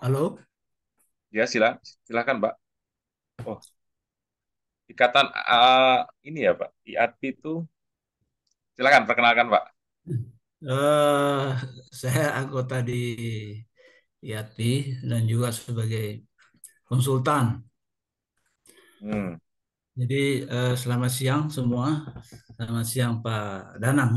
Halo? Ya, silakan, silakan, Mbak. Oh, ikatan uh, ini ya, Pak. IATPI itu, silakan perkenalkan, Pak. Uh, saya anggota di IATPI dan juga sebagai konsultan. Hmm. Jadi uh, selamat siang semua, selamat siang Pak Danang.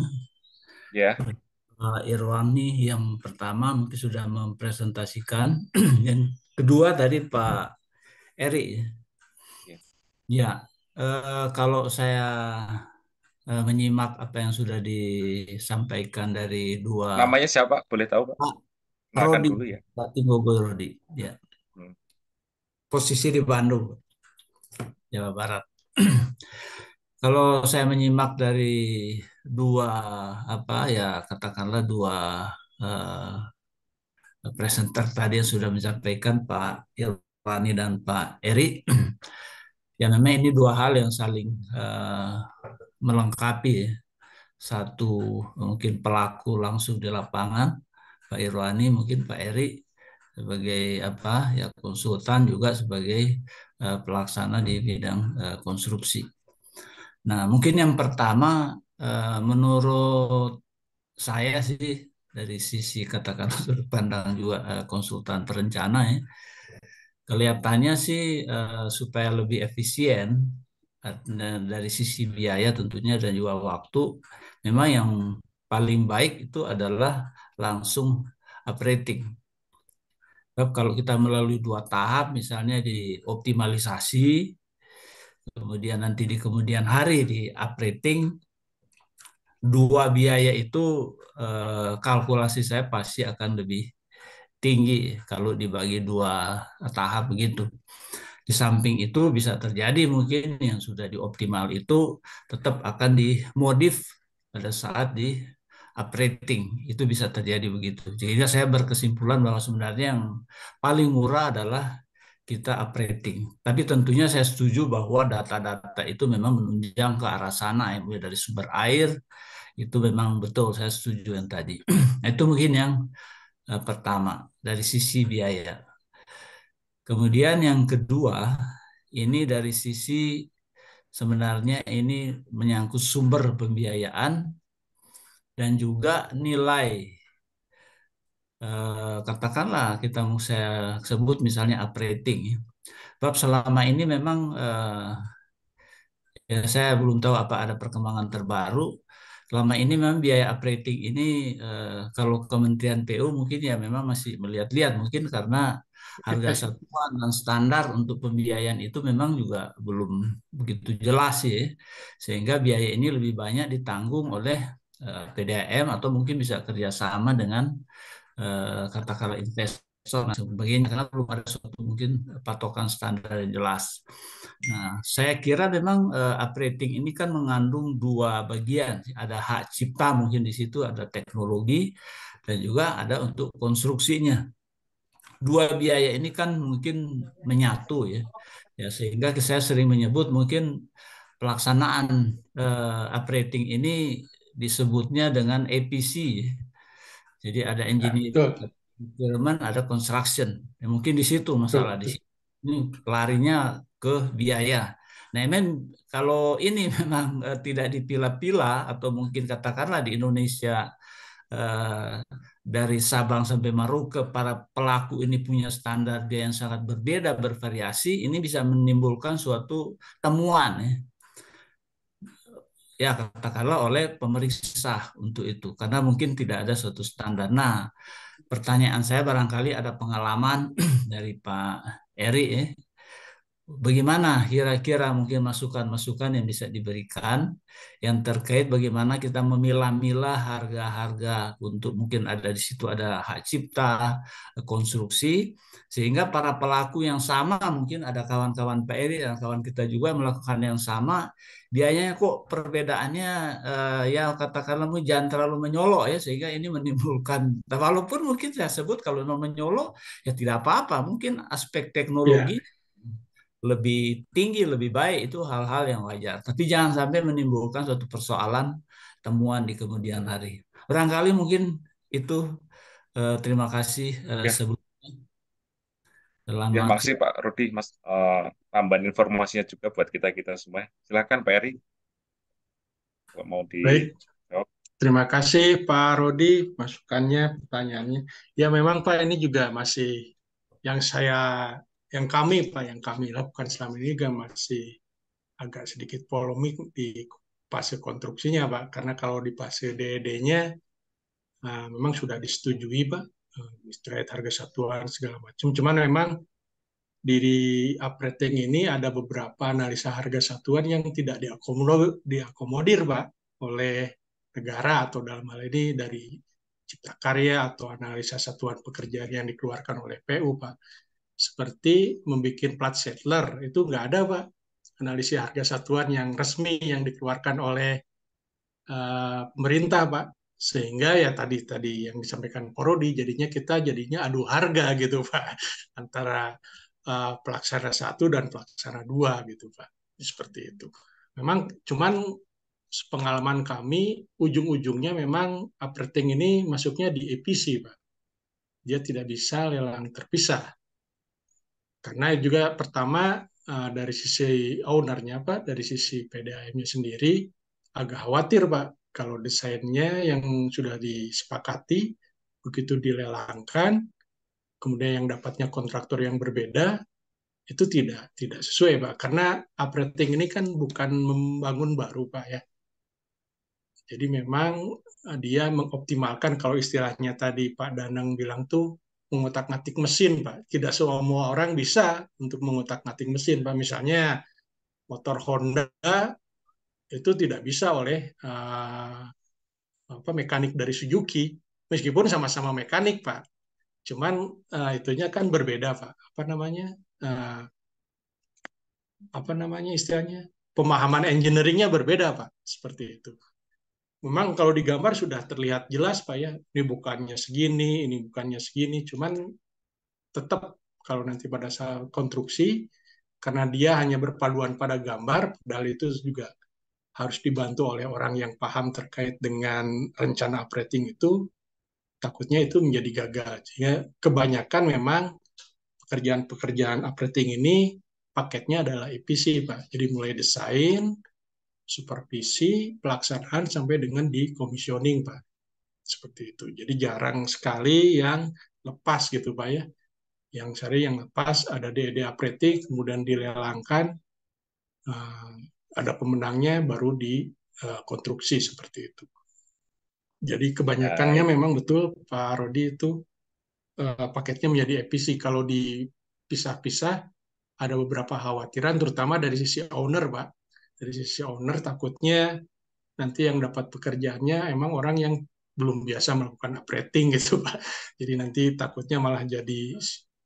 Ya. Yeah. Pak Irwani yang pertama mungkin sudah mempresentasikan, yang kedua tadi Pak Eri. Yeah. Ya, uh, kalau saya uh, menyimak apa yang sudah disampaikan dari dua. Namanya siapa? Boleh tahu Pak? Pak Rodi, dulu ya. Pak Timbogo Rodi. Ya posisi di Bandung, Jawa Barat. Kalau saya menyimak dari dua apa ya katakanlah dua uh, presenter tadi yang sudah menyampaikan Pak Irwani dan Pak Eri, ya memang ini dua hal yang saling uh, melengkapi. Ya. Satu mungkin pelaku langsung di lapangan, Pak Irwani, mungkin Pak Eri sebagai apa ya konsultan juga sebagai uh, pelaksana di bidang uh, konstruksi. Nah, mungkin yang pertama uh, menurut saya sih dari sisi katakanlah sudut pandang juga uh, konsultan perencana ya. Kelihatannya sih uh, supaya lebih efisien dari sisi biaya tentunya dan juga waktu memang yang paling baik itu adalah langsung operating kalau kita melalui dua tahap, misalnya di optimalisasi, kemudian nanti di kemudian hari di operating, dua biaya itu eh, kalkulasi saya pasti akan lebih tinggi kalau dibagi dua tahap begitu. Di samping itu bisa terjadi mungkin yang sudah dioptimal itu tetap akan dimodif pada saat di operating itu bisa terjadi begitu. Jadi saya berkesimpulan bahwa sebenarnya yang paling murah adalah kita operating. Tapi tentunya saya setuju bahwa data-data itu memang menunjang ke arah sana ya dari sumber air itu memang betul saya setuju yang tadi. itu mungkin yang uh, pertama dari sisi biaya. Kemudian yang kedua ini dari sisi sebenarnya ini menyangkut sumber pembiayaan dan juga nilai Eh, katakanlah kita mau saya sebut misalnya operating. Sebab selama ini memang eh, ya saya belum tahu apa ada perkembangan terbaru. Selama ini memang biaya operating ini eh, kalau Kementerian PU mungkin ya memang masih melihat-lihat mungkin karena harga satuan dan standar untuk pembiayaan itu memang juga belum begitu jelas ya. Sehingga biaya ini lebih banyak ditanggung oleh PDAM atau mungkin bisa kerjasama dengan Eh, katakanlah investor dan sebagainya karena belum ada suatu mungkin patokan standar yang jelas. Nah, saya kira memang uh, operating ini kan mengandung dua bagian, ada hak cipta mungkin di situ, ada teknologi dan juga ada untuk konstruksinya. Dua biaya ini kan mungkin menyatu ya, ya sehingga saya sering menyebut mungkin pelaksanaan uh, operating ini disebutnya dengan APC jadi ada engineering, Jerman, ada construction. Ya, mungkin di situ masalah di sini. Ini larinya ke biaya. Nah, emang kalau ini memang uh, tidak dipilah-pilah atau mungkin katakanlah di Indonesia uh, dari Sabang sampai Maroke para pelaku ini punya standar biaya yang sangat berbeda, bervariasi, ini bisa menimbulkan suatu temuan ya ya katakanlah oleh pemeriksa untuk itu karena mungkin tidak ada suatu standar. Nah, pertanyaan saya barangkali ada pengalaman dari Pak Eri ya, bagaimana kira-kira mungkin masukan-masukan yang bisa diberikan yang terkait bagaimana kita memilah-milah harga-harga untuk mungkin ada di situ ada hak cipta, konstruksi, sehingga para pelaku yang sama mungkin ada kawan-kawan Pak Eri dan kawan kita juga melakukan yang sama, biayanya kok perbedaannya uh, ya katakanlah jangan terlalu menyolok ya sehingga ini menimbulkan walaupun mungkin saya sebut kalau mau menyolok ya tidak apa-apa mungkin aspek teknologi yeah lebih tinggi, lebih baik itu hal-hal yang wajar. Tapi jangan sampai menimbulkan suatu persoalan temuan di kemudian hari. Barangkali mungkin itu eh, terima kasih eh, ya. sebelumnya. Selamat. Ya, makasih Pak Rudi, Mas uh, tambahan informasinya juga buat kita kita semua. Silakan Pak Eri. Kalau mau di Baik. Terima kasih Pak Rodi masukannya, pertanyaannya. Ya memang Pak ini juga masih yang saya yang kami Pak yang kami lakukan selama ini juga masih agak sedikit polemik di fase konstruksinya Pak karena kalau di fase DED-nya nah, memang sudah disetujui Pak eh, harga satuan segala macam cuman memang di operating ini ada beberapa analisa harga satuan yang tidak diakomodir, diakomodir Pak oleh negara atau dalam hal ini dari Cipta Karya atau analisa satuan pekerjaan yang dikeluarkan oleh PU Pak. Seperti membuat plat settler itu nggak ada pak. Analisis harga satuan yang resmi yang dikeluarkan oleh uh, pemerintah pak sehingga ya tadi tadi yang disampaikan Porodi jadinya kita jadinya adu harga gitu pak antara uh, pelaksana satu dan pelaksana dua gitu pak. Seperti itu. Memang cuman pengalaman kami ujung-ujungnya memang operating ini masuknya di EPC pak. Dia tidak bisa lelang terpisah. Karena juga pertama uh, dari sisi ownernya Pak, dari sisi PDAM-nya sendiri agak khawatir Pak kalau desainnya yang sudah disepakati begitu dilelangkan, kemudian yang dapatnya kontraktor yang berbeda itu tidak tidak sesuai Pak karena operating ini kan bukan membangun baru Pak ya. Jadi memang eh, dia mengoptimalkan kalau istilahnya tadi Pak Danang bilang tuh mengutak-ngatik mesin, Pak. Tidak semua orang bisa untuk mengutak-ngatik mesin, Pak. Misalnya motor Honda itu tidak bisa oleh uh, apa mekanik dari Suzuki. Meskipun sama-sama mekanik Pak. Cuman uh, itunya kan berbeda Pak. Apa namanya uh, apa namanya istilahnya? Pemahaman engineeringnya berbeda Pak seperti itu. Memang kalau digambar sudah terlihat jelas Pak ya. Ini bukannya segini ini bukannya segini. Cuman tetap kalau nanti pada saat konstruksi karena dia hanya berpaduan pada gambar, padahal itu juga harus dibantu oleh orang yang paham terkait dengan rencana operating itu, takutnya itu menjadi gagal. Sehingga kebanyakan memang pekerjaan-pekerjaan operating ini paketnya adalah EPC, Pak. Jadi mulai desain, supervisi, pelaksanaan, sampai dengan di commissioning, Pak. Seperti itu. Jadi jarang sekali yang lepas gitu, Pak ya yang sehari yang lepas ada DED Apreti kemudian dilelangkan uh, ada pemenangnya baru dikonstruksi uh, seperti itu. Jadi kebanyakannya memang betul Pak Rodi itu uh, paketnya menjadi EPC. Kalau dipisah-pisah ada beberapa khawatiran terutama dari sisi owner Pak. Dari sisi owner takutnya nanti yang dapat pekerjaannya emang orang yang belum biasa melakukan operating gitu Pak. Jadi nanti takutnya malah jadi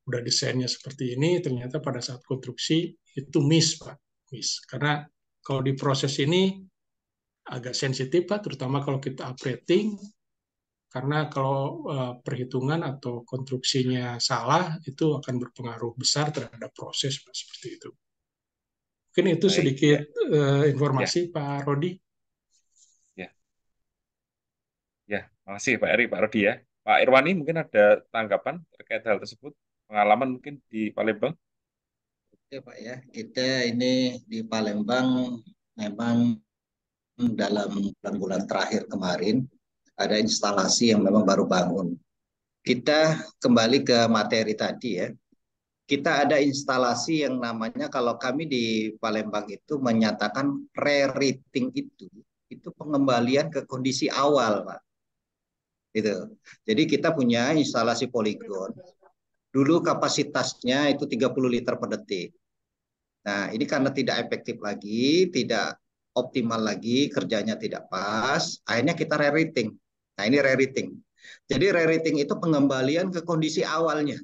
udah desainnya seperti ini, ternyata pada saat konstruksi itu miss, Pak. Miss. Karena kalau di proses ini agak sensitif, Pak, terutama kalau kita operating, karena kalau uh, perhitungan atau konstruksinya salah, itu akan berpengaruh besar terhadap proses, Pak, seperti itu. Mungkin itu Baik, sedikit ya. uh, informasi, ya. Pak Rodi. Ya. Ya, makasih Pak Eri, Pak Rodi ya. Pak Irwani mungkin ada tanggapan terkait hal tersebut? pengalaman mungkin di Palembang? Oke Pak ya, kita ini di Palembang memang dalam bulan-bulan terakhir kemarin ada instalasi yang memang baru bangun. Kita kembali ke materi tadi ya. Kita ada instalasi yang namanya kalau kami di Palembang itu menyatakan re-rating itu itu pengembalian ke kondisi awal, Pak. Itu. Jadi kita punya instalasi poligon Dulu kapasitasnya itu 30 liter per detik. Nah, ini karena tidak efektif lagi, tidak optimal lagi, kerjanya tidak pas, akhirnya kita re-rating. Nah, ini re-rating. Jadi re-rating itu pengembalian ke kondisi awalnya.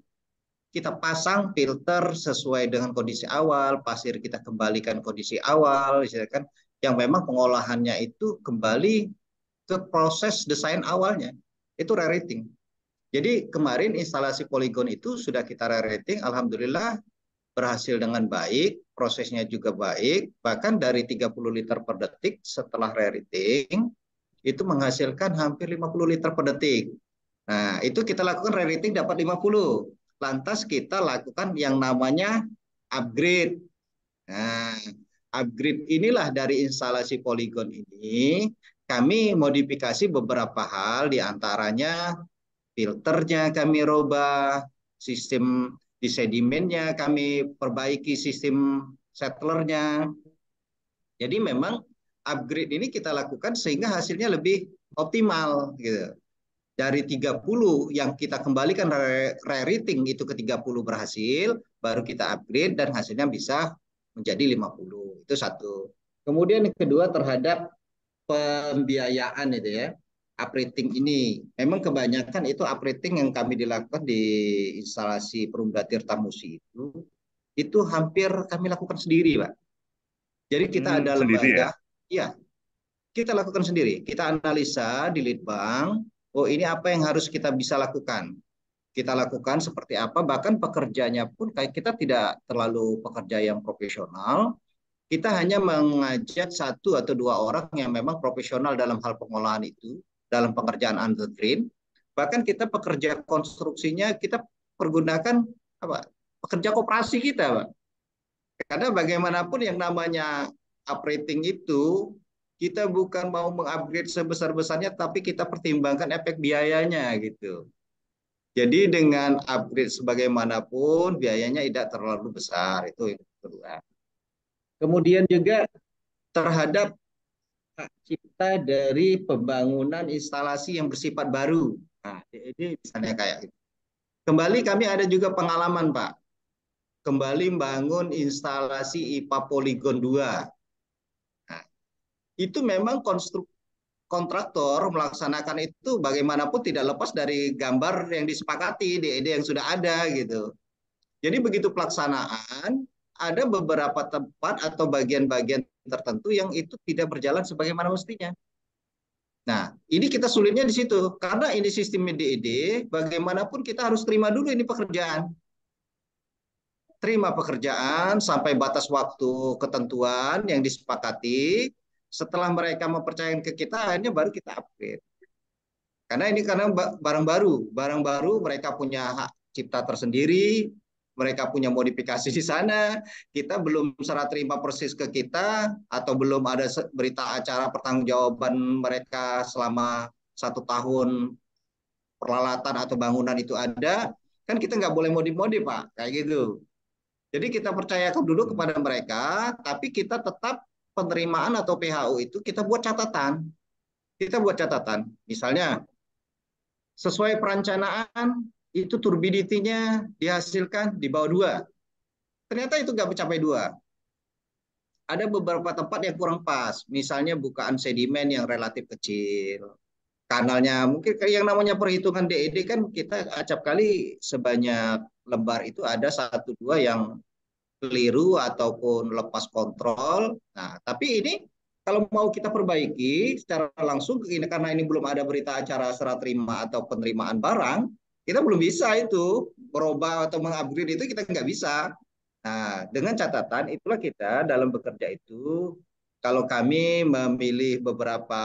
Kita pasang filter sesuai dengan kondisi awal, pasir kita kembalikan kondisi awal, kan yang memang pengolahannya itu kembali ke proses desain awalnya. Itu re-rating. Jadi kemarin instalasi poligon itu sudah kita rating, alhamdulillah berhasil dengan baik, prosesnya juga baik, bahkan dari 30 liter per detik setelah rating itu menghasilkan hampir 50 liter per detik. Nah, itu kita lakukan rating dapat 50. Lantas kita lakukan yang namanya upgrade. Nah, upgrade inilah dari instalasi poligon ini kami modifikasi beberapa hal di antaranya filternya kami robah, sistem di sedimennya kami perbaiki sistem settlernya. Jadi memang upgrade ini kita lakukan sehingga hasilnya lebih optimal gitu. Dari 30 yang kita kembalikan re-rating itu ke 30 berhasil, baru kita upgrade dan hasilnya bisa menjadi 50. Itu satu. Kemudian yang kedua terhadap pembiayaan itu ya operating ini. Memang kebanyakan itu operating yang kami dilakukan di instalasi Perumda Tirta Musi itu, itu hampir kami lakukan sendiri, Pak. Jadi kita hmm, ada lembaga, ya? iya, kita lakukan sendiri. Kita analisa di Litbang, oh ini apa yang harus kita bisa lakukan. Kita lakukan seperti apa, bahkan pekerjanya pun kayak kita tidak terlalu pekerja yang profesional, kita hanya mengajak satu atau dua orang yang memang profesional dalam hal pengolahan itu dalam pekerjaan undergreen. Bahkan kita pekerja konstruksinya kita pergunakan apa? Pekerja koperasi kita, Pak. Karena bagaimanapun yang namanya operating itu kita bukan mau mengupgrade sebesar-besarnya tapi kita pertimbangkan efek biayanya gitu. Jadi dengan upgrade sebagaimanapun biayanya tidak terlalu besar itu kedua. Kemudian juga terhadap kita dari pembangunan instalasi yang bersifat baru. Nah, ini misalnya kayak itu. Kembali kami ada juga pengalaman, Pak. Kembali membangun instalasi IPA Poligon 2. Nah, itu memang konstruk kontraktor melaksanakan itu bagaimanapun tidak lepas dari gambar yang disepakati DED yang sudah ada gitu. Jadi begitu pelaksanaan ada beberapa tempat atau bagian-bagian tertentu yang itu tidak berjalan sebagaimana mestinya. Nah, ini kita sulitnya di situ. Karena ini sistem DED, bagaimanapun kita harus terima dulu ini pekerjaan. Terima pekerjaan sampai batas waktu ketentuan yang disepakati. Setelah mereka mempercayakan ke kita, akhirnya baru kita upgrade. Karena ini karena barang baru. Barang baru mereka punya hak cipta tersendiri, mereka punya modifikasi di sana, kita belum serah terima persis ke kita, atau belum ada berita acara pertanggungjawaban mereka selama satu tahun peralatan atau bangunan itu ada, kan kita nggak boleh modif-modif Pak, kayak gitu. Jadi kita percayakan dulu kepada mereka, tapi kita tetap penerimaan atau PHU itu kita buat catatan. Kita buat catatan. Misalnya, sesuai perencanaan itu turbidity-nya dihasilkan di bawah dua. Ternyata itu nggak mencapai dua. Ada beberapa tempat yang kurang pas, misalnya bukaan sedimen yang relatif kecil. Kanalnya mungkin yang namanya perhitungan DED kan kita acap kali sebanyak lembar itu ada satu dua yang keliru ataupun lepas kontrol. Nah, tapi ini kalau mau kita perbaiki secara langsung karena ini belum ada berita acara serah terima atau penerimaan barang, kita belum bisa itu merubah atau mengupgrade itu kita nggak bisa. Nah, dengan catatan itulah kita dalam bekerja itu kalau kami memilih beberapa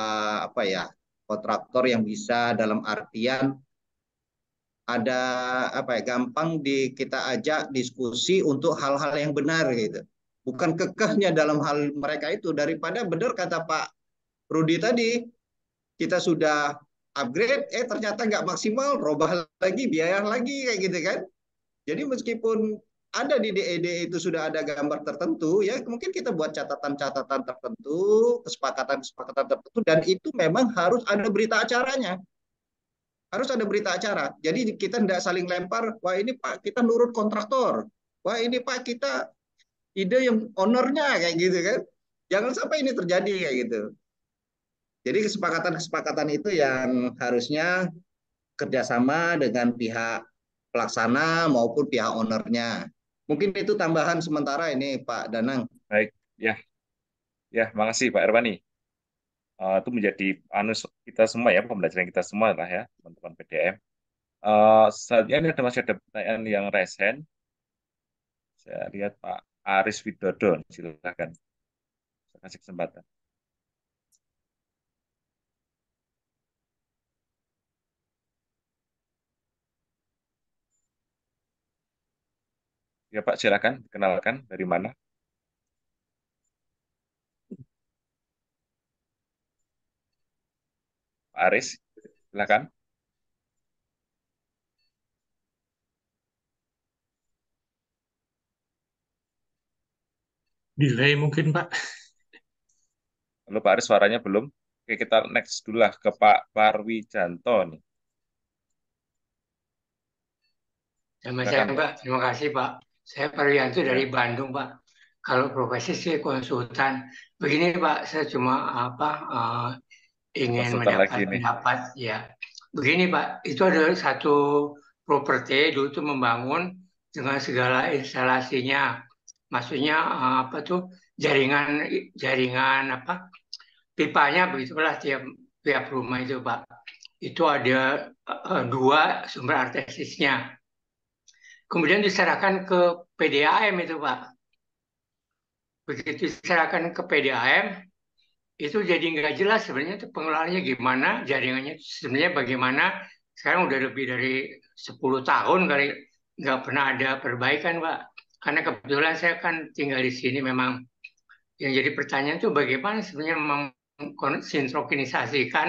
apa ya kontraktor yang bisa dalam artian ada apa ya gampang di kita ajak diskusi untuk hal-hal yang benar gitu. Bukan kekehnya dalam hal mereka itu daripada benar kata Pak Rudi tadi kita sudah upgrade eh ternyata nggak maksimal robah lagi biaya lagi kayak gitu kan. Jadi meskipun ada di DED itu sudah ada gambar tertentu ya mungkin kita buat catatan-catatan tertentu kesepakatan-kesepakatan tertentu dan itu memang harus ada berita acaranya. Harus ada berita acara. Jadi kita tidak saling lempar wah ini pak kita nurut kontraktor. Wah ini pak kita ide yang ownernya kayak gitu kan. Jangan sampai ini terjadi kayak gitu jadi kesepakatan-kesepakatan itu yang harusnya kerjasama dengan pihak pelaksana maupun pihak ownernya. Mungkin itu tambahan sementara ini Pak Danang. Baik, ya, ya, makasih Pak Erwani. Uh, itu menjadi anus kita semua ya, pembelajaran kita semua lah ya, teman-teman PDM. Uh, selanjutnya ini ada masih ada pertanyaan yang resen. Saya lihat Pak Aris Widodo, silakan. Saya kasih kesempatan. Ya Pak, silakan kenalkan dari mana? Pak Aris, silakan. Delay mungkin Pak. Halo Pak Aris, suaranya belum. Oke, kita next dulu lah ke Pak Parwijanto nih. Selamat siang Pak, terima kasih Pak. Saya Parianto dari Bandung, Pak. Kalau profesi sih konsultan. Begini, Pak, saya cuma apa uh, ingin konsultan mendapat pendapat ya. Begini, Pak, itu ada satu properti dulu itu membangun dengan segala instalasinya. Maksudnya uh, apa tuh jaringan jaringan apa pipanya begitulah tiap tiap rumah itu, Pak. Itu ada uh, dua sumber artesisnya kemudian diserahkan ke PDAM itu Pak. Begitu diserahkan ke PDAM, itu jadi nggak jelas sebenarnya itu pengelolaannya gimana, jaringannya sebenarnya bagaimana. Sekarang udah lebih dari 10 tahun kali nggak pernah ada perbaikan Pak. Karena kebetulan saya kan tinggal di sini memang yang jadi pertanyaan itu bagaimana sebenarnya mensinkronisasikan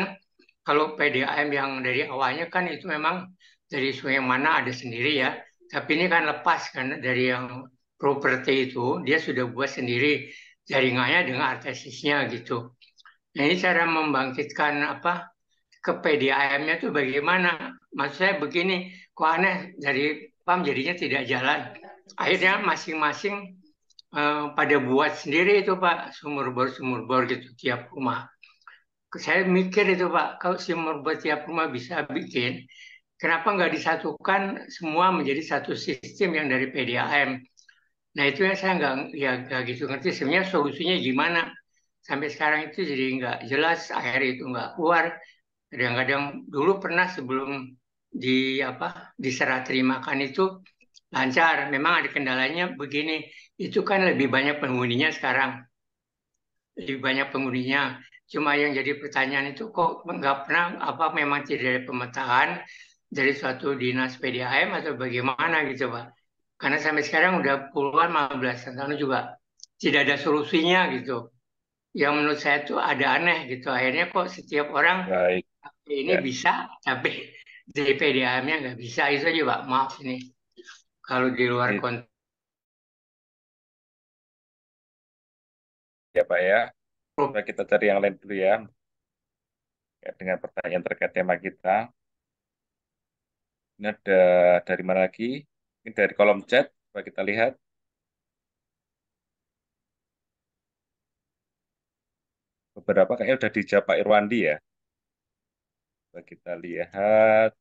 kalau PDAM yang dari awalnya kan itu memang dari sungai mana ada sendiri ya tapi ini kan lepas kan dari yang properti itu, dia sudah buat sendiri jaringannya dengan artesisnya gitu. Nah ini cara membangkitkan apa ke PDAM-nya itu bagaimana? Maksud saya begini, kok aneh dari PAM jadinya tidak jalan. Akhirnya masing-masing uh, pada buat sendiri itu Pak sumur bor sumur bor gitu tiap rumah. saya mikir itu Pak, kalau Simor buat tiap rumah bisa bikin, kenapa nggak disatukan semua menjadi satu sistem yang dari PDAM? Nah itu yang saya nggak ya nggak gitu ngerti sebenarnya solusinya gimana. Sampai sekarang itu jadi nggak jelas, akhir itu nggak keluar. Kadang-kadang dulu pernah sebelum di apa diserah terimakan itu lancar. Memang ada kendalanya begini, itu kan lebih banyak penghuninya sekarang, lebih banyak penghuninya. Cuma yang jadi pertanyaan itu kok nggak pernah apa memang tidak ada pemetaan dari suatu dinas PDAM atau bagaimana gitu Pak. Karena sampai sekarang udah puluhan, belasan tahun juga tidak ada solusinya gitu. Yang menurut saya itu ada aneh gitu. Akhirnya kok setiap orang Baik. ini ya. bisa, tapi di PDAM-nya nggak bisa. Itu aja Pak, maaf ini. Kalau di luar konteks. Ya Pak ya. Coba kita cari yang lain dulu ya. ya dengan pertanyaan terkait tema kita. Ini ada dari mana lagi? Ini dari kolom chat. Coba kita lihat. Beberapa kayaknya sudah dijawab Pak Irwandi ya. Coba kita lihat.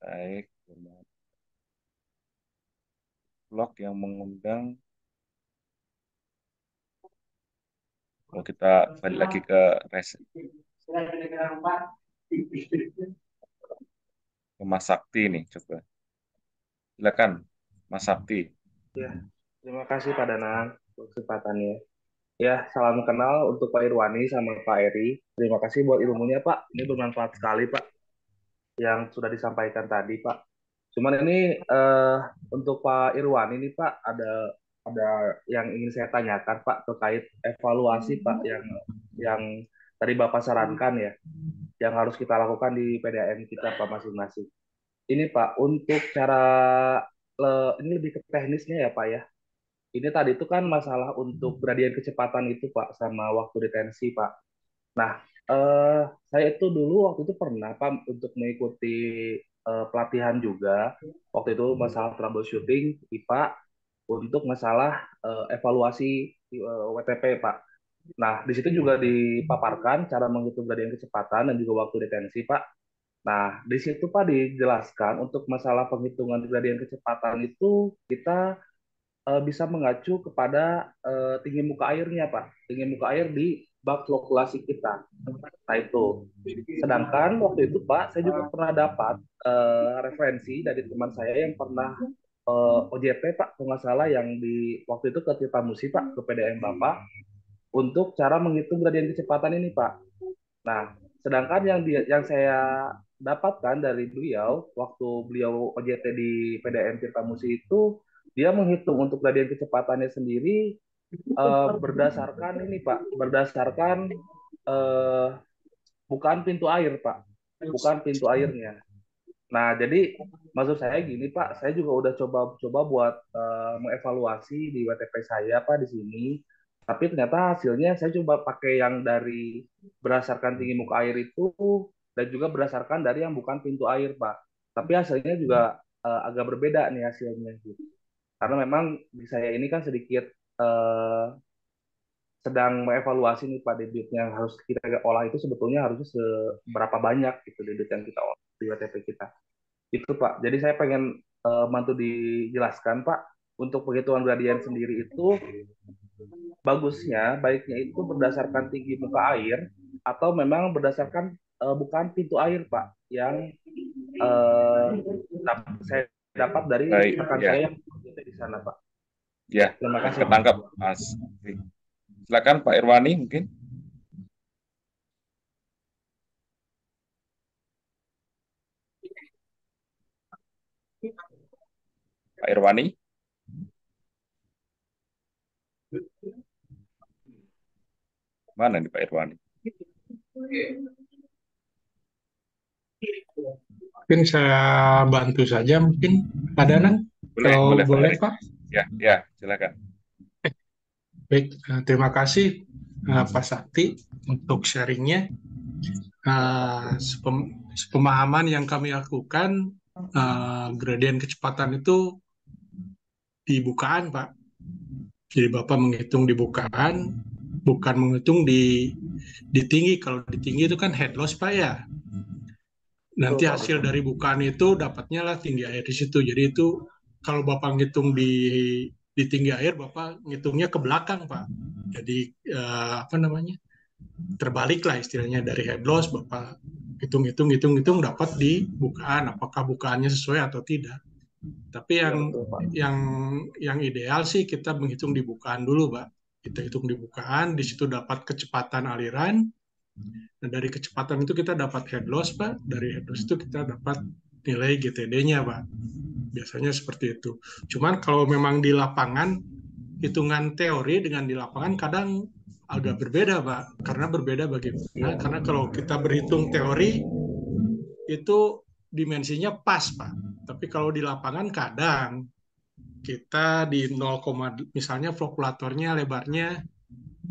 Baik. Blog yang mengundang Kalau kita balik lagi ke res Mas Sakti nih coba. Silakan Mas Sakti. Ya, terima kasih Pak Danang kesempatannya. Ya, salam kenal untuk Pak Irwani sama Pak Eri. Terima kasih buat ilmunya Pak. Ini bermanfaat sekali Pak. Yang sudah disampaikan tadi Pak. Cuman ini uh, untuk Pak Irwani ini Pak ada ada yang ingin saya tanyakan Pak terkait evaluasi Pak yang yang tadi Bapak sarankan ya, yang harus kita lakukan di PDAM kita Pak masing-masing. Ini Pak untuk cara le, ini lebih ke teknisnya ya Pak ya. Ini tadi itu kan masalah untuk gradien kecepatan itu Pak sama waktu detensi Pak. Nah, eh, saya itu dulu waktu itu pernah Pak untuk mengikuti eh, pelatihan juga. Waktu itu masalah troubleshooting IPA untuk masalah uh, evaluasi uh, eh, WTP, Pak. Nah, di situ juga dipaparkan cara menghitung gradien kecepatan dan juga waktu detensi, Pak. Nah, di situ Pak dijelaskan untuk masalah penghitungan gradien kecepatan itu kita uh, bisa mengacu kepada uh, tinggi muka airnya, Pak. Tinggi muka air di bak flokkulasi kita. Nah itu. Sedangkan waktu itu Pak, saya juga pernah dapat uh, referensi dari teman saya yang pernah uh, eh, OJT Pak, kalau nggak salah yang di waktu itu ke Tirta Musi Pak, ke PDM Bapak, untuk cara menghitung gradien kecepatan ini Pak. Nah, sedangkan yang dia, yang saya dapatkan dari beliau waktu beliau OJT di PDM Tirta Musi itu dia menghitung untuk gradien kecepatannya sendiri uh, berdasarkan ini Pak, berdasarkan uh, bukan pintu air Pak, bukan pintu airnya. Nah, jadi maksud saya gini Pak, saya juga udah coba-coba buat uh, mengevaluasi di WTP saya Pak di sini. Tapi ternyata hasilnya saya coba pakai yang dari berdasarkan tinggi muka air itu dan juga berdasarkan dari yang bukan pintu air Pak. Tapi hasilnya juga uh, agak berbeda nih hasilnya. Gitu. Karena memang di saya ini kan sedikit uh, sedang mengevaluasi nih Pak debit yang harus kita olah itu sebetulnya harusnya seberapa banyak gitu debit yang kita olah di WTP kita. Itu Pak. Jadi saya pengen uh, mantu dijelaskan Pak untuk penghitungan gradien sendiri itu bagusnya baiknya itu berdasarkan tinggi muka air atau memang berdasarkan uh, bukan pintu air Pak yang uh, saya dapat dari rekan ya. saya yang di sana Pak. Ya, terima kasih. Ketangkap Mas. Silakan Pak Irwani mungkin. Pak Irwani. Mana nih Pak Irwani? Mungkin saya bantu saja mungkin Pak Danang. Boleh, Kalau boleh, boleh Pak. Ya, ya, silakan. Baik, eh, terima kasih uh, Pak Sakti untuk sharingnya. Uh, sepemahaman yang kami lakukan uh, gradien kecepatan itu dibukaan Pak. Jadi Bapak menghitung di bukaan, bukan menghitung di di tinggi. Kalau di tinggi itu kan head loss Pak ya. Nanti hasil dari bukaan itu dapatnya lah tinggi air di situ. Jadi itu kalau Bapak ngitung di di tinggi air, Bapak ngitungnya ke belakang Pak. Jadi eh, apa namanya? terbalik lah istilahnya dari head loss Bapak hitung-hitung hitung-hitung dapat di bukaan apakah bukaannya sesuai atau tidak. Tapi yang ya, yang yang ideal sih kita menghitung di bukaan dulu, Pak. Kita hitung di bukaan, di situ dapat kecepatan aliran. Nah, dari kecepatan itu kita dapat head loss, Pak. Dari head loss itu kita dapat nilai GTD-nya, Pak. Biasanya seperti itu. Cuman kalau memang di lapangan, hitungan teori dengan di lapangan kadang agak berbeda, Pak. Karena berbeda bagaimana? Karena kalau kita berhitung teori, itu dimensinya pas, Pak. Tapi kalau di lapangan kadang kita di 0, misalnya flokulatornya lebarnya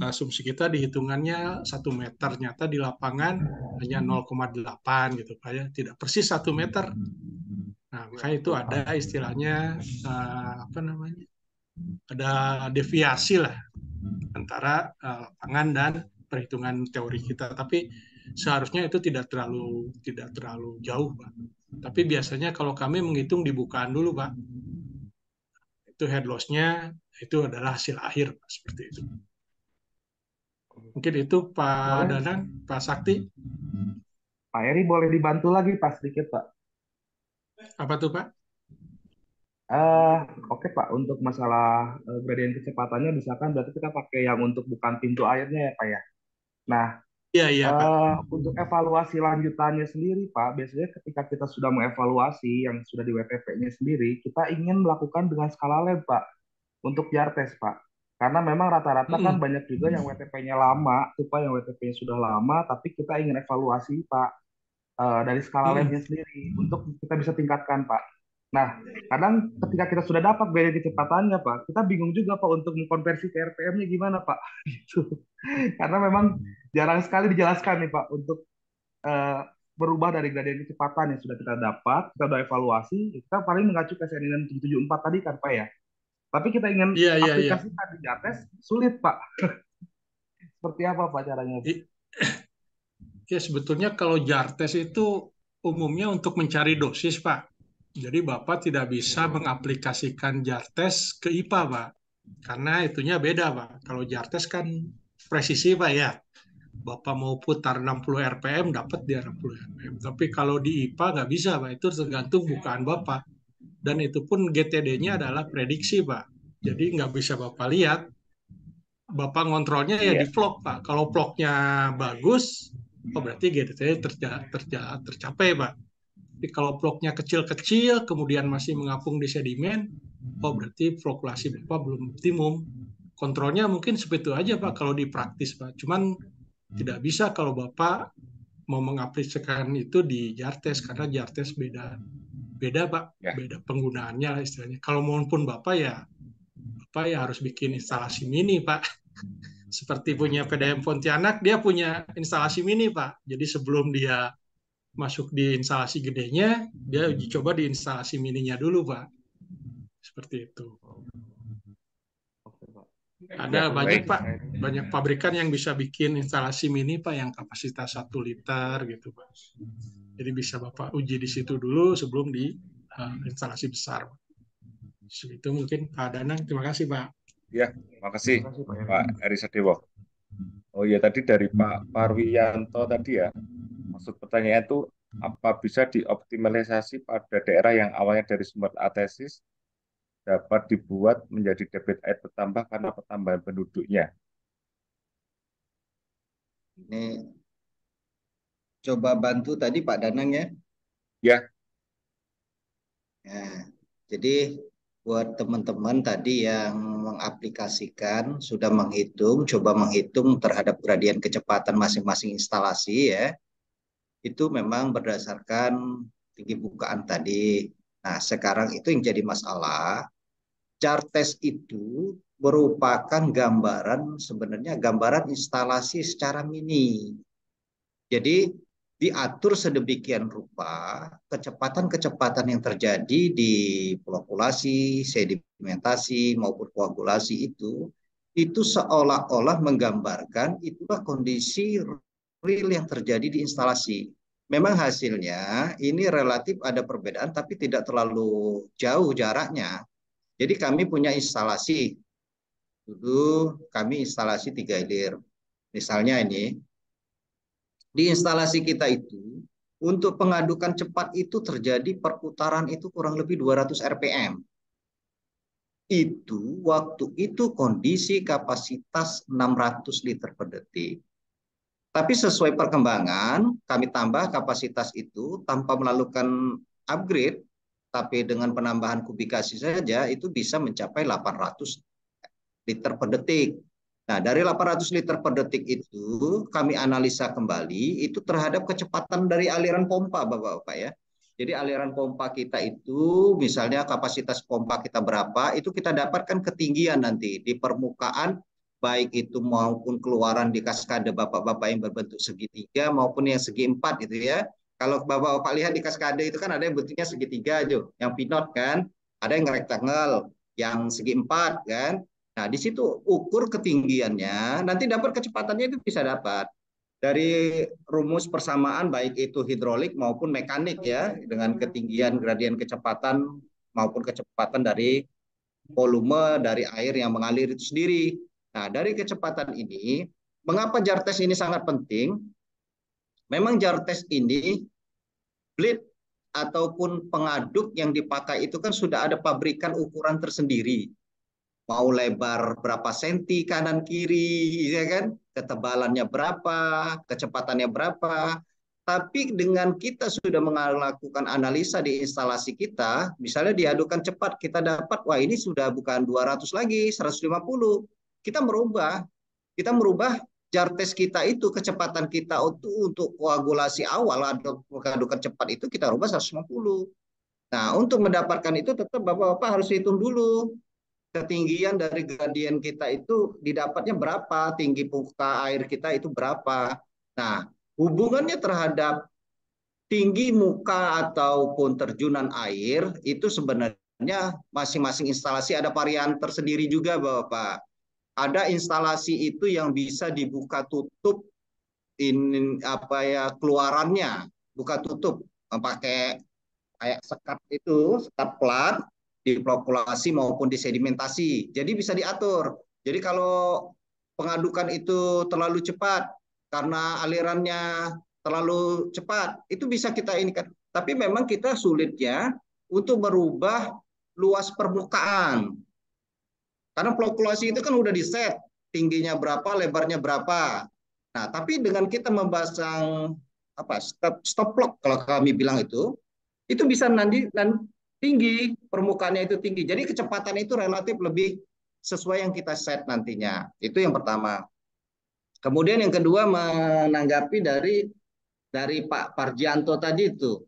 asumsi kita dihitungannya satu meter, ternyata di lapangan hanya 0,8 gitu Pak ya, tidak persis satu meter. Nah, makanya itu ada istilahnya uh, apa namanya? Ada deviasi lah antara uh, lapangan dan perhitungan teori kita. Tapi seharusnya itu tidak terlalu tidak terlalu jauh, Pak. Tapi biasanya kalau kami menghitung di bukaan dulu, Pak. Itu head loss-nya itu adalah hasil akhir, Pak, seperti itu. Mungkin itu Pak boleh. Danang, Pak Sakti. Pak Eri boleh dibantu lagi Pak sedikit Pak. Apa tuh Pak? Uh, Oke okay, Pak, untuk masalah uh, gradien kecepatannya misalkan berarti kita pakai yang untuk bukan pintu airnya ya Pak ya. Nah, Iya, iya. Uh, untuk evaluasi lanjutannya sendiri, Pak, biasanya ketika kita sudah mengevaluasi yang sudah di WTP-nya sendiri, kita ingin melakukan dengan skala lab, Pak, untuk jar tes, Pak. Karena memang rata-rata hmm. kan banyak juga yang WTP-nya lama, tuh Pak, yang WTP-nya sudah lama, tapi kita ingin evaluasi, Pak, uh, dari skala hmm. labnya sendiri, untuk kita bisa tingkatkan, Pak. Nah, kadang ketika kita sudah dapat gaya kecepatannya, Pak, kita bingung juga, Pak, untuk mengkonversi ke RPM-nya gimana, Pak. Gitu. Karena memang jarang sekali dijelaskan nih, Pak, untuk uh, berubah dari gradien kecepatan yang sudah kita dapat, kita sudah evaluasi, kita paling mengacu ke CNN 774 tadi kan, Pak, ya. Tapi kita ingin yeah, yeah, iya. aplikasikan yeah. di Jates, sulit, Pak. Seperti apa, Pak, caranya? Ya, sebetulnya kalau JARTES itu umumnya untuk mencari dosis, Pak jadi Bapak tidak bisa mengaplikasikan JARTES ke IPA, Pak. Karena itunya beda, Pak. Kalau JARTES kan presisi, Pak ya. Bapak mau putar 60 RPM, dapat dia 60 RPM. Tapi kalau di IPA nggak bisa, Pak. Itu tergantung bukaan Bapak. Dan itu pun GTD-nya adalah prediksi, Pak. Jadi nggak bisa Bapak lihat. Bapak ngontrolnya ya yeah. di vlog, Pak. Kalau vlognya bagus, oh berarti GTD terca terca tercapai, Pak. Tapi kalau vlognya kecil-kecil, kemudian masih mengapung di sedimen, oh berarti flokulasi Bapak belum optimum. Kontrolnya mungkin seperti itu aja Pak kalau di praktis Pak. Cuman tidak bisa kalau Bapak mau mengaplikasikan itu di Jartes karena Jartes beda beda Pak, ya. beda penggunaannya lah istilahnya. Kalau maupun Bapak ya Bapak ya harus bikin instalasi mini Pak. Seperti punya PDM Pontianak, dia punya instalasi mini Pak. Jadi sebelum dia masuk di instalasi gedenya, dia uji coba di instalasi mininya dulu, Pak. Seperti itu. Ada banyak Pak, banyak pabrikan yang bisa bikin instalasi mini Pak yang kapasitas satu liter gitu Pak. Jadi bisa Bapak uji di situ dulu sebelum di uh, instalasi besar. Itu mungkin Pak Danang. Terima kasih Pak. Ya, terima kasih Pak Eri Sadewo. Oh iya tadi dari Pak Parwiyanto tadi ya, maksud pertanyaan itu apa bisa dioptimalisasi pada daerah yang awalnya dari sumber atesis dapat dibuat menjadi debit air bertambah karena pertambahan penduduknya. Ini coba bantu tadi Pak Danang ya. Ya. Nah, jadi buat teman-teman tadi yang mengaplikasikan, sudah menghitung, coba menghitung terhadap gradien kecepatan masing-masing instalasi ya itu memang berdasarkan tinggi bukaan tadi. Nah, sekarang itu yang jadi masalah, chartes itu merupakan gambaran sebenarnya gambaran instalasi secara mini. Jadi diatur sedemikian rupa kecepatan-kecepatan yang terjadi di populasi, sedimentasi maupun koagulasi itu itu seolah-olah menggambarkan itulah kondisi real yang terjadi di instalasi. Memang hasilnya ini relatif ada perbedaan tapi tidak terlalu jauh jaraknya. Jadi kami punya instalasi. Dulu kami instalasi tiga hilir. Misalnya ini di instalasi kita itu untuk pengadukan cepat itu terjadi perputaran itu kurang lebih 200 rpm itu waktu itu kondisi kapasitas 600 liter per detik. Tapi sesuai perkembangan, kami tambah kapasitas itu tanpa melakukan upgrade, tapi dengan penambahan kubikasi saja itu bisa mencapai 800 liter per detik. Nah, dari 800 liter per detik itu kami analisa kembali itu terhadap kecepatan dari aliran pompa Bapak-bapak ya. Jadi aliran pompa kita itu misalnya kapasitas pompa kita berapa, itu kita dapatkan ketinggian nanti di permukaan baik itu maupun keluaran di kaskade bapak-bapak yang berbentuk segitiga maupun yang segi empat gitu ya. Kalau bapak-bapak lihat di kaskade itu kan ada yang bentuknya segitiga aja, yang pinot kan, ada yang rectangle, yang segi empat kan. Nah di situ ukur ketinggiannya, nanti dapat kecepatannya itu bisa dapat dari rumus persamaan baik itu hidrolik maupun mekanik ya dengan ketinggian gradien kecepatan maupun kecepatan dari volume dari air yang mengalir itu sendiri. Nah, dari kecepatan ini, mengapa jar test ini sangat penting? Memang jar test ini blit ataupun pengaduk yang dipakai itu kan sudah ada pabrikan ukuran tersendiri. Mau lebar berapa senti kanan kiri ya kan? Ketebalannya berapa kecepatannya berapa? Tapi dengan kita sudah melakukan analisa di instalasi kita misalnya diadukan cepat kita dapat wah ini sudah bukan 200 lagi 150 kita merubah kita merubah jar tes kita itu kecepatan kita untuk untuk koagulasi awal atau mengadukan cepat itu kita rubah 150 nah untuk mendapatkan itu tetap bapak-bapak harus hitung dulu ketinggian dari gradien kita itu didapatnya berapa, tinggi muka air kita itu berapa. Nah, hubungannya terhadap tinggi muka ataupun terjunan air itu sebenarnya masing-masing instalasi ada varian tersendiri juga Bapak. Ada instalasi itu yang bisa dibuka tutup ini apa ya keluarannya, buka tutup pakai kayak sekat itu, sekat plat di maupun di sedimentasi. Jadi bisa diatur. Jadi kalau pengadukan itu terlalu cepat karena alirannya terlalu cepat, itu bisa kita ini kan. Tapi memang kita sulitnya untuk merubah luas permukaan. Karena populasi itu kan udah di set, tingginya berapa, lebarnya berapa. Nah, tapi dengan kita membasang apa stop, stop block kalau kami bilang itu, itu bisa nanti tinggi, permukaannya itu tinggi. Jadi kecepatan itu relatif lebih sesuai yang kita set nantinya. Itu yang pertama. Kemudian yang kedua menanggapi dari dari Pak Parjanto tadi itu.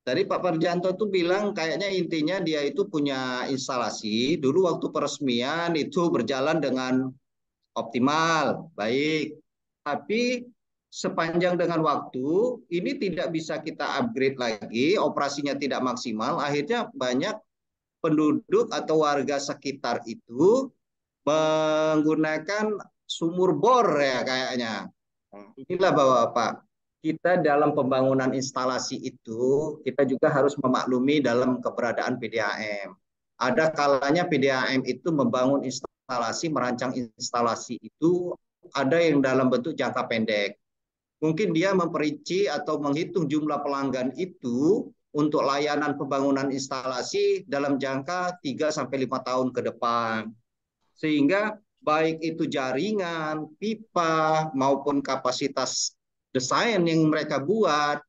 Dari Pak Parjanto itu bilang kayaknya intinya dia itu punya instalasi. Dulu waktu peresmian itu berjalan dengan optimal, baik. Tapi sepanjang dengan waktu ini tidak bisa kita upgrade lagi, operasinya tidak maksimal, akhirnya banyak penduduk atau warga sekitar itu menggunakan sumur bor ya kayaknya. Inilah Bapak-Bapak, kita dalam pembangunan instalasi itu kita juga harus memaklumi dalam keberadaan PDAM. Ada kalanya PDAM itu membangun instalasi, merancang instalasi itu ada yang dalam bentuk jangka pendek mungkin dia memperinci atau menghitung jumlah pelanggan itu untuk layanan pembangunan instalasi dalam jangka 3 sampai 5 tahun ke depan. Sehingga baik itu jaringan, pipa maupun kapasitas desain yang mereka buat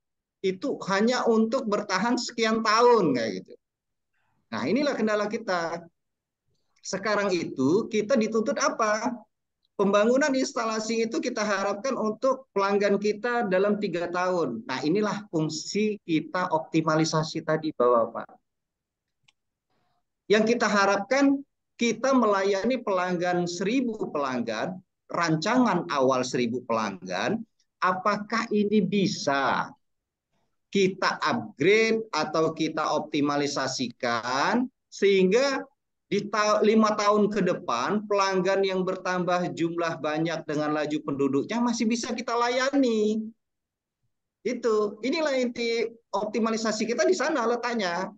itu hanya untuk bertahan sekian tahun kayak gitu. Nah, inilah kendala kita. Sekarang itu kita dituntut apa? Pembangunan instalasi itu kita harapkan untuk pelanggan kita dalam tiga tahun. Nah inilah fungsi kita optimalisasi tadi Bapak. Yang kita harapkan kita melayani pelanggan seribu pelanggan, rancangan awal seribu pelanggan, apakah ini bisa kita upgrade atau kita optimalisasikan sehingga di lima tahun ke depan pelanggan yang bertambah jumlah banyak dengan laju penduduknya masih bisa kita layani. Itu inilah inti optimalisasi kita di sana letaknya.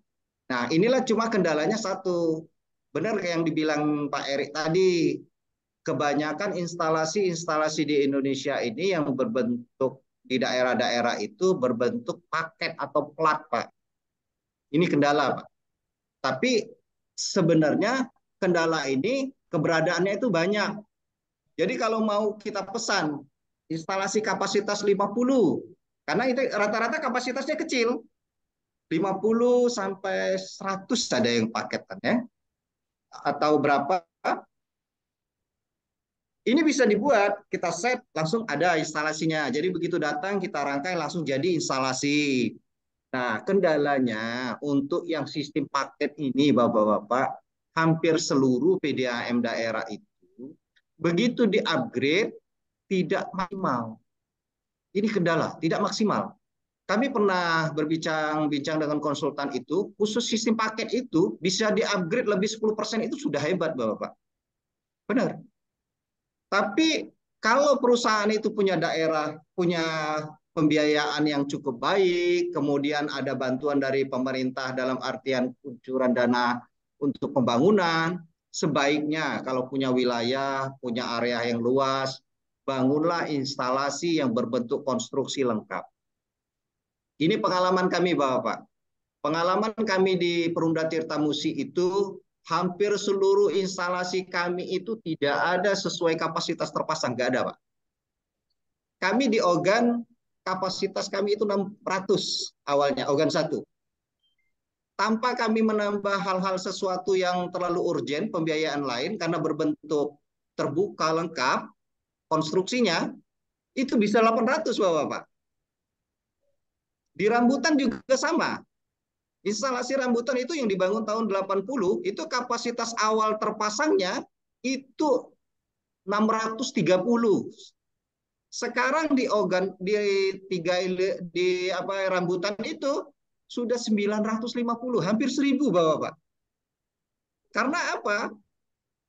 Nah inilah cuma kendalanya satu. Benar yang dibilang Pak Erik tadi, kebanyakan instalasi-instalasi di Indonesia ini yang berbentuk di daerah-daerah itu berbentuk paket atau plat, Pak. Ini kendala, Pak. Tapi sebenarnya kendala ini keberadaannya itu banyak. Jadi kalau mau kita pesan instalasi kapasitas 50, karena itu rata-rata kapasitasnya kecil. 50 sampai 100 ada yang paketan ya. Atau berapa ini bisa dibuat, kita set langsung ada instalasinya. Jadi begitu datang kita rangkai langsung jadi instalasi. Nah, kendalanya untuk yang sistem paket ini Bapak-bapak, hampir seluruh PDAM daerah itu begitu di-upgrade tidak maksimal. Ini kendala, tidak maksimal. Kami pernah berbincang-bincang dengan konsultan itu, khusus sistem paket itu bisa di-upgrade lebih 10% itu sudah hebat Bapak-bapak. Benar. Tapi kalau perusahaan itu punya daerah, punya pembiayaan yang cukup baik, kemudian ada bantuan dari pemerintah dalam artian kuncuran dana untuk pembangunan, sebaiknya kalau punya wilayah, punya area yang luas, bangunlah instalasi yang berbentuk konstruksi lengkap. Ini pengalaman kami Bapak. Pengalaman kami di Perumda Tirta Musi itu hampir seluruh instalasi kami itu tidak ada sesuai kapasitas terpasang, nggak ada Pak. Kami di Ogan, kapasitas kami itu 600 awalnya, Ogan 1. Tanpa kami menambah hal-hal sesuatu yang terlalu urgent, pembiayaan lain, karena berbentuk terbuka lengkap, konstruksinya, itu bisa 800 Bapak-Bapak. Di rambutan juga sama. Instalasi rambutan itu yang dibangun tahun 80 itu kapasitas awal terpasangnya itu 630. Sekarang di Ogan di tiga di apa rambutan itu sudah 950, hampir 1000 Bapak-bapak. Karena apa?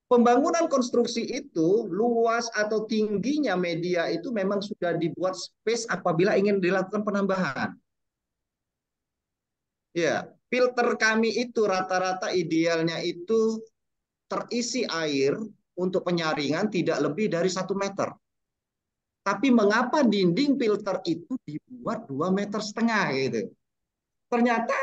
Pembangunan konstruksi itu luas atau tingginya media itu memang sudah dibuat space apabila ingin dilakukan penambahan. Ya, filter kami itu rata-rata idealnya itu terisi air untuk penyaringan tidak lebih dari satu meter. Tapi mengapa dinding filter itu dibuat dua meter setengah gitu? Ternyata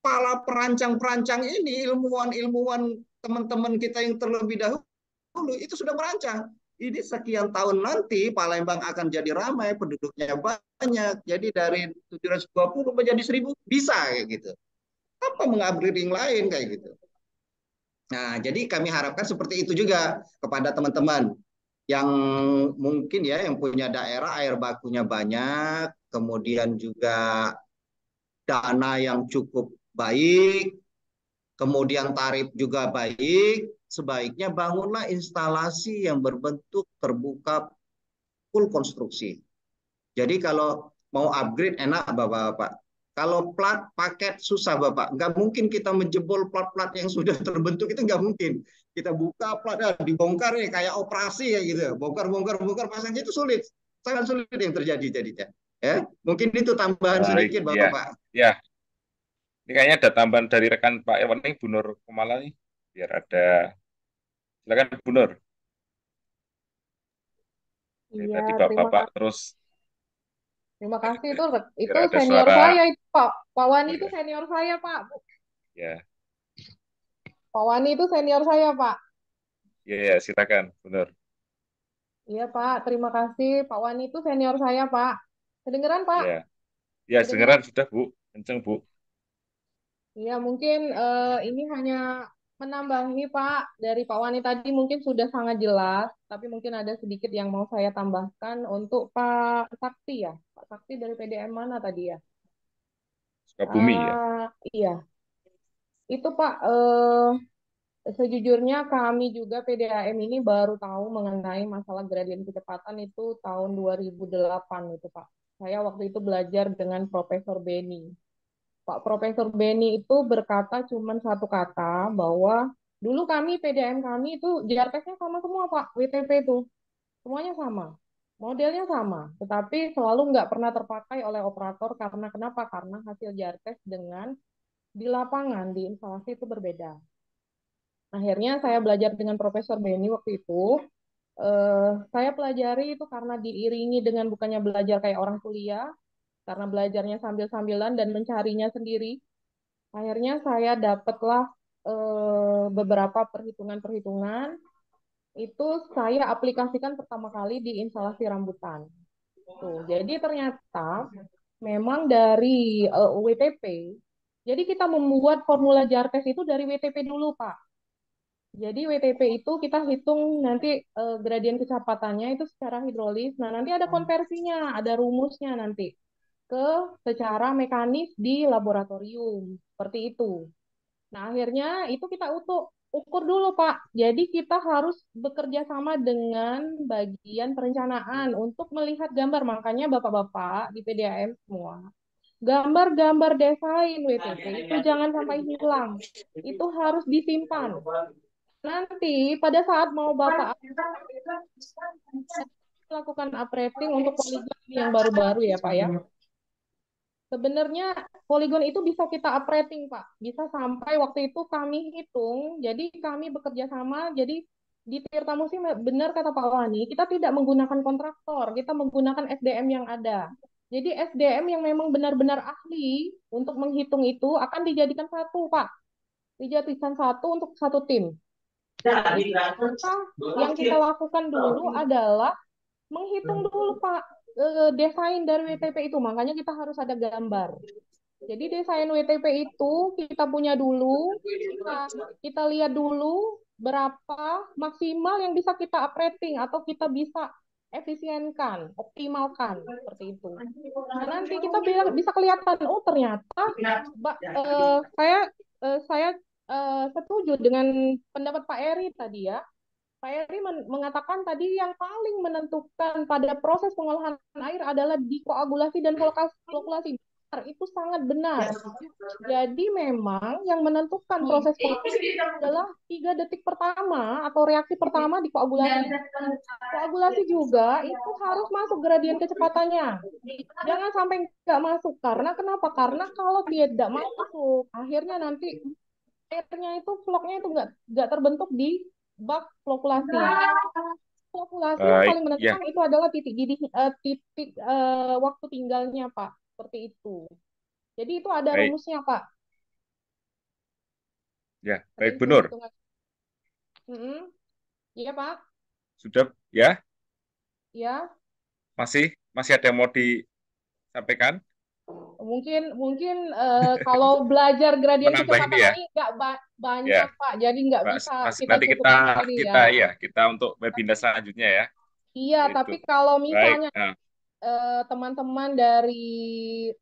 para perancang-perancang ini ilmuwan-ilmuwan teman-teman kita yang terlebih dahulu itu sudah merancang ini sekian tahun nanti Palembang akan jadi ramai, penduduknya banyak. Jadi dari 720 menjadi 1000 bisa kayak gitu. Apa mengupgrade yang lain kayak gitu. Nah, jadi kami harapkan seperti itu juga kepada teman-teman yang mungkin ya yang punya daerah air bakunya banyak, kemudian juga dana yang cukup baik, kemudian tarif juga baik, sebaiknya bangunlah instalasi yang berbentuk terbuka full konstruksi. Jadi kalau mau upgrade enak Bapak-Bapak. Kalau plat paket susah Bapak. Nggak mungkin kita menjebol plat-plat yang sudah terbentuk itu nggak mungkin. Kita buka plat, ah, dibongkar nih kayak operasi ya gitu. Bongkar, bongkar, bongkar, pasangnya itu sulit. Sangat sulit yang terjadi jadinya. Ya, mungkin itu tambahan Baik, sedikit iya. Bapak-Bapak. Ya. ya. Ini kayaknya ada tambahan dari rekan Pak Ewan nih, Bu Nur Kumala nih. Biar ada Silakan Bu Nur. Iya, tadi Bapak-Bapak terus Terima kasih itu itu senior suara. saya itu Pak. Pak Wani itu senior saya, Pak. Ya. Pak Wani itu senior saya, Pak. Iya, ya, silakan, benar. Iya, Pak. Terima kasih. Pak Wani itu senior saya, Pak. Kedengeran, Pak? Iya. Ya, kedengeran sudah, Bu. Kenceng, Bu. Iya, mungkin uh, ini hanya menambahi Pak dari Pak Wani tadi mungkin sudah sangat jelas, tapi mungkin ada sedikit yang mau saya tambahkan untuk Pak Sakti ya. Pak Sakti dari PDM mana tadi ya? Sukabumi uh, ya. Ah, iya. Itu Pak uh, sejujurnya kami juga PDAM ini baru tahu mengenai masalah gradien kecepatan itu tahun 2008 itu Pak. Saya waktu itu belajar dengan Profesor Benny. Pak Profesor Benny itu berkata cuma satu kata bahwa dulu kami PDM kami itu JRPS-nya sama semua Pak, WTP itu. Semuanya sama. Modelnya sama, tetapi selalu nggak pernah terpakai oleh operator karena kenapa? Karena hasil JRPS dengan di lapangan, di instalasi itu berbeda. Akhirnya saya belajar dengan Profesor Benny waktu itu. Eh, saya pelajari itu karena diiringi dengan bukannya belajar kayak orang kuliah, karena belajarnya sambil-sambilan dan mencarinya sendiri. Akhirnya saya dapatlah eh, beberapa perhitungan-perhitungan itu saya aplikasikan pertama kali di instalasi rambutan. Tuh, jadi ternyata memang dari eh, WTP, jadi kita membuat formula JARTES itu dari WTP dulu, Pak. Jadi WTP itu kita hitung nanti uh, gradien kecepatannya itu secara hidrolis. Nah, nanti ada konversinya, ada rumusnya nanti ke secara mekanis di laboratorium. Seperti itu. Nah, akhirnya itu kita utuh ukur dulu Pak. Jadi kita harus bekerja sama dengan bagian perencanaan untuk melihat gambar. Makanya Bapak-bapak di PDAM semua, gambar-gambar desain WTP itu jangan sampai hilang. Itu harus disimpan. Nanti pada saat mau Bapak lakukan operating untuk poligon yang baru-baru ya Pak ya. Sebenarnya poligon itu bisa kita operating, Pak. Bisa sampai waktu itu kami hitung, jadi kami bekerja sama, jadi di Tirta Musim benar kata Pak Wani, kita tidak menggunakan kontraktor, kita menggunakan SDM yang ada. Jadi SDM yang memang benar-benar ahli untuk menghitung itu akan dijadikan satu, Pak. Dijadikan satu untuk satu tim. Jadi, yang kita lakukan dulu adalah menghitung dulu, Pak uh, desain dari WTP itu, makanya kita harus ada gambar. Jadi desain WTP itu kita punya dulu, kita, lihat dulu berapa maksimal yang bisa kita operating atau kita bisa efisienkan, optimalkan seperti itu. Nah, nanti kita bisa kelihatan, oh ternyata uh, saya uh, saya uh, setuju dengan pendapat Pak Eri tadi ya Pak Eri mengatakan tadi yang paling menentukan pada proses pengolahan air adalah dikoagulasi dan flokkulasi. Itu sangat benar. Jadi memang yang menentukan proses pengolahan adalah tiga detik pertama atau reaksi pertama di koagulasi. Koagulasi juga itu harus masuk gradien kecepatannya. Jangan sampai nggak masuk. Karena kenapa? Karena kalau tidak masuk, akhirnya nanti airnya itu floknya itu nggak nggak terbentuk di bak flokulasi. Flokulasi uh, yang paling menentukan yeah. itu adalah titik gidi uh, titik uh, waktu tinggalnya, Pak. Seperti itu. Jadi itu ada baik. rumusnya, Pak. Ya, baik benar. Iya, Pak. Sudah, ya? Ya. Masih masih ada yang mau disampaikan? Mungkin mungkin uh, kalau belajar gradien kecepatan ya? ini nggak ba banyak ya. pak jadi nggak bisa kita nanti kita kita ya. ya kita untuk webinar selanjutnya ya iya Itu. tapi kalau misalnya nah. eh, teman-teman uh, dari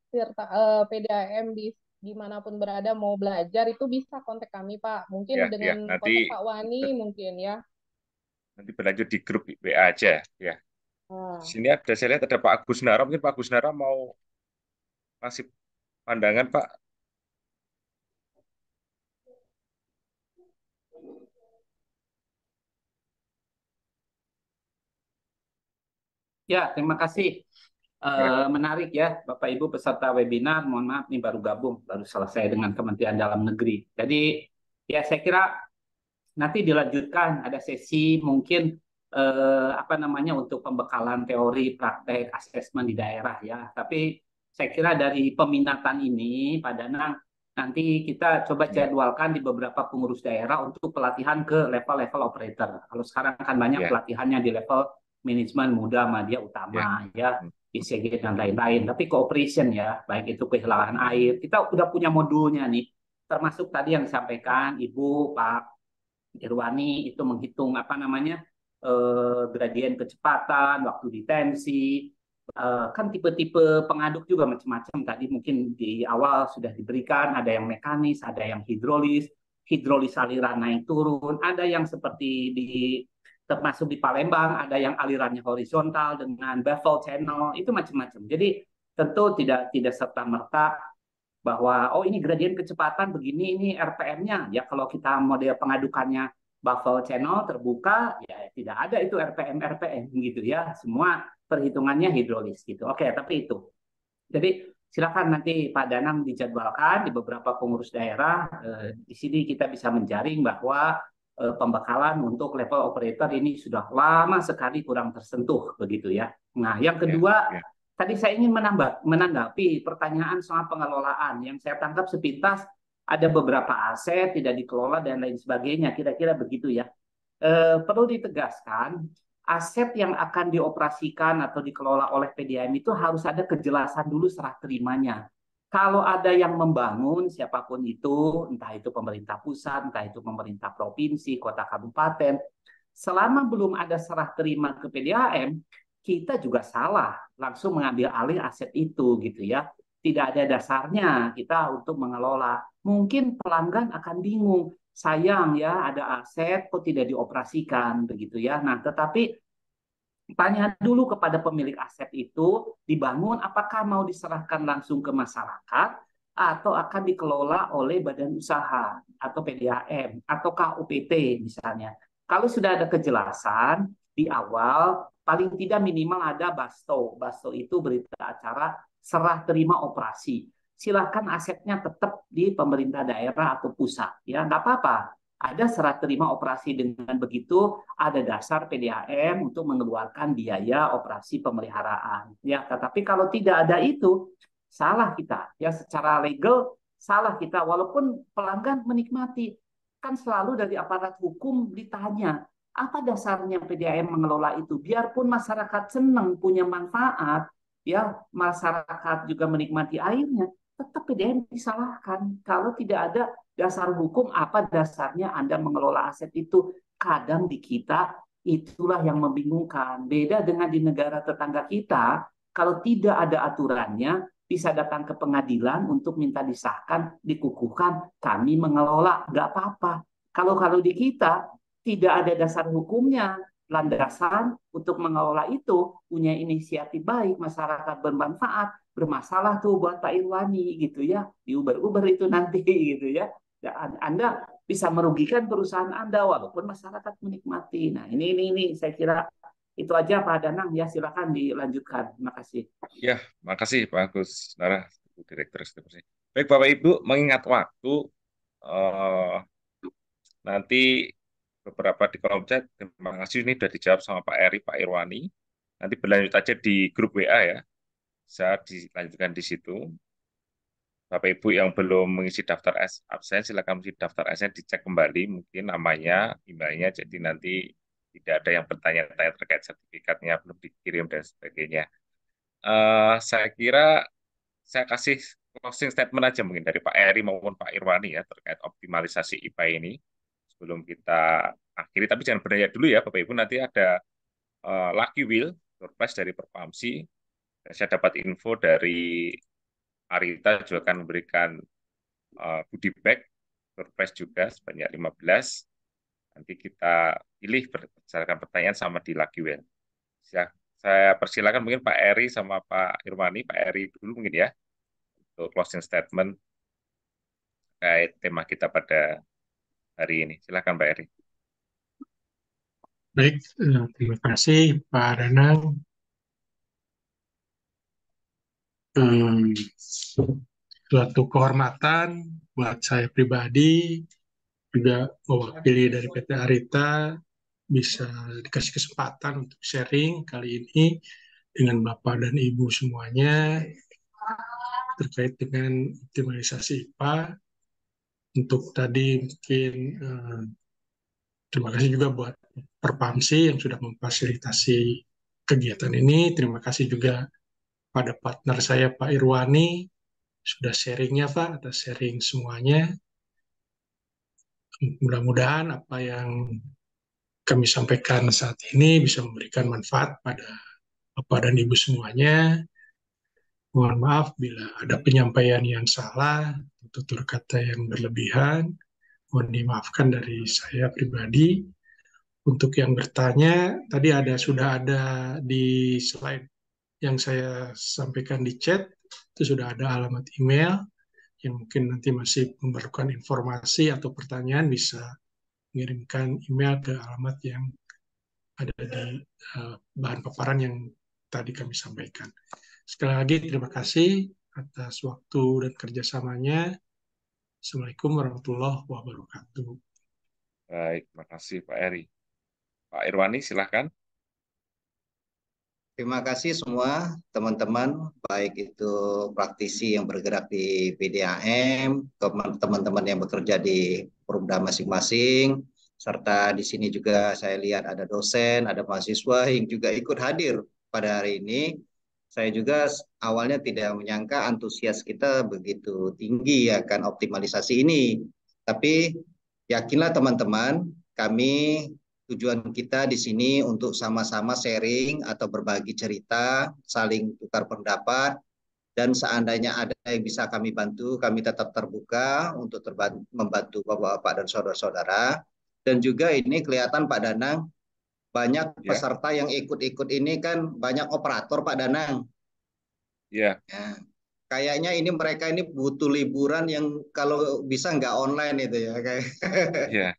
Tirta, uh, PDAM di di mana pun berada mau belajar itu bisa kontak kami pak mungkin ya, dengan ya. Nanti, kontak Pak Wani mungkin ya nanti berlanjut di grup WA aja ya ah. sini ada saya lihat ada Pak Agus Nara mungkin Pak Agus Nara mau kasih pandangan, Pak? Ya, terima kasih. Uh, menarik ya, Bapak Ibu peserta webinar. Mohon maaf nih baru gabung, baru selesai dengan Kementerian Dalam Negeri. Jadi ya saya kira nanti dilanjutkan ada sesi mungkin uh, apa namanya untuk pembekalan teori praktek asesmen di daerah ya. Tapi saya kira dari peminatan ini Pak Danang nanti kita coba ya. jadwalkan di beberapa pengurus daerah untuk pelatihan ke level-level operator. Kalau sekarang kan banyak yeah. pelatihannya di level manajemen muda, media utama yeah. ya, ICG dan lain-lain. Tapi cooperation ya, baik itu kehilangan air, kita udah punya modulnya nih. Termasuk tadi yang disampaikan Ibu Pak Irwani itu menghitung apa namanya eh, gradien kecepatan, waktu detensi, uh, kan tipe-tipe pengaduk juga macam-macam tadi. Mungkin di awal sudah diberikan ada yang mekanis ada yang hidrolis. Hidrolis aliran naik turun. Ada yang seperti di termasuk di Palembang ada yang alirannya horizontal dengan baffle channel. Itu macam-macam. Jadi tentu tidak tidak serta merta bahwa oh ini gradien kecepatan begini ini RPM-nya ya kalau kita model pengadukannya baffle channel terbuka ya tidak ada itu RPM RPM gitu ya. Semua perhitungannya hidrolis gitu oke tapi itu jadi silakan nanti Pak Danang dijadwalkan di beberapa pengurus daerah eh, di sini kita bisa menjaring bahwa eh, pembekalan untuk level operator ini sudah lama sekali kurang tersentuh begitu ya nah yang kedua ya, ya Tadi saya ingin menambah, menanggapi pertanyaan soal pengelolaan. Yang saya tangkap sepintas ada beberapa aset tidak dikelola dan lain sebagainya. Kira-kira begitu ya. E, perlu ditegaskan, aset yang akan dioperasikan atau dikelola oleh PDAM itu harus ada kejelasan dulu serah terimanya. Kalau ada yang membangun, siapa pun itu, entah itu pemerintah pusat, entah itu pemerintah provinsi, kota kabupaten, selama belum ada serah terima ke PDAM, kita juga salah langsung mengambil alih aset itu gitu ya. Tidak ada dasarnya kita untuk mengelola. Mungkin pelanggan akan bingung, sayang ya ada aset kok tidak dioperasikan begitu ya. Nah, tetapi tanya dulu kepada pemilik aset itu dibangun apakah mau diserahkan langsung ke masyarakat atau akan dikelola oleh badan usaha atau PDAM atau KUPT misalnya. Kalau sudah ada kejelasan di awal paling tidak minimal ada basto. Basto itu berita acara serah terima operasi. Silahkan asetnya tetap di pemerintah daerah atau pusat. Ya, nggak apa-apa. Ada serah terima operasi dengan begitu ada dasar PDAM untuk mengeluarkan biaya operasi pemeliharaan. Ya, tetapi kalau tidak ada itu salah kita. Ya, secara legal salah kita walaupun pelanggan menikmati kan selalu dari aparat hukum ditanya apa dasarnya PDAM mengelola itu? Biarpun masyarakat senang punya manfaat, ya masyarakat juga menikmati airnya, tetap PDAM disalahkan. Kalau tidak ada dasar hukum, apa dasarnya Anda mengelola aset itu? Kadang di kita itulah yang membingungkan. Beda dengan di negara tetangga kita, kalau tidak ada aturannya, bisa datang ke pengadilan untuk minta disahkan, dikukuhkan, kami mengelola, nggak apa-apa. Kalau kalau di kita tidak ada dasar hukumnya, landasan untuk mengelola itu punya inisiatif baik, masyarakat bermanfaat, bermasalah tuh buat Pak Irwani gitu ya, di Uber-Uber itu nanti gitu ya. Anda bisa merugikan perusahaan Anda walaupun masyarakat menikmati. Nah ini ini ini saya kira itu aja Pak Danang ya silakan dilanjutkan. Terima kasih. Ya, makasih Pak Agus, Nara, Direktur Eksekutif. Baik Bapak Ibu, mengingat waktu, uh, nanti beberapa di kolom chat. Terima kasih ini sudah dijawab sama Pak Eri, Pak Irwani. Nanti berlanjut aja di grup WA ya. Bisa dilanjutkan di situ. Bapak Ibu yang belum mengisi daftar absen, silakan mengisi daftar absen, dicek kembali mungkin namanya, emailnya, jadi nanti tidak ada yang bertanya-tanya terkait sertifikatnya belum dikirim dan sebagainya. Uh, saya kira saya kasih closing statement aja mungkin dari Pak Eri maupun Pak Irwani ya terkait optimalisasi IPA ini sebelum kita akhiri. Tapi jangan berdaya dulu ya Bapak Ibu, nanti ada uh, Lucky Wheel, surprise dari Perpamsi. Saya dapat info dari Arita juga akan memberikan uh, goodie bag, surprise juga sebanyak 15. Nanti kita pilih berdasarkan pertanyaan sama di Lucky Wheel. Saya, saya persilakan mungkin Pak Eri sama Pak Irwani, Pak Eri dulu mungkin ya, untuk closing statement terkait tema kita pada hari ini. Silakan Pak Eri. Baik, eh, terima kasih Pak Danang. Hmm, suatu kehormatan buat saya pribadi, juga mewakili dari PT Arita, bisa dikasih kesempatan untuk sharing kali ini dengan Bapak dan Ibu semuanya terkait dengan optimalisasi IPA untuk tadi mungkin uh, terima kasih juga buat Perpamsi yang sudah memfasilitasi kegiatan ini. Terima kasih juga pada partner saya Pak Irwani sudah sharingnya Pak atas sharing semuanya. Mudah-mudahan apa yang kami sampaikan saat ini bisa memberikan manfaat pada Bapak dan Ibu semuanya. Mohon maaf bila ada penyampaian yang salah, tutur kata yang berlebihan. Mohon dimaafkan dari saya pribadi. untuk yang bertanya, tadi ada sudah ada di slide yang saya sampaikan di chat, itu sudah ada alamat email yang mungkin nanti masih memerlukan informasi atau pertanyaan bisa mengirimkan email ke alamat yang ada di uh, bahan paparan yang tadi kami sampaikan. Sekali lagi terima kasih atas waktu dan kerjasamanya. Assalamualaikum warahmatullahi wabarakatuh. Baik, terima kasih Pak Eri. Pak Irwani, silahkan. Terima kasih semua teman-teman, baik itu praktisi yang bergerak di PDAM, teman-teman yang bekerja di Perumda masing-masing, serta di sini juga saya lihat ada dosen, ada mahasiswa yang juga ikut hadir pada hari ini. Saya juga awalnya tidak menyangka antusias kita begitu tinggi akan optimalisasi ini. Tapi yakinlah teman-teman, kami tujuan kita di sini untuk sama-sama sharing atau berbagi cerita, saling tukar pendapat, dan seandainya ada yang bisa kami bantu, kami tetap terbuka untuk membantu bapak-bapak dan saudara-saudara. Dan juga ini kelihatan Pak Danang, banyak ya. peserta yang ikut-ikut ini kan banyak operator Pak Danang. Yeah. Ya kayaknya ini mereka ini butuh liburan yang kalau bisa nggak online itu ya kayak yeah.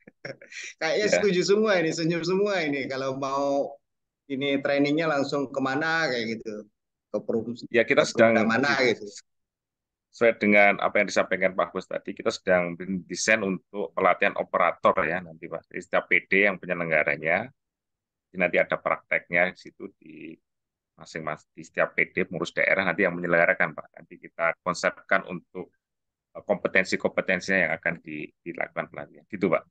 kayaknya yeah. setuju semua ini senyum semua ini kalau mau ini trainingnya langsung ke mana kayak gitu ke provinsi ya kita sedang mana gitu sesuai dengan apa yang disampaikan Pak Bos tadi kita sedang desain untuk pelatihan operator ya nanti Pak setiap PD yang penyelenggaranya nanti ada prakteknya di situ di masing-masing di setiap PD pengurus daerah nanti yang menyelenggarakan Pak. Nanti kita konsepkan untuk eh, kompetensi-kompetensinya yang akan dilakukan pelatihan. Gitu Pak.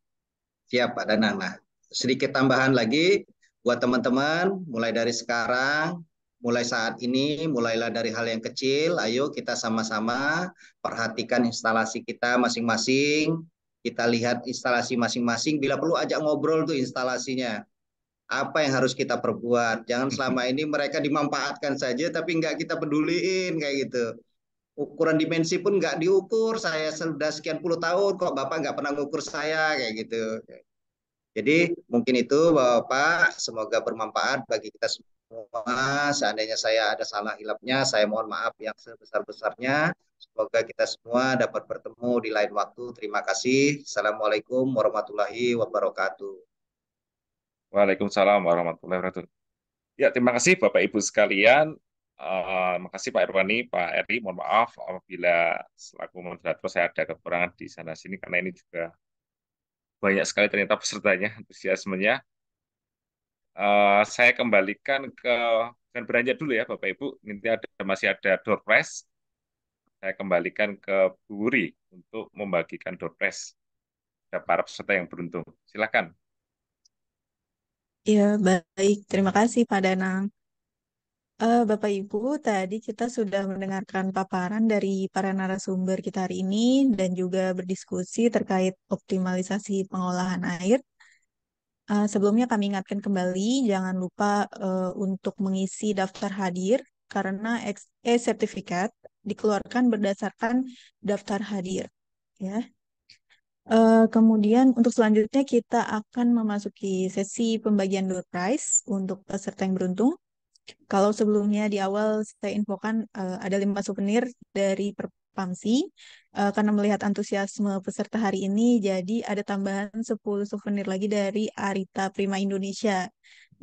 Siap Pak Danang. Nah, sedikit tambahan lagi buat teman-teman mulai dari sekarang mulai saat ini, mulailah dari hal yang kecil, ayo kita sama-sama perhatikan instalasi kita masing-masing, kita lihat instalasi masing-masing, bila perlu ajak ngobrol tuh instalasinya apa yang harus kita perbuat. Jangan selama ini mereka dimanfaatkan saja tapi nggak kita peduliin kayak gitu. Ukuran dimensi pun nggak diukur. Saya sudah sekian puluh tahun kok Bapak nggak pernah ngukur saya kayak gitu. Jadi mungkin itu Bapak semoga bermanfaat bagi kita semua. Seandainya saya ada salah hilapnya, saya mohon maaf yang sebesar-besarnya. Semoga kita semua dapat bertemu di lain waktu. Terima kasih. Assalamualaikum warahmatullahi wabarakatuh. Waalaikumsalam warahmatullahi wabarakatuh. Ya, terima kasih Bapak Ibu sekalian. Uh, terima kasih Pak Irwani, Pak Eri. Mohon maaf apabila selaku moderator saya ada kekurangan di sana sini karena ini juga banyak sekali ternyata pesertanya, antusiasmenya. Uh, saya kembalikan ke dan beranjak dulu ya Bapak Ibu. Nanti ada masih ada door prize. Saya kembalikan ke Bu Wuri untuk membagikan door prize kepada para peserta yang beruntung. Silakan. Ya, baik. Terima kasih Pak Danang. Uh, Bapak Ibu, tadi kita sudah mendengarkan paparan dari para narasumber kita hari ini dan juga berdiskusi terkait optimalisasi pengolahan air. Uh, sebelumnya kami ingatkan kembali, jangan lupa uh, untuk mengisi daftar hadir karena e-sertifikat dikeluarkan berdasarkan daftar hadir. Ya, Uh, kemudian untuk selanjutnya kita akan memasuki sesi pembagian door prize untuk peserta yang beruntung. Kalau sebelumnya di awal saya infokan uh, ada lima souvenir dari Perpamsi, uh, karena melihat antusiasme peserta hari ini, jadi ada tambahan 10 souvenir lagi dari Arita Prima Indonesia,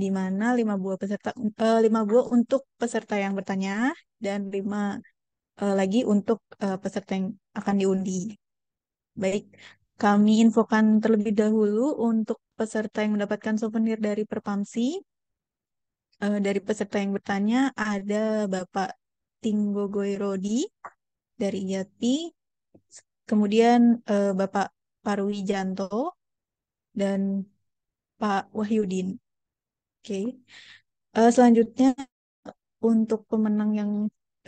di mana lima buah peserta uh, lima buah untuk peserta yang bertanya dan lima uh, lagi untuk uh, peserta yang akan diundi. Baik, kami infokan terlebih dahulu untuk peserta yang mendapatkan souvenir dari Perpamsi. Uh, dari peserta yang bertanya ada Bapak Tinggo Goirodi dari Yati, kemudian uh, Bapak Parwijanto dan Pak Wahyudin. Oke. Okay. Uh, selanjutnya untuk pemenang yang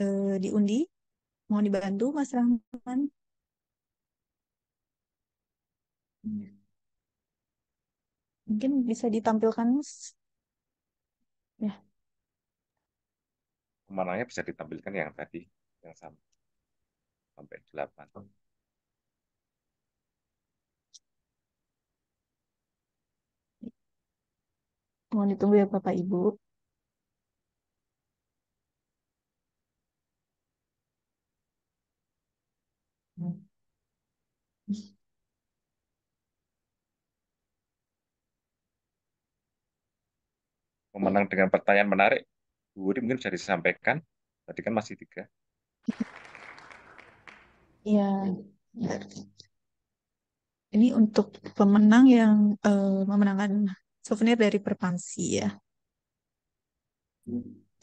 uh, diundi, mohon dibantu Mas Rahman. Mungkin bisa ditampilkan, Ya. Pemanangnya bisa ditampilkan yang tadi, yang sampai, sampai 8. Mohon ditunggu ya Bapak Ibu. Pemenang dengan pertanyaan menarik, Bu Wuri mungkin bisa disampaikan. Tadi kan masih tiga. Ya, ini untuk pemenang yang uh, memenangkan souvenir dari Perpamsi ya.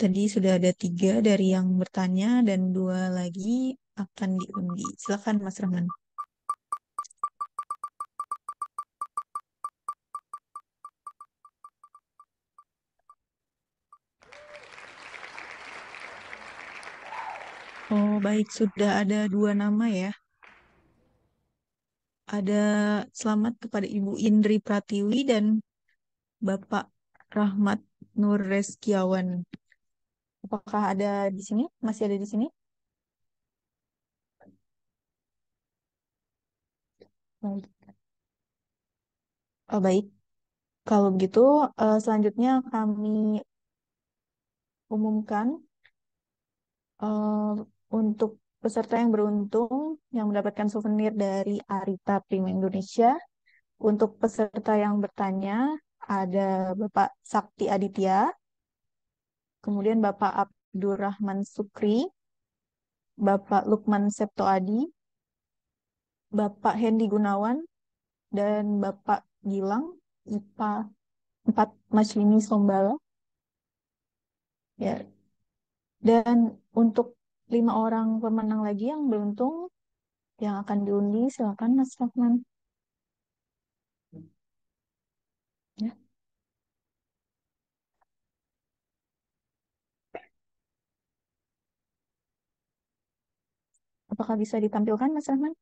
Tadi sudah ada tiga dari yang bertanya dan dua lagi akan diundi. Silakan Mas Rahman. Oh, baik. Sudah ada dua nama ya. Ada selamat kepada Ibu Indri Pratiwi dan Bapak Rahmat Nur Reskiawan. Apakah ada di sini? Masih ada di sini? Baik. Oh, baik. Kalau begitu, uh, selanjutnya kami umumkan uh, untuk peserta yang beruntung yang mendapatkan souvenir dari Arita Prima Indonesia. Untuk peserta yang bertanya, ada Bapak Sakti Aditya, kemudian Bapak Abdurrahman Sukri, Bapak Lukman Septo Adi, Bapak Hendi Gunawan, dan Bapak Gilang, IPA 4 Maslini Sombala. Ya. Dan untuk lima orang pemenang lagi yang beruntung yang akan diundi, silakan Mas Rahman. Ya. Apakah bisa ditampilkan, Mas Rahman?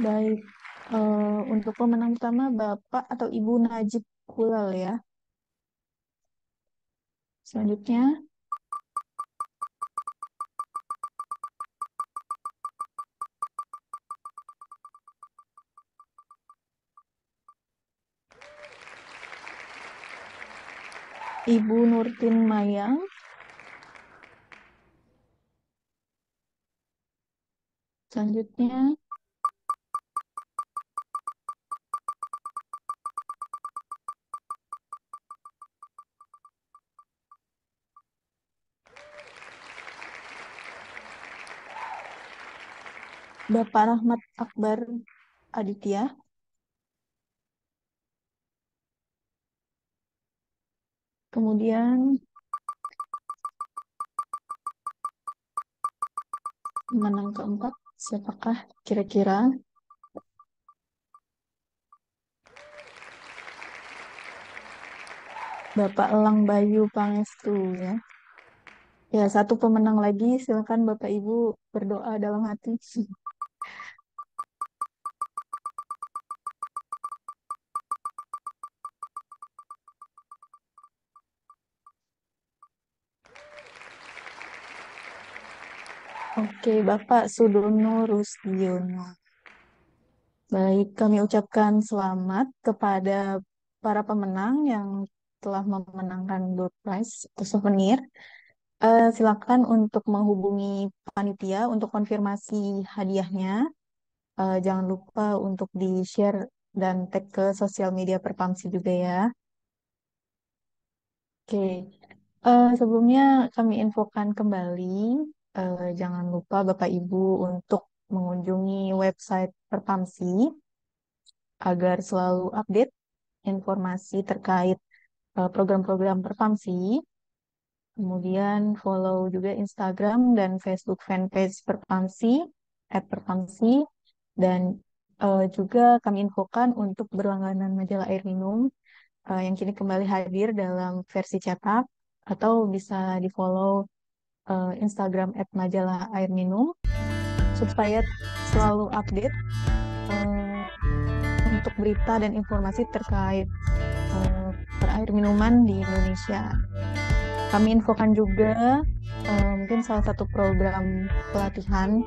Baik, uh, untuk pemenang utama Bapak atau Ibu Najib Kulal ya. Selanjutnya, Ibu Nurtin Mayang. Selanjutnya, Bapak Rahmat Akbar Aditya. Kemudian menang keempat, siapakah kira-kira? Bapak Elang Bayu Pangestu ya. Ya, satu pemenang lagi, silakan Bapak Ibu berdoa dalam hati. Oke, Bapak Sudono Rusdiono. Baik, kami ucapkan selamat kepada para pemenang yang telah memenangkan door prize atau souvenir. Uh, silakan untuk menghubungi panitia untuk konfirmasi hadiahnya. Uh, jangan lupa untuk di-share dan tag ke sosial media Perpamsi juga ya. Oke, okay. uh, sebelumnya kami infokan kembali eh, jangan lupa Bapak Ibu untuk mengunjungi website Perpamsi agar selalu update informasi terkait eh, program-program Perpamsi. Kemudian follow juga Instagram dan Facebook fanpage Perpamsi, at Perpamsi, dan uh, juga kami infokan untuk berlangganan majalah air minum uh, yang kini kembali hadir dalam versi cetak atau bisa di follow uh, Instagram at majalah air minum. supaya selalu update uh, untuk berita dan informasi terkait uh, minuman di Indonesia. Kami infokan juga uh, mungkin salah satu program pelatihan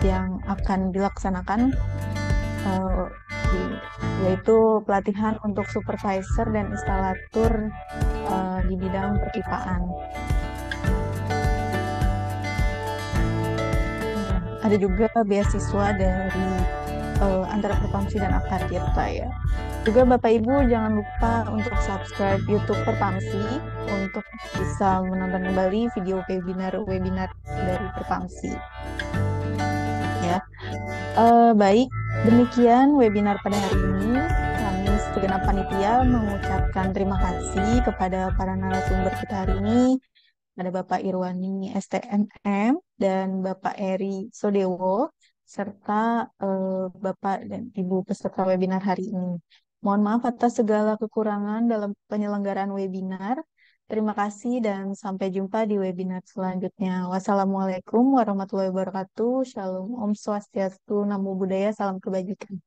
yang akan dilaksanakan uh, yaitu pelatihan untuk supervisor dan instalatur uh, di bidang perpipaan. Ada juga beasiswa dari uh, antara Perpamsi dan Akadita ya. Juga Bapak Ibu jangan lupa untuk subscribe YouTube Perpamsi untuk bisa menonton kembali video webinar-webinar dari Perpamsi. Ya. Uh, baik, Demikian webinar pada hari ini. Segenap panitia mengucapkan terima kasih kepada para narasumber kita hari ini. Ada Bapak Irwani STMM dan Bapak Eri Sodewo, serta uh, Bapak dan Ibu peserta webinar hari ini. Mohon maaf atas segala kekurangan dalam penyelenggaraan webinar. Terima kasih dan sampai jumpa di webinar selanjutnya. Wassalamualaikum warahmatullahi wabarakatuh. Shalom, Om Swastiastu, Namo Buddhaya, Salam Kebajikan.